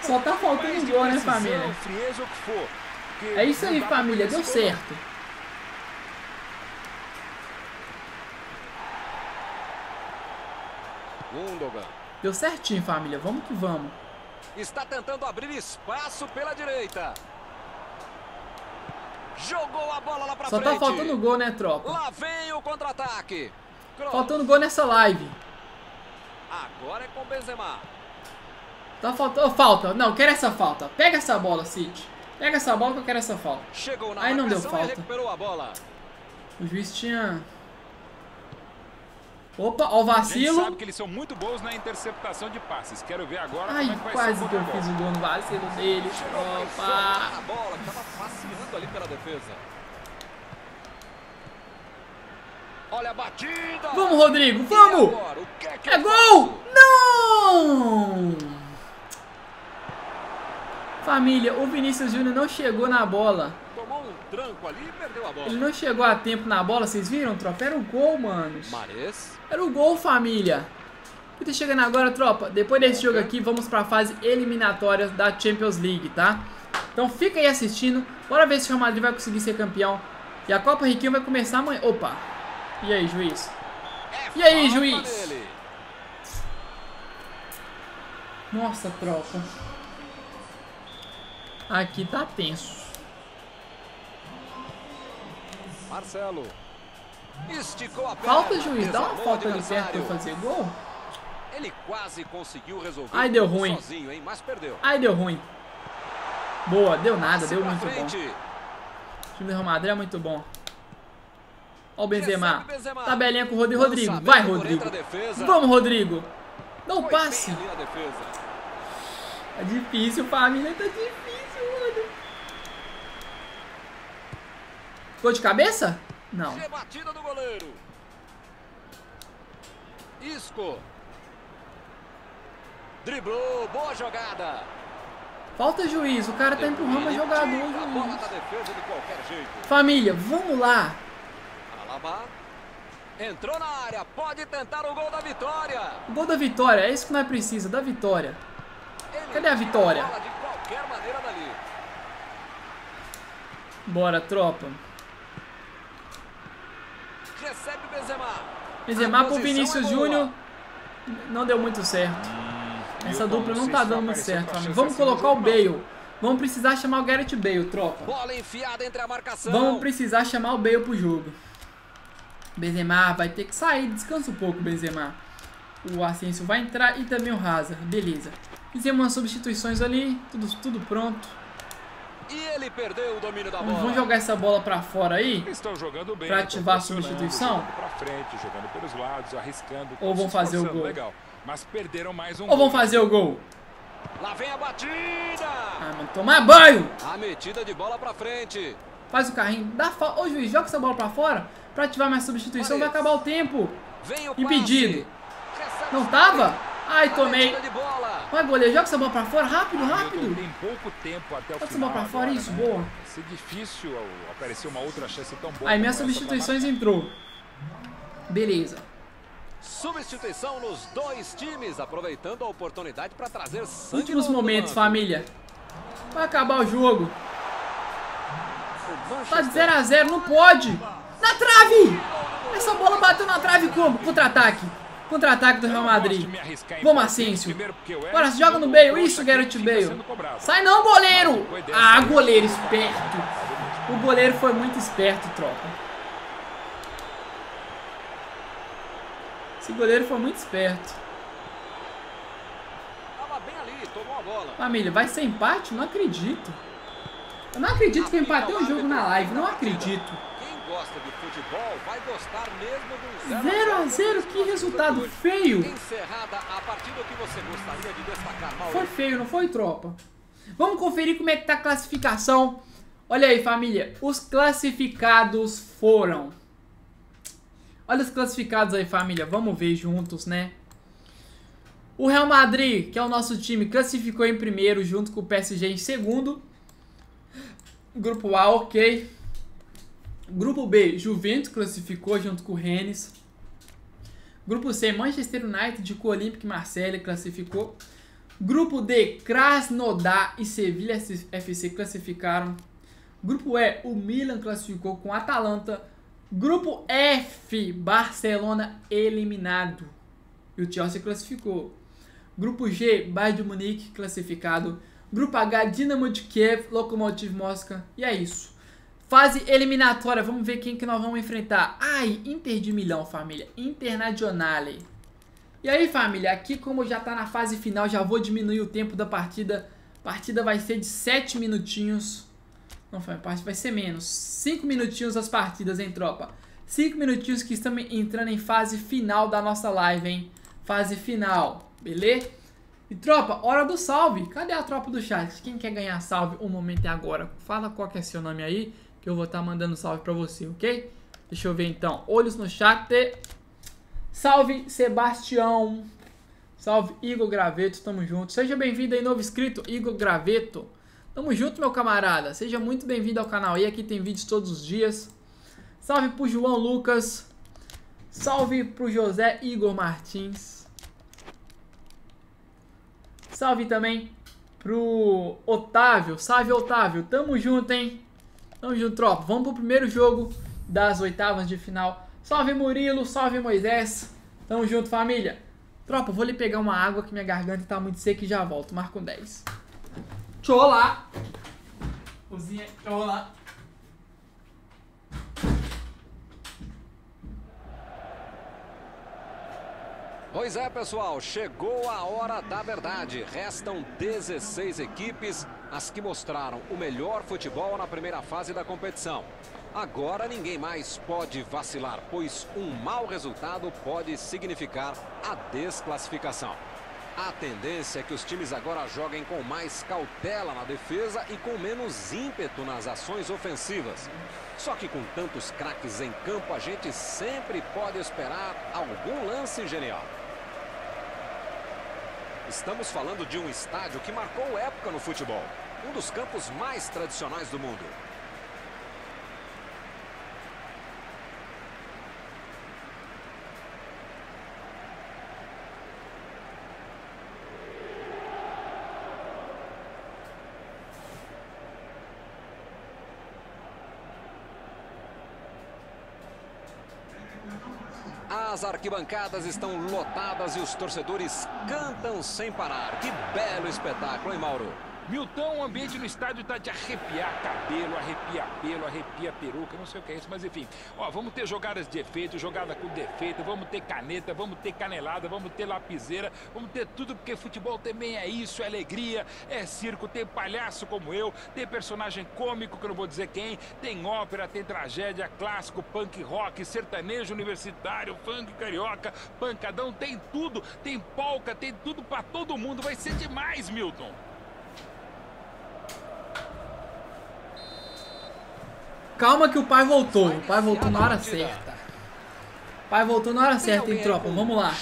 Só tá faltando gol, né, família? É isso aí, família, deu certo. Gundogan. Deu certinho, família. Vamos que vamos. Está tentando abrir espaço pela direita. Jogou a bola lá pra Só frente. tá faltando gol, né, tropa? Lá vem o contra-ataque. Faltando gol nessa live. Agora é com Benzema. Tá faltando. Falta. Não, quero essa falta. Pega essa bola, City. Pega essa bola que eu quero essa falta. Aí não deu falta. a bola. O juiz tinha. Opa, ó o gente sabe vacilo. que eles são muito bons na interceptação de passes. Quero ver agora Ai, é que quase que eu fiz o gol no vacilo dele. Opa! a bola passeando ali pela defesa. Olha a batida. Vamos, Rodrigo, vamos! é, É gol! Não! Família, o Vinícius Júnior não chegou na bola. Um tranco ali e perdeu a bola. Ele não chegou a tempo na bola, vocês viram, tropa? Era o gol, mano. Mares. Era o gol, família. E tá chegando agora, tropa. Depois desse jogo aqui, vamos pra fase eliminatória da Champions League, tá? Então fica aí assistindo. Bora ver se o Real Madrid vai conseguir ser campeão. E a Copa Riquinho vai começar amanhã. Opa! E aí, juiz? É E aí, juiz? Nossa, tropa. Aqui tá tenso. Marcelo. Esticou a perna. Falta, juiz. Dá uma falta ali perto pra fazer gol. Ele quase conseguiu resolver Ai, deu ruim. sozinho, hein? Mas perdeu. Ai, deu ruim. Boa, deu nada, deu muito bom. O time do Real Madrid é muito bom. Ó o Benzema. Benzema. Tabelinha com o Rodrigo. Rodrigo, vai, Rodrigo. Vamos, Rodrigo. Dá o Foi passe. Tá difícil, família. Tá difícil, mano. Gol de cabeça? Não. Rebatida do goleiro. Isco. Driblou, boa jogada. Falta juiz. O cara tá empurrando a Ele jogador. de. Família, vamos lá. Alaba. Entrou na área, pode tentar o gol da vitória. O gol da vitória. É isso que nós precisamos, da vitória. Cadê a vitória? Bora, tropa. Recebe Benzema. Benzema A pro Vinícius é. Júnior. Não deu muito certo. Essa Milton, dupla não tá dando muito certo, Vamos assim colocar o jogo, não. Bale. Vamos precisar chamar o Gareth Bale, tropa. Bola enfiada entre a marcação. Vamos precisar chamar o Bale pro jogo. Benzema vai ter que sair. Descansa um pouco, Benzema. O Asensio vai entrar e também o Hazard. Beleza. Fizemos umas substituições ali. Tudo, tudo pronto. E ele perdeu o domínio da bola. Vamos jogar essa bola pra fora aí. Estão jogando bem. Pra estão ativar a substituição? Frente, lados. Ou vão fazer o gol? Legal. Mais um Ou vão fazer o gol? Lá vem a batida. Ah, mano, tomar banho! A metida de bola pra frente. Faz o carrinho. Dá fa... Ô juiz, joga essa bola pra fora. Pra ativar minha substituição vai acabar o tempo. Vem o Impedido. Não tava? Ai, A tomei. Vai, goleiro, joga essa bola pra fora. Rápido, rápido. Tem pouco tempo até o Pode final. bola pra fora, isso, né? boa. Vai ser difícil aparecer uma outra chance tão boa. Aí minhas essa substituições entrou. Beleza. Substituição nos dois times, aproveitando a oportunidade para trazer sangue Últimos momentos, família. Vai acabar o jogo. Tá de Manchester 0x0, não pode. Na trave! Essa bola bateu na trave como? Contra-ataque. Contra-ataque do Real Madrid. Vamos, Asensio. Bora, joga no Bale. Isso, fica Bale. Sai não, goleiro! Ah, goleiro esperto. O goleiro foi muito esperto, tropa. Esse goleiro foi muito esperto. Família, vai ser empate? Não acredito. Eu não acredito que eu empatei o jogo na live. Não acredito. Gosta de futebol vai gostar mesmo do 0 a 0 que resultado feio. Encerrada a partida que você gostaria de destacar. Foi feio, não foi, tropa? Vamos conferir como é que tá a classificação. Olha aí, família. Os classificados foram... Olha os classificados aí, família. Vamos ver juntos, né? O Real Madrid, que é o nosso time, classificou em primeiro junto com o PSG em segundo. Grupo A, ok. Grupo B, Juventus classificou junto com o Rennes. Grupo C, Manchester United com o Olympique Marseille classificou. Grupo D, Krasnodar e Sevilha FC classificaram. Grupo E, o Milan classificou com Atalanta. Grupo F, Barcelona eliminado. E o Chelsea classificou. Grupo G, Bayern de Munique classificado. Grupo H, Dinamo de Kiev, Lokomotiv Mosca. E é isso. Fase eliminatória, vamos ver quem que nós vamos enfrentar. Ai, Inter de Milão, família. Internazionale. E aí, família, aqui como já tá na fase final, já vou diminuir o tempo da partida. Partida vai ser de 7 minutinhos. Não, vai ser menos. 5 minutinhos as partidas, hein, tropa? 5 minutinhos que estamos entrando em fase final da nossa live, hein? Fase final, beleza? E tropa, hora do salve. Cadê a tropa do chat? Quem quer ganhar salve, o momento é agora. Fala qual que é seu nome aí, eu vou estar tá mandando salve pra você, ok? Deixa eu ver então. Olhos no chat. Salve Sebastião. Salve Igor Graveto, tamo junto. Seja bem-vindo aí, novo inscrito, Igor Graveto. Tamo junto, meu camarada. Seja muito bem-vindo ao canal aí. Aqui tem vídeos todos os dias. Salve pro João Lucas. Salve pro José Igor Martins. Salve também pro Otávio. Salve, Otávio. Tamo junto, hein? Tamo junto, tropa. Vamos pro primeiro jogo das oitavas de final Salve Murilo, salve Moisés. Tamo junto, família. Tropa, vou lhe pegar uma água que minha garganta tá muito seca e já volto. Marco 10. Tchola. Cozinha, tchola. Pois é, pessoal, chegou a hora da verdade. Restam 16 equipes, as que mostraram o melhor futebol na primeira fase da competição. Agora ninguém mais pode vacilar, pois um mau resultado pode significar a desclassificação. A tendência é que os times agora joguem com mais cautela na defesa e com menos ímpeto nas ações ofensivas. Só que com tantos craques em campo, a gente sempre pode esperar algum lance genial. Estamos falando de um estádio que marcou época no futebol. Um dos campos mais tradicionais do mundo. As arquibancadas estão lotadas e os torcedores cantam sem parar. Que belo espetáculo, hein, Mauro? Milton, o ambiente no estádio está de arrepiar cabelo, arrepia pelo, arrepia peruca, não sei o que é isso, mas enfim. Ó, vamos ter jogadas de efeito, jogada com defeito, vamos ter caneta, vamos ter canelada, vamos ter lapiseira, vamos ter tudo, porque futebol também é isso, é alegria, é circo, tem palhaço como eu, tem personagem cômico, que eu não vou dizer quem, tem ópera, tem tragédia, clássico, punk rock, sertanejo universitário, funk carioca, pancadão, tem tudo, tem polca, tem tudo para todo mundo, vai ser demais, Milton. Calma que o pai voltou. O pai voltou na hora certa. O pai voltou na hora certa, hein, tropa? Vamos lá.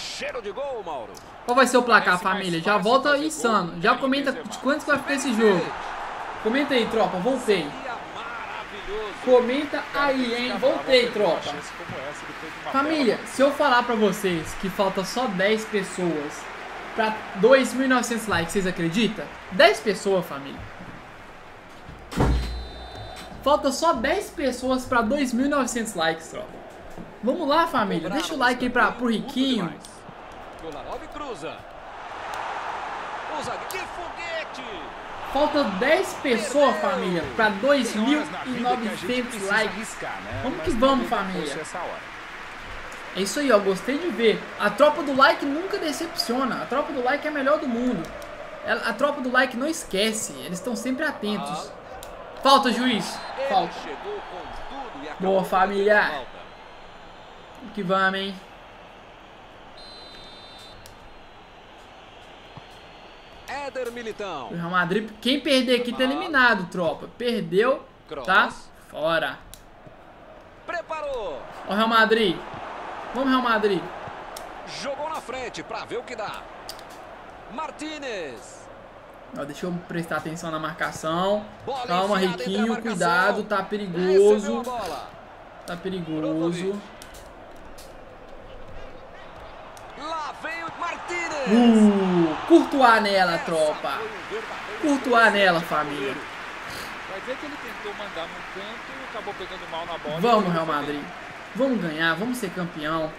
Qual vai ser o placar, família? Já volta insano. Já comenta de quantos vai ficar esse jogo. Comenta aí, tropa. Voltei. Comenta aí, hein? Voltei, tropa. Família, se eu falar pra vocês que falta só 10 pessoas pra 2.900 likes, vocês acreditam? 10 pessoas, família. Falta só 10 pessoas para 2.900 likes, tropa. Vamos lá, família. Deixa o like aí pra, pro Riquinho. Falta 10 pessoas, família, para 2.900 likes. Vamos que vamos, família. É isso aí, ó. Gostei de ver. A tropa do like nunca decepciona. A tropa do like é a melhor do mundo. A tropa do like não esquece. Eles estão sempre atentos. Falta, juiz. Falta. Boa, família. Que vamos, hein? Éder Militão. O Real Madrid, quem perder aqui tá eliminado, tropa. Perdeu, tá fora. Preparou. Ó o Real Madrid. Vamos, Real Madrid. Jogou na frente pra ver o que dá. Martinez. Ó, deixa eu prestar atenção na marcação. Bola Calma, Riquinho, cuidado, tá perigoso. Tá perigoso. Brozovic. Lá vem o Martinez. Uh, Courtois nela, Essa tropa. Courtois nela, família. Vai ver que ele tentou mandar no canto e acabou pegando mal na bola. Vamos, Real. Madrid. Vamos ganhar, vamos ser campeão.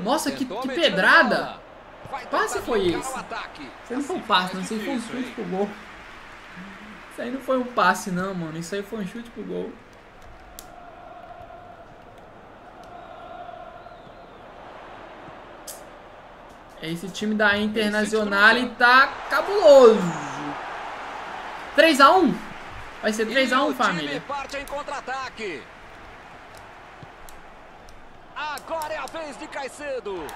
Nossa, que- que pedrada. Passe foi esse? Isso aí não foi um passe, não. Isso aí foi um chute pro gol. Isso aí não foi um passe, não, mano. Isso aí foi um chute pro gol. Esse time da Internacional tá cabuloso. 3x1. Vai ser E 3x1, o família. parte em contra-ataque. Agora é a vez de Caicedo.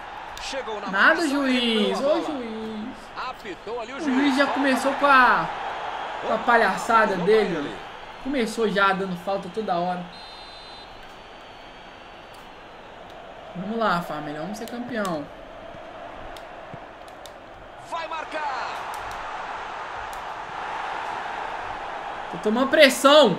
Nada, juiz. Ô, juiz. O juiz. já começou com a, com a palhaçada dele. ele. Começou já dando falta toda hora. Vamos lá, família. Vamos ser campeão. Vai marcar. Tô tomando pressão.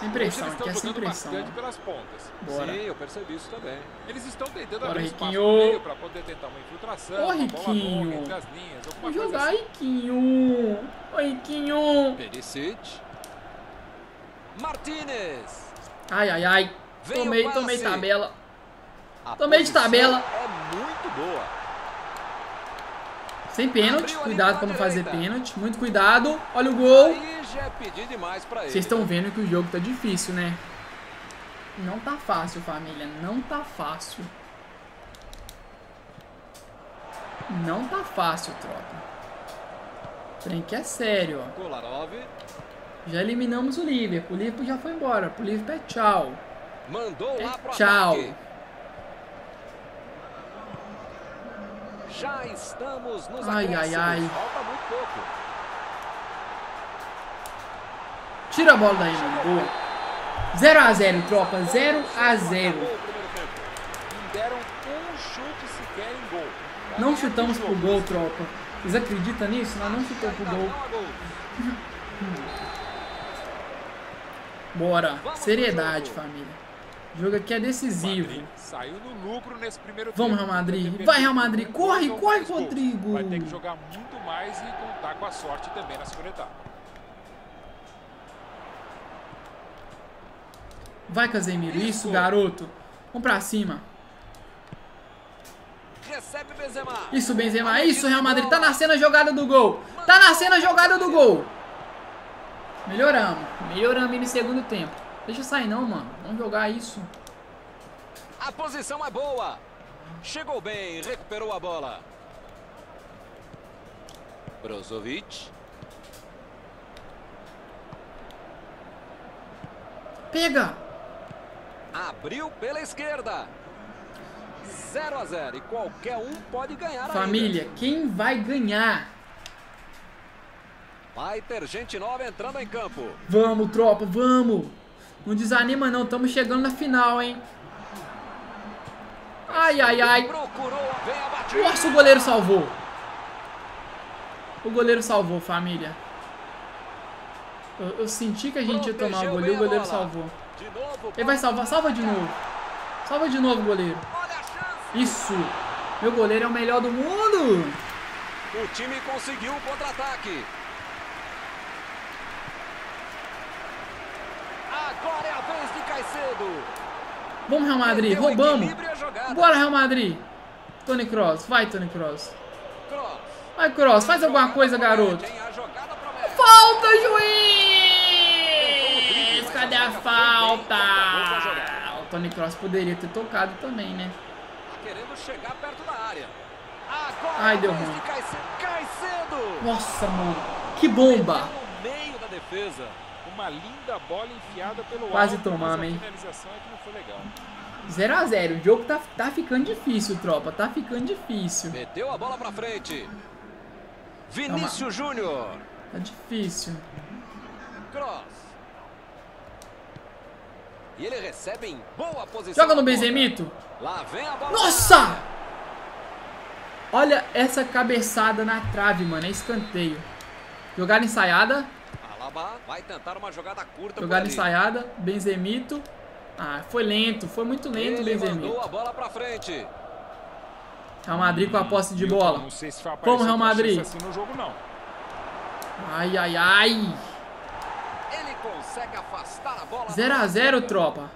Sem Hoje pressão, aqui é sem pressão. bastante pelas pontas. Bora. Sim, eu percebi isso também. Eles estão tentando Bora, Riquinho. meio para poder tentar uma infiltração, Ô, Riquinho. Vou jogar, assim. Riquinho. Oi, Riquinho. Perisic. Martinez. Ai, ai, ai. Tomei, tomei tabela. A Tomei de tabela. É muito boa. Sem pênalti. Cuidado pra não fazer pênalti. Muito cuidado. Olha o gol. É. Vocês estão vendo que o jogo tá difícil, né? Não tá fácil, família. Não tá fácil. Não tá fácil, tropa. Trem que é sério, ó. Já eliminamos o Liverpool. O Liverpool já foi embora. O Liverpool é tchau. mandou É tchau. Já estamos nos Ai, ai, ai. Falta muito pouco. Tira a bola daí, mano. Boa. 0x0, tropa. 0x0. Acabou o primeiro tempo. Não deram um chute sequer em gol. Pra Não ganhar chutamos pro gol, tropa. Vocês acreditam nisso? Nós não chutamos pro gol. Bora. Seriedade, família. O jogo aqui é decisivo. Madrid saiu no lucro nesse primeiro Vamos. Real Madrid. Vai, Real Madrid. Corre, corre. Rodrigo. Vai ter que jogar muito mais e contar com a sorte também na segunda etapa. Vai, Casemiro. Isso, Isso. garoto. Vamos pra cima. Recebe Benzema. Isso, Benzema. Isso, Real Madrid. Tá nascendo a jogada do gol. Tá nascendo a jogada do gol. Melhoramos. Melhoramos no segundo tempo. Deixa eu sair não, mano. Vamos jogar isso. A posição é boa. Chegou bem, recuperou a bola. Brozovic. Pega. Abriu pela esquerda. 0 a 0 e qualquer um pode ganhar Família, quem vai ganhar? ainda. Vai ter gente nova entrando em campo. Vamos, tropa, vamos. Não desanima não, estamos chegando na final, hein. Ai, ai, ai. Nossa, o goleiro salvou. O goleiro salvou, família. Eu, eu senti que a gente ia tomar o goleiro, o goleiro salvou. Ele vai salvar, salva de novo. Salva de novo, goleiro. Isso. Meu goleiro é o melhor do mundo. O time conseguiu o contra-ataque. Agora é a vez de Caicedo. Vamos, Real Madrid, roubamos. Bora, Real Madrid. Tony Cross, vai, Tony Cross. Vai, Cross, faz alguma coisa, garoto. Falta, juiz! Cadê a falta? O Tony Cross poderia ter tocado também, né? Querendo chegar perto da área. Ai, é deu ruim. Nossa, mano. Que bomba. No meio da defesa. Uma linda bola enfiada pelo Quase alto, tomamos, a hein? finalização é legal. 0x0. O jogo tá, tá ficando difícil, tropa. Tá ficando difícil. Meteu a bola pra frente. Vinícius Júnior. Tá difícil. Cross. E ele recebe em boa posição. Joga no a. Benzemito. Lá vem a bola. Nossa! Olha essa cabeçada na trave, mano. É escanteio. Jogada ensaiada. Alaba vai tentar uma jogada curta Jogada ensaiada. Benzemito. Ah, foi lento. Foi muito lento o Ele Benzemito. a bola pra frente. Real Madrid com a posse de bola. Não sei se vai Vamos, Real Madrid. assim no jogo, não. Ai, ai, ai. Ele consegue afastar a bola. 0x0, tropa.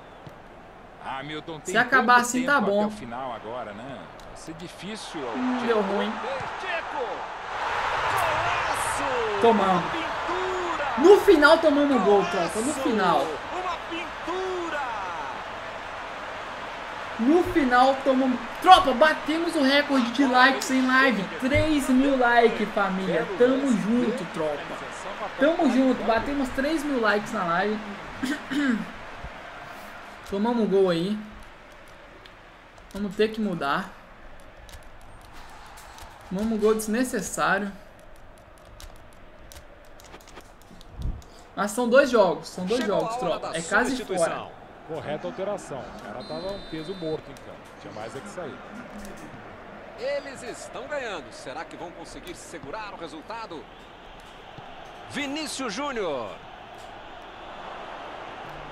Ah, Milton, tem Se acabar assim, tá bom. Final agora, né? Vai ser difícil. Hum, deu ruim. Tomamos. No final tomamos gol, tropa. No final. Uma pintura. No final tomamos. Tropa, batemos o recorde de likes em live. 3 mil likes, família. Tamo junto, tropa. Tamo junto, batemos 3 mil likes na live. [CLEARS THROAT] Tomamos um gol aí. Vamos ter que mudar. Tomamos um gol desnecessário. Mas são dois jogos, são dois Chegou jogos, tropa. É casa e fora. Correta alteração. O cara tava um peso morto em campo. Tinha mais é que sair. Eles estão ganhando. Será que vão conseguir segurar o resultado? Vinícius Júnior.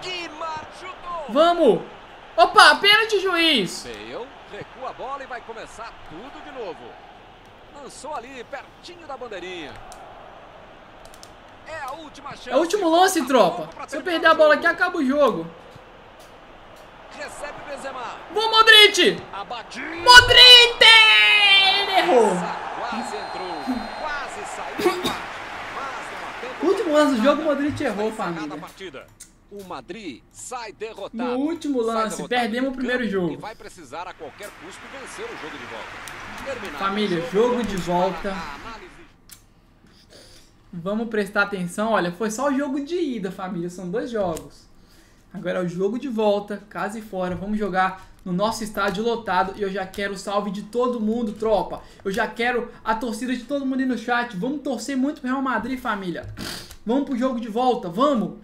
Guimar chutou. Vamos! Opa, pênalti, juiz! Bale recua a bola e vai começar tudo de novo. Lançou ali, pertinho da bandeirinha. É o último lance, Tá tropa. Se eu perder a bola aqui, acaba o jogo. Vamos, Modric! Modric! Ele errou. No [LAUGHS] último lance do jogo, o Modric errou, família. O Madrid sai derrotado. No último lance, perdemos em o primeiro jogo. Vai precisar a qualquer custo vencer o jogo de volta. Família, jogo de volta. Vamos prestar atenção. Olha, foi só o jogo de ida, família. São dois jogos. Agora é o jogo de volta, casa e fora. Vamos jogar no nosso estádio lotado. E eu já quero o salve de todo mundo, tropa. Eu já quero a torcida de todo mundo aí no chat. Vamos torcer muito pro Real Madrid, família. Vamos pro jogo de volta, vamos!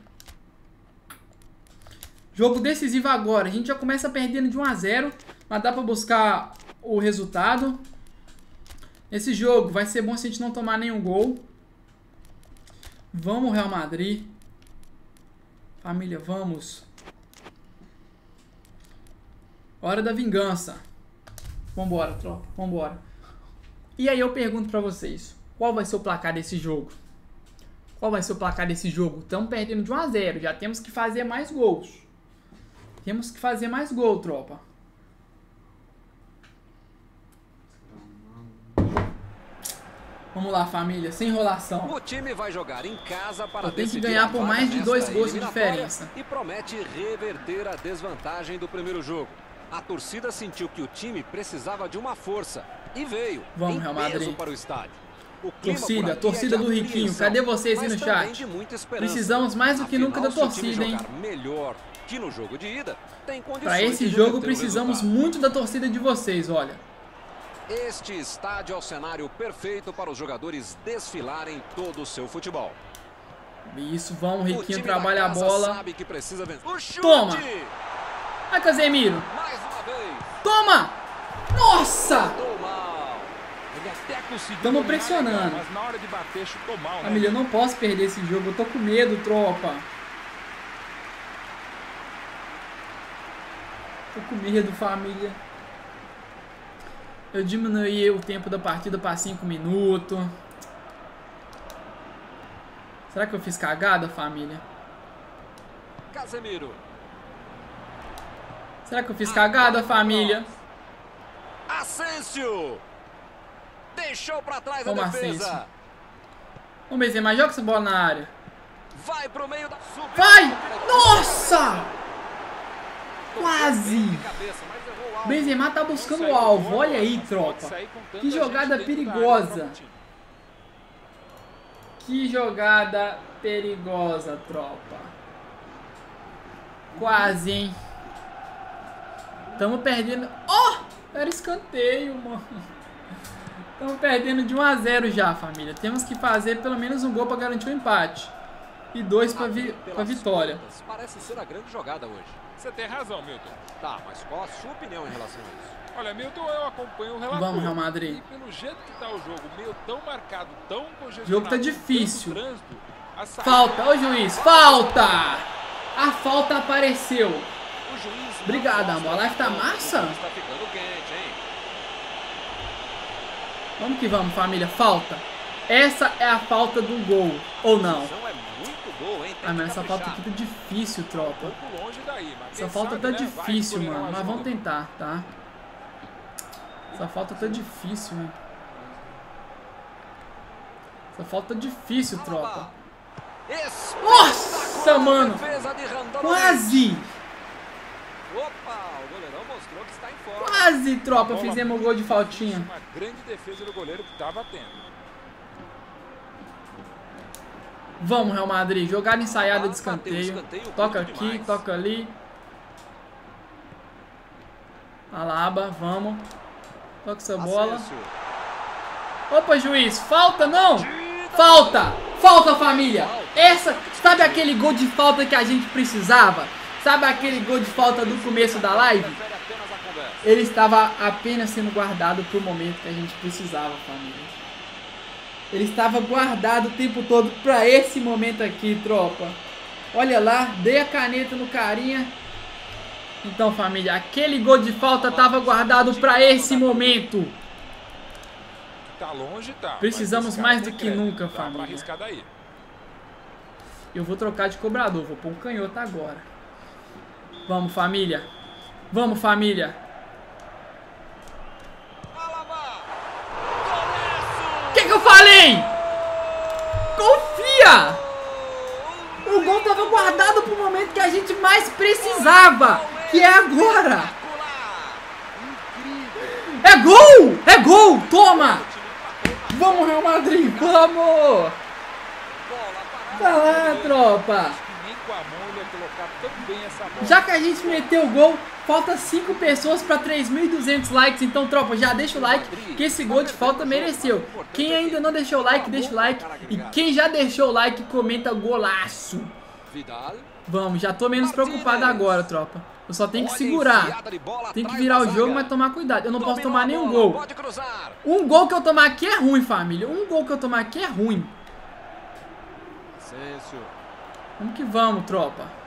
Jogo decisivo agora. A gente já começa perdendo de 1 a 0, mas dá pra buscar o resultado. Esse jogo vai ser bom se a gente não tomar nenhum gol. Vamos, Real Madrid. Família, vamos. Hora da vingança. Vambora, tropa. Vambora. E aí eu pergunto pra vocês. Qual vai ser o placar desse jogo? Qual vai ser o placar desse jogo? Estamos perdendo de 1 a 0. Já temos que fazer mais gols. Temos que fazer mais gol, tropa. Vamos lá, família. Sem enrolação. O time vai jogar em casa para Eu tenho que ganhar por mais de dois gols de diferença. E promete reverter a desvantagem do primeiro jogo. A torcida sentiu que o time precisava de uma força e veio Vamos, Real Madrid. para o estádio. O Torcida, aqui torcida é do Riquinho, cadê vocês aí no chat? Precisamos mais do que nunca da Afinal, o time torcida, hein? melhor que no jogo de ida, tem Pra esse jogo precisamos muito da torcida de vocês, olha. Este estádio é o cenário perfeito para os jogadores desfilarem todo o seu futebol. Isso, vamos, O Riquinho trabalha a bola. Toma! Vai, Casemiro. Toma! Nossa! Tamo dominar pressionando. mal, né? Família, eu não posso perder esse jogo. Eu tô com medo, tropa. Tô com medo, família. Eu diminuí o tempo da partida pra 5 minutos. Será que eu fiz cagada, família? Casemiro. Será que eu fiz cagada, família? Asensio. Deixou para trás Vamos, a defesa. Asensio. Vamos, Benzema, joga essa bola na área. Vai pro meio da. Vai! Nossa! Quase! Benzema tá buscando o alvo, olha aí, tropa. Que jogada perigosa. para. Que jogada perigosa, tropa. Quase, hein? Tamo perdendo. Oh! Era escanteio, mano. Tamo perdendo de 1 a 0 já, família. Temos que fazer pelo menos um gol pra garantir o um empate. E dois pra, vi pra vitória. Parece ser a grande jogada hoje. Você tem razão, Milton. Tá, mas qual a sua opinião em relação a isso? Olha, Milton, eu acompanho o relatório. Vamos, Real Madrid. E pelo jeito que tá o jogo, meio tão marcado, tão congestionado... O jogo tá difícil. Trânsito, saída- Falta, ô juiz, falta! A falta apareceu. O juiz Obrigado, amor. A live tá massa? Está ficando quente, hein? Vamos que vamos, família. Falta. Essa é a falta do gol. Ou não? Ah, mas essa falta aqui tá difícil, tropa. daí, mas Essa falta tá né, difícil, mano. Mas vamos tentar, tá? Essa falta tá difícil, hein? Essa falta tá difícil, tropa. Nossa, mano! Quase! Opa, o goleirão mostrou que está em forma. Quase, tropa. Fizemos o gol de faltinha. Uma grande defesa do goleiro que estava tendo. Vamos, Real Madrid. Jogada ensaiada de o escanteio. Toca aqui, toca ali. Alaba, vamos. Toca essa bola. Opa, juiz. Falta, não! Falta! Falta, família! Essa, sabe aquele gol de falta que a gente precisava? Sabe aquele gol de falta do começo da live? Ele estava apenas sendo guardado pro momento que a gente precisava, família. Ele estava guardado o tempo todo pra esse momento aqui, tropa. Olha lá, dei a caneta no carinha. Então, família, aquele gol de falta estava guardado pra esse momento. Tá longe, tá. Precisamos mais do que nunca, família. Eu vou trocar de cobrador, vou pôr um canhoto agora. Vamos, família. Vamos, família. Alaba. O que, que eu falei? Confia! O gol tava guardado pro momento que a gente mais precisava, que é agora. É gol! É gol! Toma! Vamos, Real Madrid, vamos! Tá lá, tropa! Já que a gente meteu o gol, falta 5 pessoas pra 3.200 likes. Então, tropa, já deixa o like, que esse gol de falta mereceu. Quem ainda não deixou o like, deixa o like. E quem já deixou o like, comenta golaço. Vamos, já tô menos preocupado agora, tropa. Eu só tenho que segurar. Tem que virar o jogo, mas tomar cuidado. Eu não posso tomar nenhum gol. Um gol que eu tomar aqui é ruim, família. Um gol que eu tomar aqui é ruim. Vamos que vamos, tropa.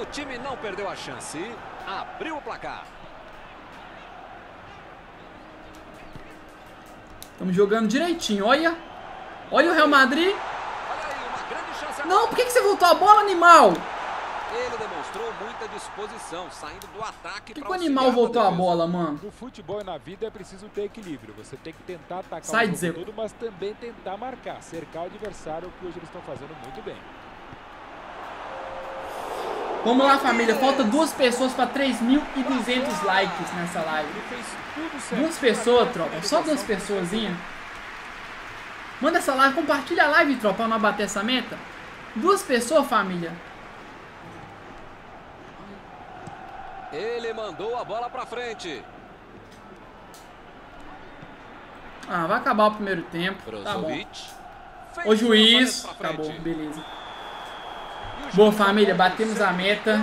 O time não perdeu a chance. Abriu o placar. Estamos jogando direitinho, olha. Olha o Real Madrid. Olha aí, uma grande chance Não, por que, que você voltou a bola, animal? Ele demonstrou muita disposição, saindo do ataque Por que, o animal voltou a bola, mano? No futebol e na vida é preciso ter equilíbrio. Você tem que tentar atacar Sai, o jogo todo, mas também tentar marcar, cercar o adversário, que hoje eles estão fazendo muito bem. Vamos lá, família. Falta duas pessoas pra 3.200 likes nessa live. Duas pessoas, tropa. Só duas pessoas. Manda essa live, compartilha a live, tropa, pra não bater essa meta. Duas pessoas, família. Ele mandou a bola pra frente. Ah, vai acabar o primeiro tempo. Tá bom. Ô juiz. Acabou, beleza. Juiz família, batemos a meta.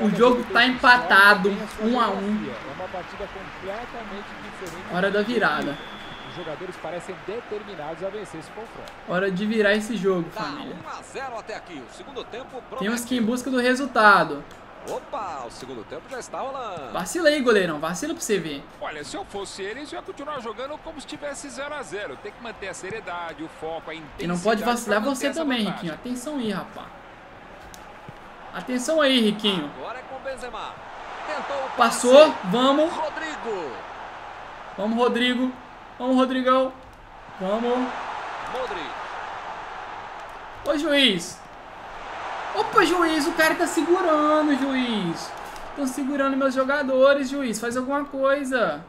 o jogo tá sua empatado, tem a sua um a um. geografia. É uma partida completamente diferente. Hora da virada. Os jogadores parecem determinados a vencer esse confronto. Hora de virar esse jogo, Tá família. 1 a 0 até aqui. O segundo tempo promete. Temos que ir em busca do resultado. Opa, o segundo tempo já está rolando. Vacila aí, goleirão. Vacila pra você ver. Olha, se eu fosse eles, eu ia continuar jogando como se tivesse 0 a 0 Tem que manter a seriedade, o foco, a intensidade. E não pode vacilar você também, vantagem. Riquinho. Atenção aí, rapaz. Atenção aí, Riquinho. Agora é com o Benzema. Tentou o passe. Passou, vamos. Rodrigo. Vamos, Rodrigo. Vamos, Rodrigão. Vamos. Modric. Ô, juiz. Opa, juiz, o cara tá segurando, juiz. Estão segurando meus jogadores, juiz. Faz alguma coisa.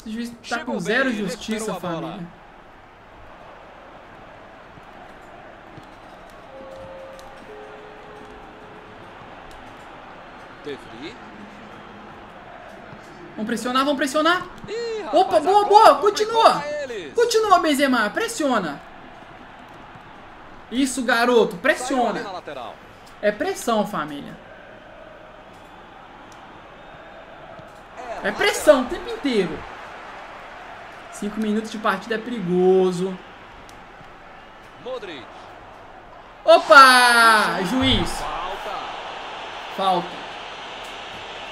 Esse juiz tá Chegou com zero bem, justiça, família. Bola. Vamos pressionar, vamos pressionar. Ih, rapaz, Opa, boa, boa. Continua. Continua, Benzema. Pressiona. Isso, garoto, pressiona. É pressão, família. É pressão o tempo inteiro. Cinco minutos de partida é perigoso. Modric. Opa! Juiz. Falta. Falta.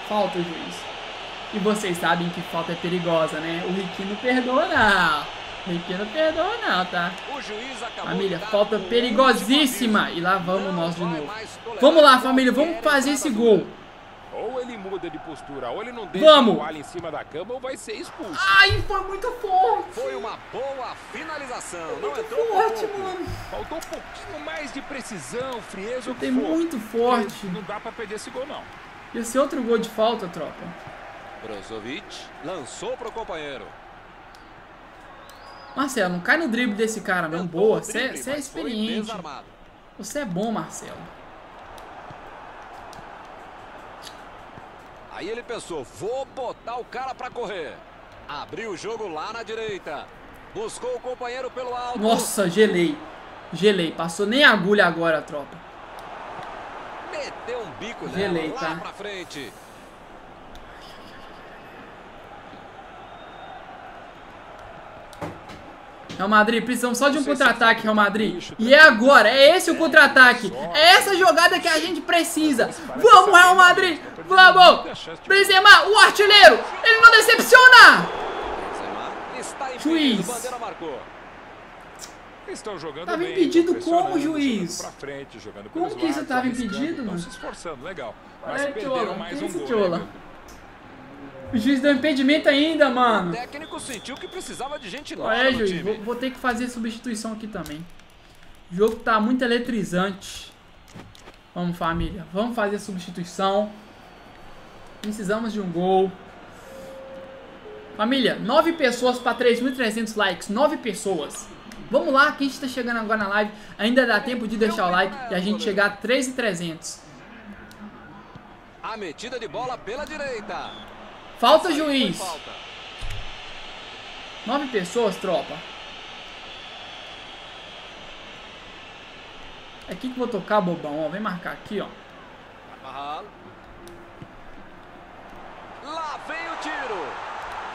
Falta, juiz. E vocês sabem que falta é perigosa, né? O Riquinho não perdoa, não. O Riquinho não perdoa, não, tá? Família, falta perigosíssima. E lá vamos nós de vai novo. Vamos lá, família, vamos fazer esse gol. Ou ele muda de postura, ou ele não deixa Vamos. o toalha em cima da cama, ou vai ser expulso. Ai, foi muito forte. Foi uma boa finalização. Não Muito forte, pouco. mano. Faltou um pouquinho mais de precisão, frieza, Tem muito forte. Não dá pra perder esse gol, não. Ia ser outro gol de falta, tropa. Brozovic lançou pro companheiro. Marcelo, não cai no drible desse cara, não. Boa, você é foi experiente. Você é bom, Marcelo. Aí ele pensou, vou botar o cara pra correr. Abriu o jogo lá na direita. Buscou o companheiro pelo alto. Nossa, gelei. Gelei. Passou nem agulha agora, tropa. Meteu um bico Gelei, tá? pra frente. Real Madrid, precisamos só de um contra-ataque, Real Madrid. E é agora, é esse o contra-ataque. É essa jogada que a gente precisa. Vamos, Real Madrid. Vamos. Benzema, o artilheiro. Ele não decepciona. Juiz. estão jogando Tava bem, impedido como, juiz? frente, Como que isso tava impedido, estão mano? se esforçando, legal. Olha Mas aí, perderam Tiola. mais um gol, Tiola? O juiz deu impedimento ainda, O mano. técnico sentiu que precisava de gente nova É, juiz, vou, vou ter que fazer substituição aqui também. O jogo tá muito eletrizante. Vamos, família. Vamos fazer substituição. Precisamos de um gol. Família, 9 pessoas para 3.300 likes. 9 pessoas. Vamos lá, que a gente tá chegando agora na live. Ainda dá tempo de deixar o like e a gente chegar a 3.300. A metida de bola pela direita. Falta, juiz. falta. 9 pessoas, tropa. É aqui que eu vou tocar, bobão. Ó, vem marcar aqui, ó. Lá vem o tiro.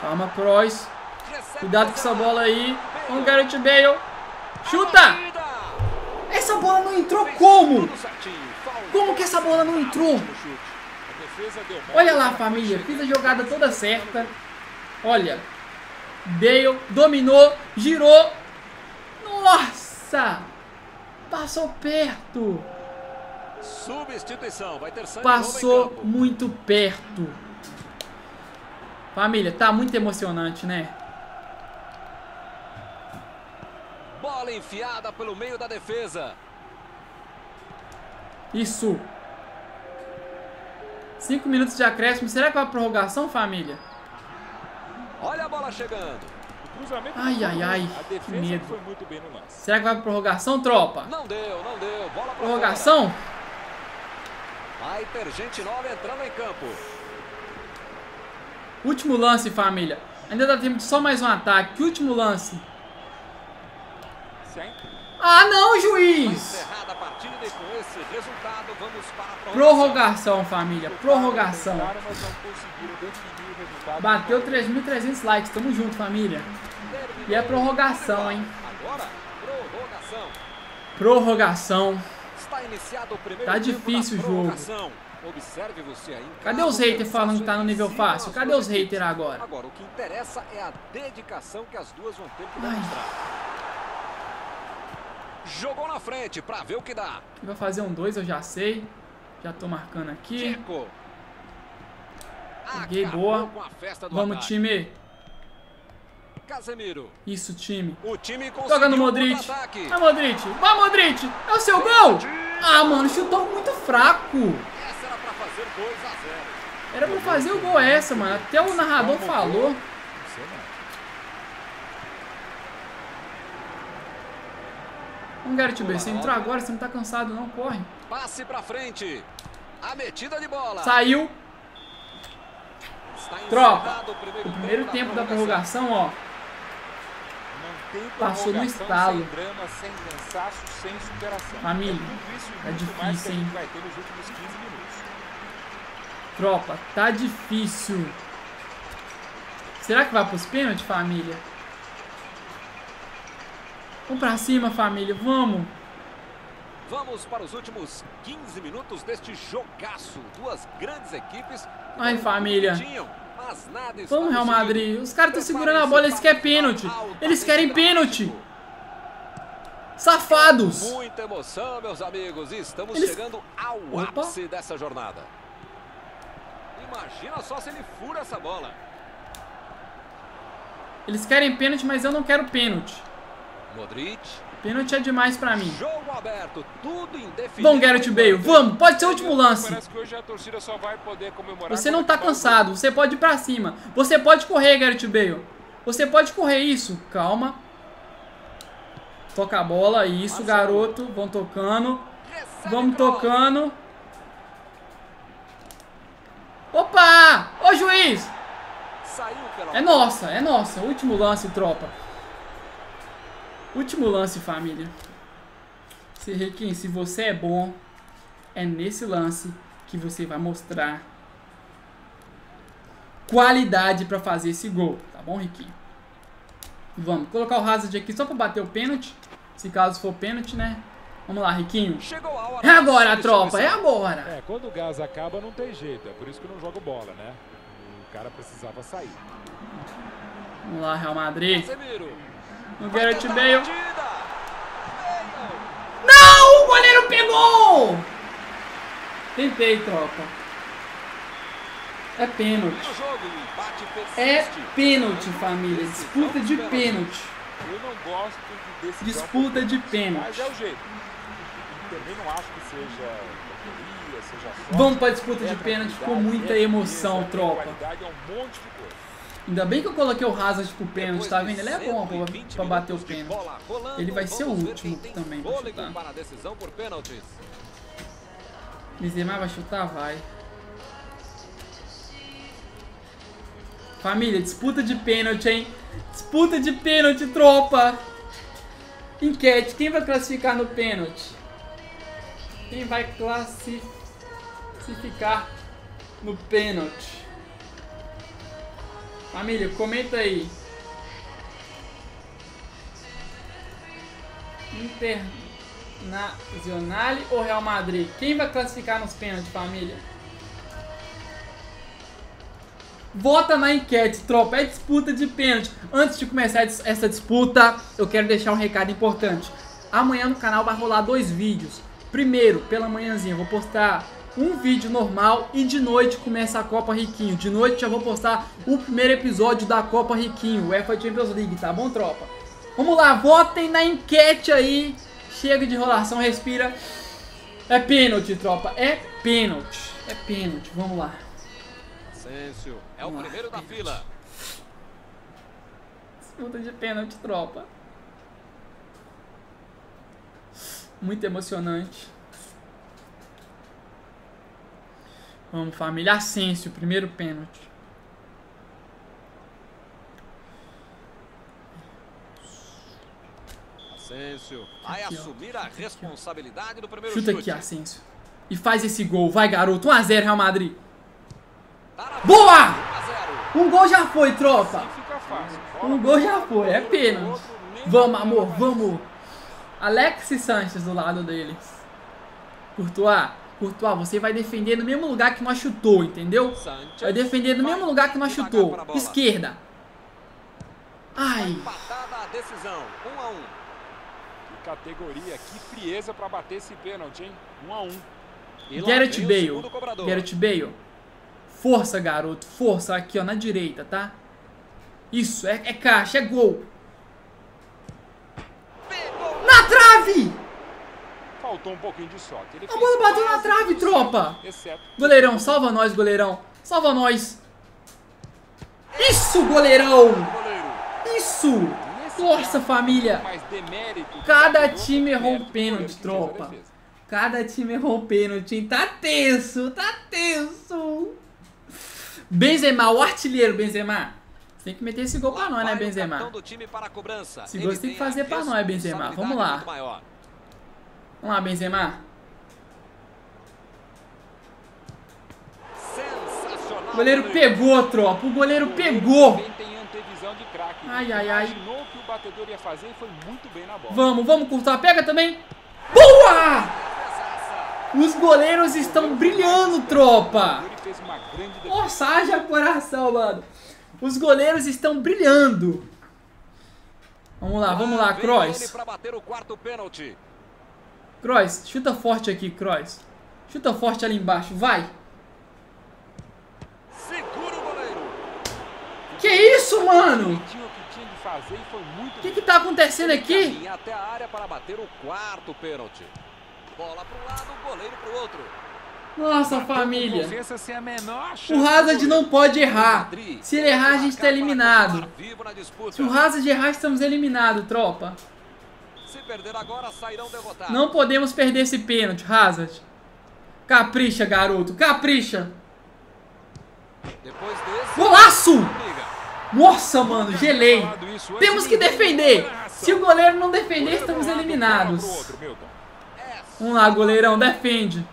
Calma, Kroos. Recebe Cuidado com essa bola aí. Vamos, Gareth Bale. Chuta! Essa bola não entrou como? Como que essa bola não entrou? Olha lá, família. Fiz a jogada toda certa. Olha. Bale dominou, girou. Nossa! Passou perto. Substituição. Vai ter Passou muito perto. Família, tá muito emocionante, né? Bola enfiada pelo meio da defesa. Isso. Cinco minutos de acréscimo. Será que vai pra prorrogação, família? Olha a bola chegando. Ai, ai, ai, que medo. foi muito bem no lance. Será que vai pra prorrogação, tropa? Não deu, não deu. Bola pra Prorrogação? ter gente nova entrando em campo. Último lance, família. Ainda dá tempo de só mais um ataque. Que último lance? Ah, não, juiz! encerrada a partida e com esse resultado vamos prorrogação. Família. Prorrogação. Bateu 3.300 likes. Tamo junto, família. E é prorrogação, hein? Prorrogação. Tá difícil o jogo. Cadê os haters falando que tá no nível fácil? Cadê os haters agora? Agora, o que interessa é a dedicação que as duas vão ter que demonstrar. Jogou na frente para ver o que dá. Vai fazer um 2 eu já sei. Já tô marcando aqui. Tico. Peguei, boa. Vamos, time. Casemiro. Isso, time. O time Toca no Modric. Vai, Modric. Vai, Modric. É o seu gol. Ah, mano, chutou muito fraco. Essa era para fazer 2 a 0. Era pra fazer o gol essa, mano. Até o narrador falou. Não sei não. Vamos, Gareth Bale. Você entrou agora, você não tá cansado não, corre. Passe para frente. A metida de bola. Saiu. Tropa, o primeiro, tempo da prorrogação, ó. Passou no estalo. Família, É é difícil, hein? gente vai ter nos últimos 15 minutos. Tropa, tá difícil. Será que vai pros pênaltis, família? Vamos pra cima, família. Vamos. Vamos para os últimos 15 minutos deste jogaço. Duas grandes equipes. Ai, família. Tinham, Vamos, Real. Madrid. Os caras estão segurando a bola, eles querem pênalti. Eles querem pênalti. Safados. Muita emoção, meus amigos. Estamos Eles- chegando ao Opa. ápice dessa jornada. Imagina só se ele fura essa bola. Eles querem pênalti, mas eu não quero pênalti. Modric. Pênalti é demais pra mim. Jogo aberto. Tudo indefinido. Vamos, Gareth Bale. Vamos. Pode ser o último lance. Parece que hoje a torcida só vai poder comemorar. Você não tá cansado. Você pode ir pra cima. Você pode correr, Gareth Bale. Você pode correr isso. Calma. Toca a bola. Isso, garoto. Vão tocando. Vamos tocando. Opa! Ô juiz! É nossa, é nossa. Último lance, tropa. Último lance, família. Se, Requiem, se você é bom, é nesse lance que você vai mostrar qualidade pra fazer esse gol. Tá bom, Riquinho? Vamos colocar o Hazard aqui só pra bater o pênalti. Se caso for pênalti, né? Vamos lá, Riquinho. Chegou a hora É agora, tropa. É agora. É, quando o gás acaba não tem jeito. É por isso que eu não jogo bola, né? O cara precisava sair. Vamos lá, Real Madrid. Casemiro. No tentar a Bale. Não! O goleiro pegou! Tentei, tropa. É pênalti. O É pênalti, família. Disputa de pênalti. Eu não gosto de decisão Disputa de pênalti, o. Vamos pra disputa É de pênalti. Tranquilidade, muita emoção, tropa. Ainda bem que eu coloquei o Hazard pro pênalti, tá vendo? Ele é bom pra, 120 pra bater o pênalti. Ele vai ser o último também pra chutar. Benzema vai chutar? Vai. Família, disputa de pênalti, hein? Disputa de pênalti, tropa! Enquete, quem vai classificar no pênalti? Quem vai classi- classificar no pênalti? Família, comenta aí. Internazionale ou Real Madrid? Quem vai classificar nos pênaltis, família? Vota na enquete, tropa. É disputa de pênalti. Antes de começar essa disputa, eu quero deixar um recado importante. Amanhã no canal vai rolar dois vídeos. Primeiro, pela manhãzinha, vou postar um vídeo normal e de noite começa a Copa Riquinho. De noite já vou postar o primeiro episódio da Copa Riquinho, UEFA Champions League, tá bom, tropa? Vamos lá, votem na enquete aí. Chega de enrolação, respira. É pênalti, tropa. É pênalti. É pênalti. Vamos lá. Asensio é o Vamos lá, primeiro da pênalti. fila. Disputa de pênalti, tropa. Muito emocionante. Vamos, família. Asensio, primeiro pênalti. Vai Aqui, assumir a responsabilidade do primeiro Chuta chute. aqui, Asensio. E faz esse gol. Vai, garoto. 1x0, Real Madrid. Tá Boa! 1 a 0. Um gol já foi, tropa. Assim. Um gol já foi. É pênalti. Vamos, amor. Vamos. Alexis Sanches do lado deles. Courtois. Courtois, você vai defender no mesmo lugar que nós chutou, entendeu? Sanchez Vai defender no mesmo lugar que nós chutou. para a. Esquerda. Ai. Empatada a decisão. 1 a 1. Que categoria, que frieza pra bater esse pênalti, hein? Um a um. Lá Gareth vem o Bale. Gareth Bale. Força, garoto. Força. Aqui, ó, na direita, tá? Isso, é, é caixa, é gol. Pegou. Na trave! Faltou um pouquinho de sorte. Ele A bola bateu na trave, tropa. Exceto. Goleirão, salva nós, goleirão. Salva nós. Isso, goleirão. Isso. Caso, família. Cada time errou um pênalti, tropa. Cada time errou o pênalti, hein? Tá tenso, tá tenso. Benzema, o artilheiro, Benzema. Você tem que meter esse gol pra nós, né, Benzema? Esse gol você tem que fazer pra nós, Benzema. Vamos lá. Vamos lá, Benzema. O goleiro pegou, tropa. O goleiro pegou. Ai, ai, ai. Vamos, vamos, Courtois. Pega também. Boa! Os goleiros estão brilhando, tropa. Nossa, haja coração, mano. Os goleiros estão brilhando. Vamos lá, vamos lá, Kroos. Kroos, chuta forte aqui, Kroos. Chuta forte ali embaixo, vai. Que isso, mano? O que que tá acontecendo aqui? Até a área para bater o quarto pênalti. Bola um lado, goleiro para o outro. Nossa, família. O Hazard não pode errar. Se ele errar, a gente tá eliminado. Se o Hazard errar, estamos eliminados, tropa. Não podemos perder esse pênalti, Hazard. Capricha, garoto. Capricha. Golaço! Nossa, mano, gelei. Temos que defender. Se o goleiro não defender, estamos eliminados. Vamos lá, goleirão, defende.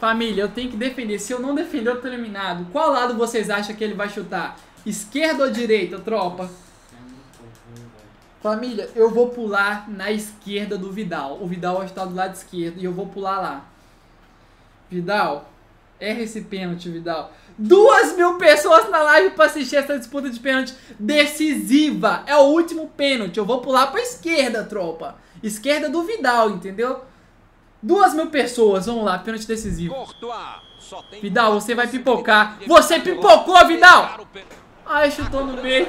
Família, eu tenho que defender. Se eu não defender, eu tô eliminado. Qual lado vocês acham que ele vai chutar? Esquerda ou direita, tropa? Família, eu vou pular na esquerda do Vidal. O Vidal estar do lado esquerdo e eu vou pular lá. Vidal, erra esse pênalti, Vidal. Duas mil pessoas na live pra assistir essa disputa de pênalti decisiva. É o último pênalti. Eu vou pular pra esquerda, tropa. Esquerda do Vidal, entendeu? Duas mil pessoas, vamos lá, pênalti decisivo. Vidal, você vai pipocar. Você pipocou, Vidal! Ai, chutou no meio.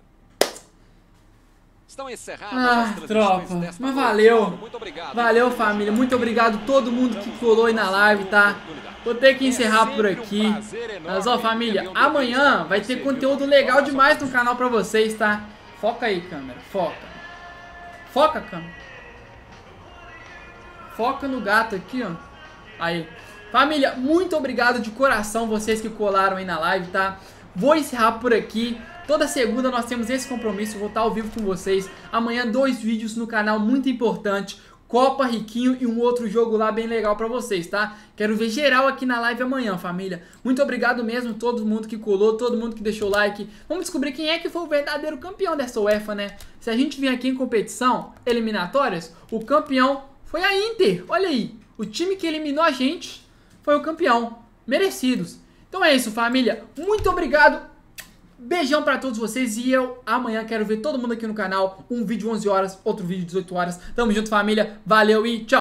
Estão encerradas ah, tropa. Mas valeu. Valeu, família. Muito obrigado a todo mundo que colou aí na live, tá? Vou ter que encerrar por aqui. Mas, ó, família, amanhã vai ter conteúdo legal demais no canal pra vocês, tá? Foca aí, câmera. Foca. Foca, câmera. Foca no gato aqui, ó. Aí. Família, muito obrigado de coração vocês que colaram aí na live, tá? Vou encerrar por aqui. Toda segunda nós temos esse compromisso, vou estar ao vivo com vocês. Amanhã dois vídeos no canal muito importante. Copa Riquinho e um outro jogo lá bem legal pra vocês, tá? Quero ver geral aqui na live amanhã, família. Muito obrigado mesmo todo mundo que colou, todo mundo que deixou like. Vamos descobrir quem é que foi o verdadeiro campeão dessa UEFA, né? Se a gente vir aqui em competição, eliminatórias, o campeão foi a Inter. Olha aí, o time que eliminou a gente foi o campeão. Merecidos. Então é isso, família. Muito obrigado. Beijão pra todos vocês e eu amanhã quero ver todo mundo aqui no canal. Um vídeo 11 horas, outro vídeo 18 horas. Tamo junto, família. Valeu e tchau.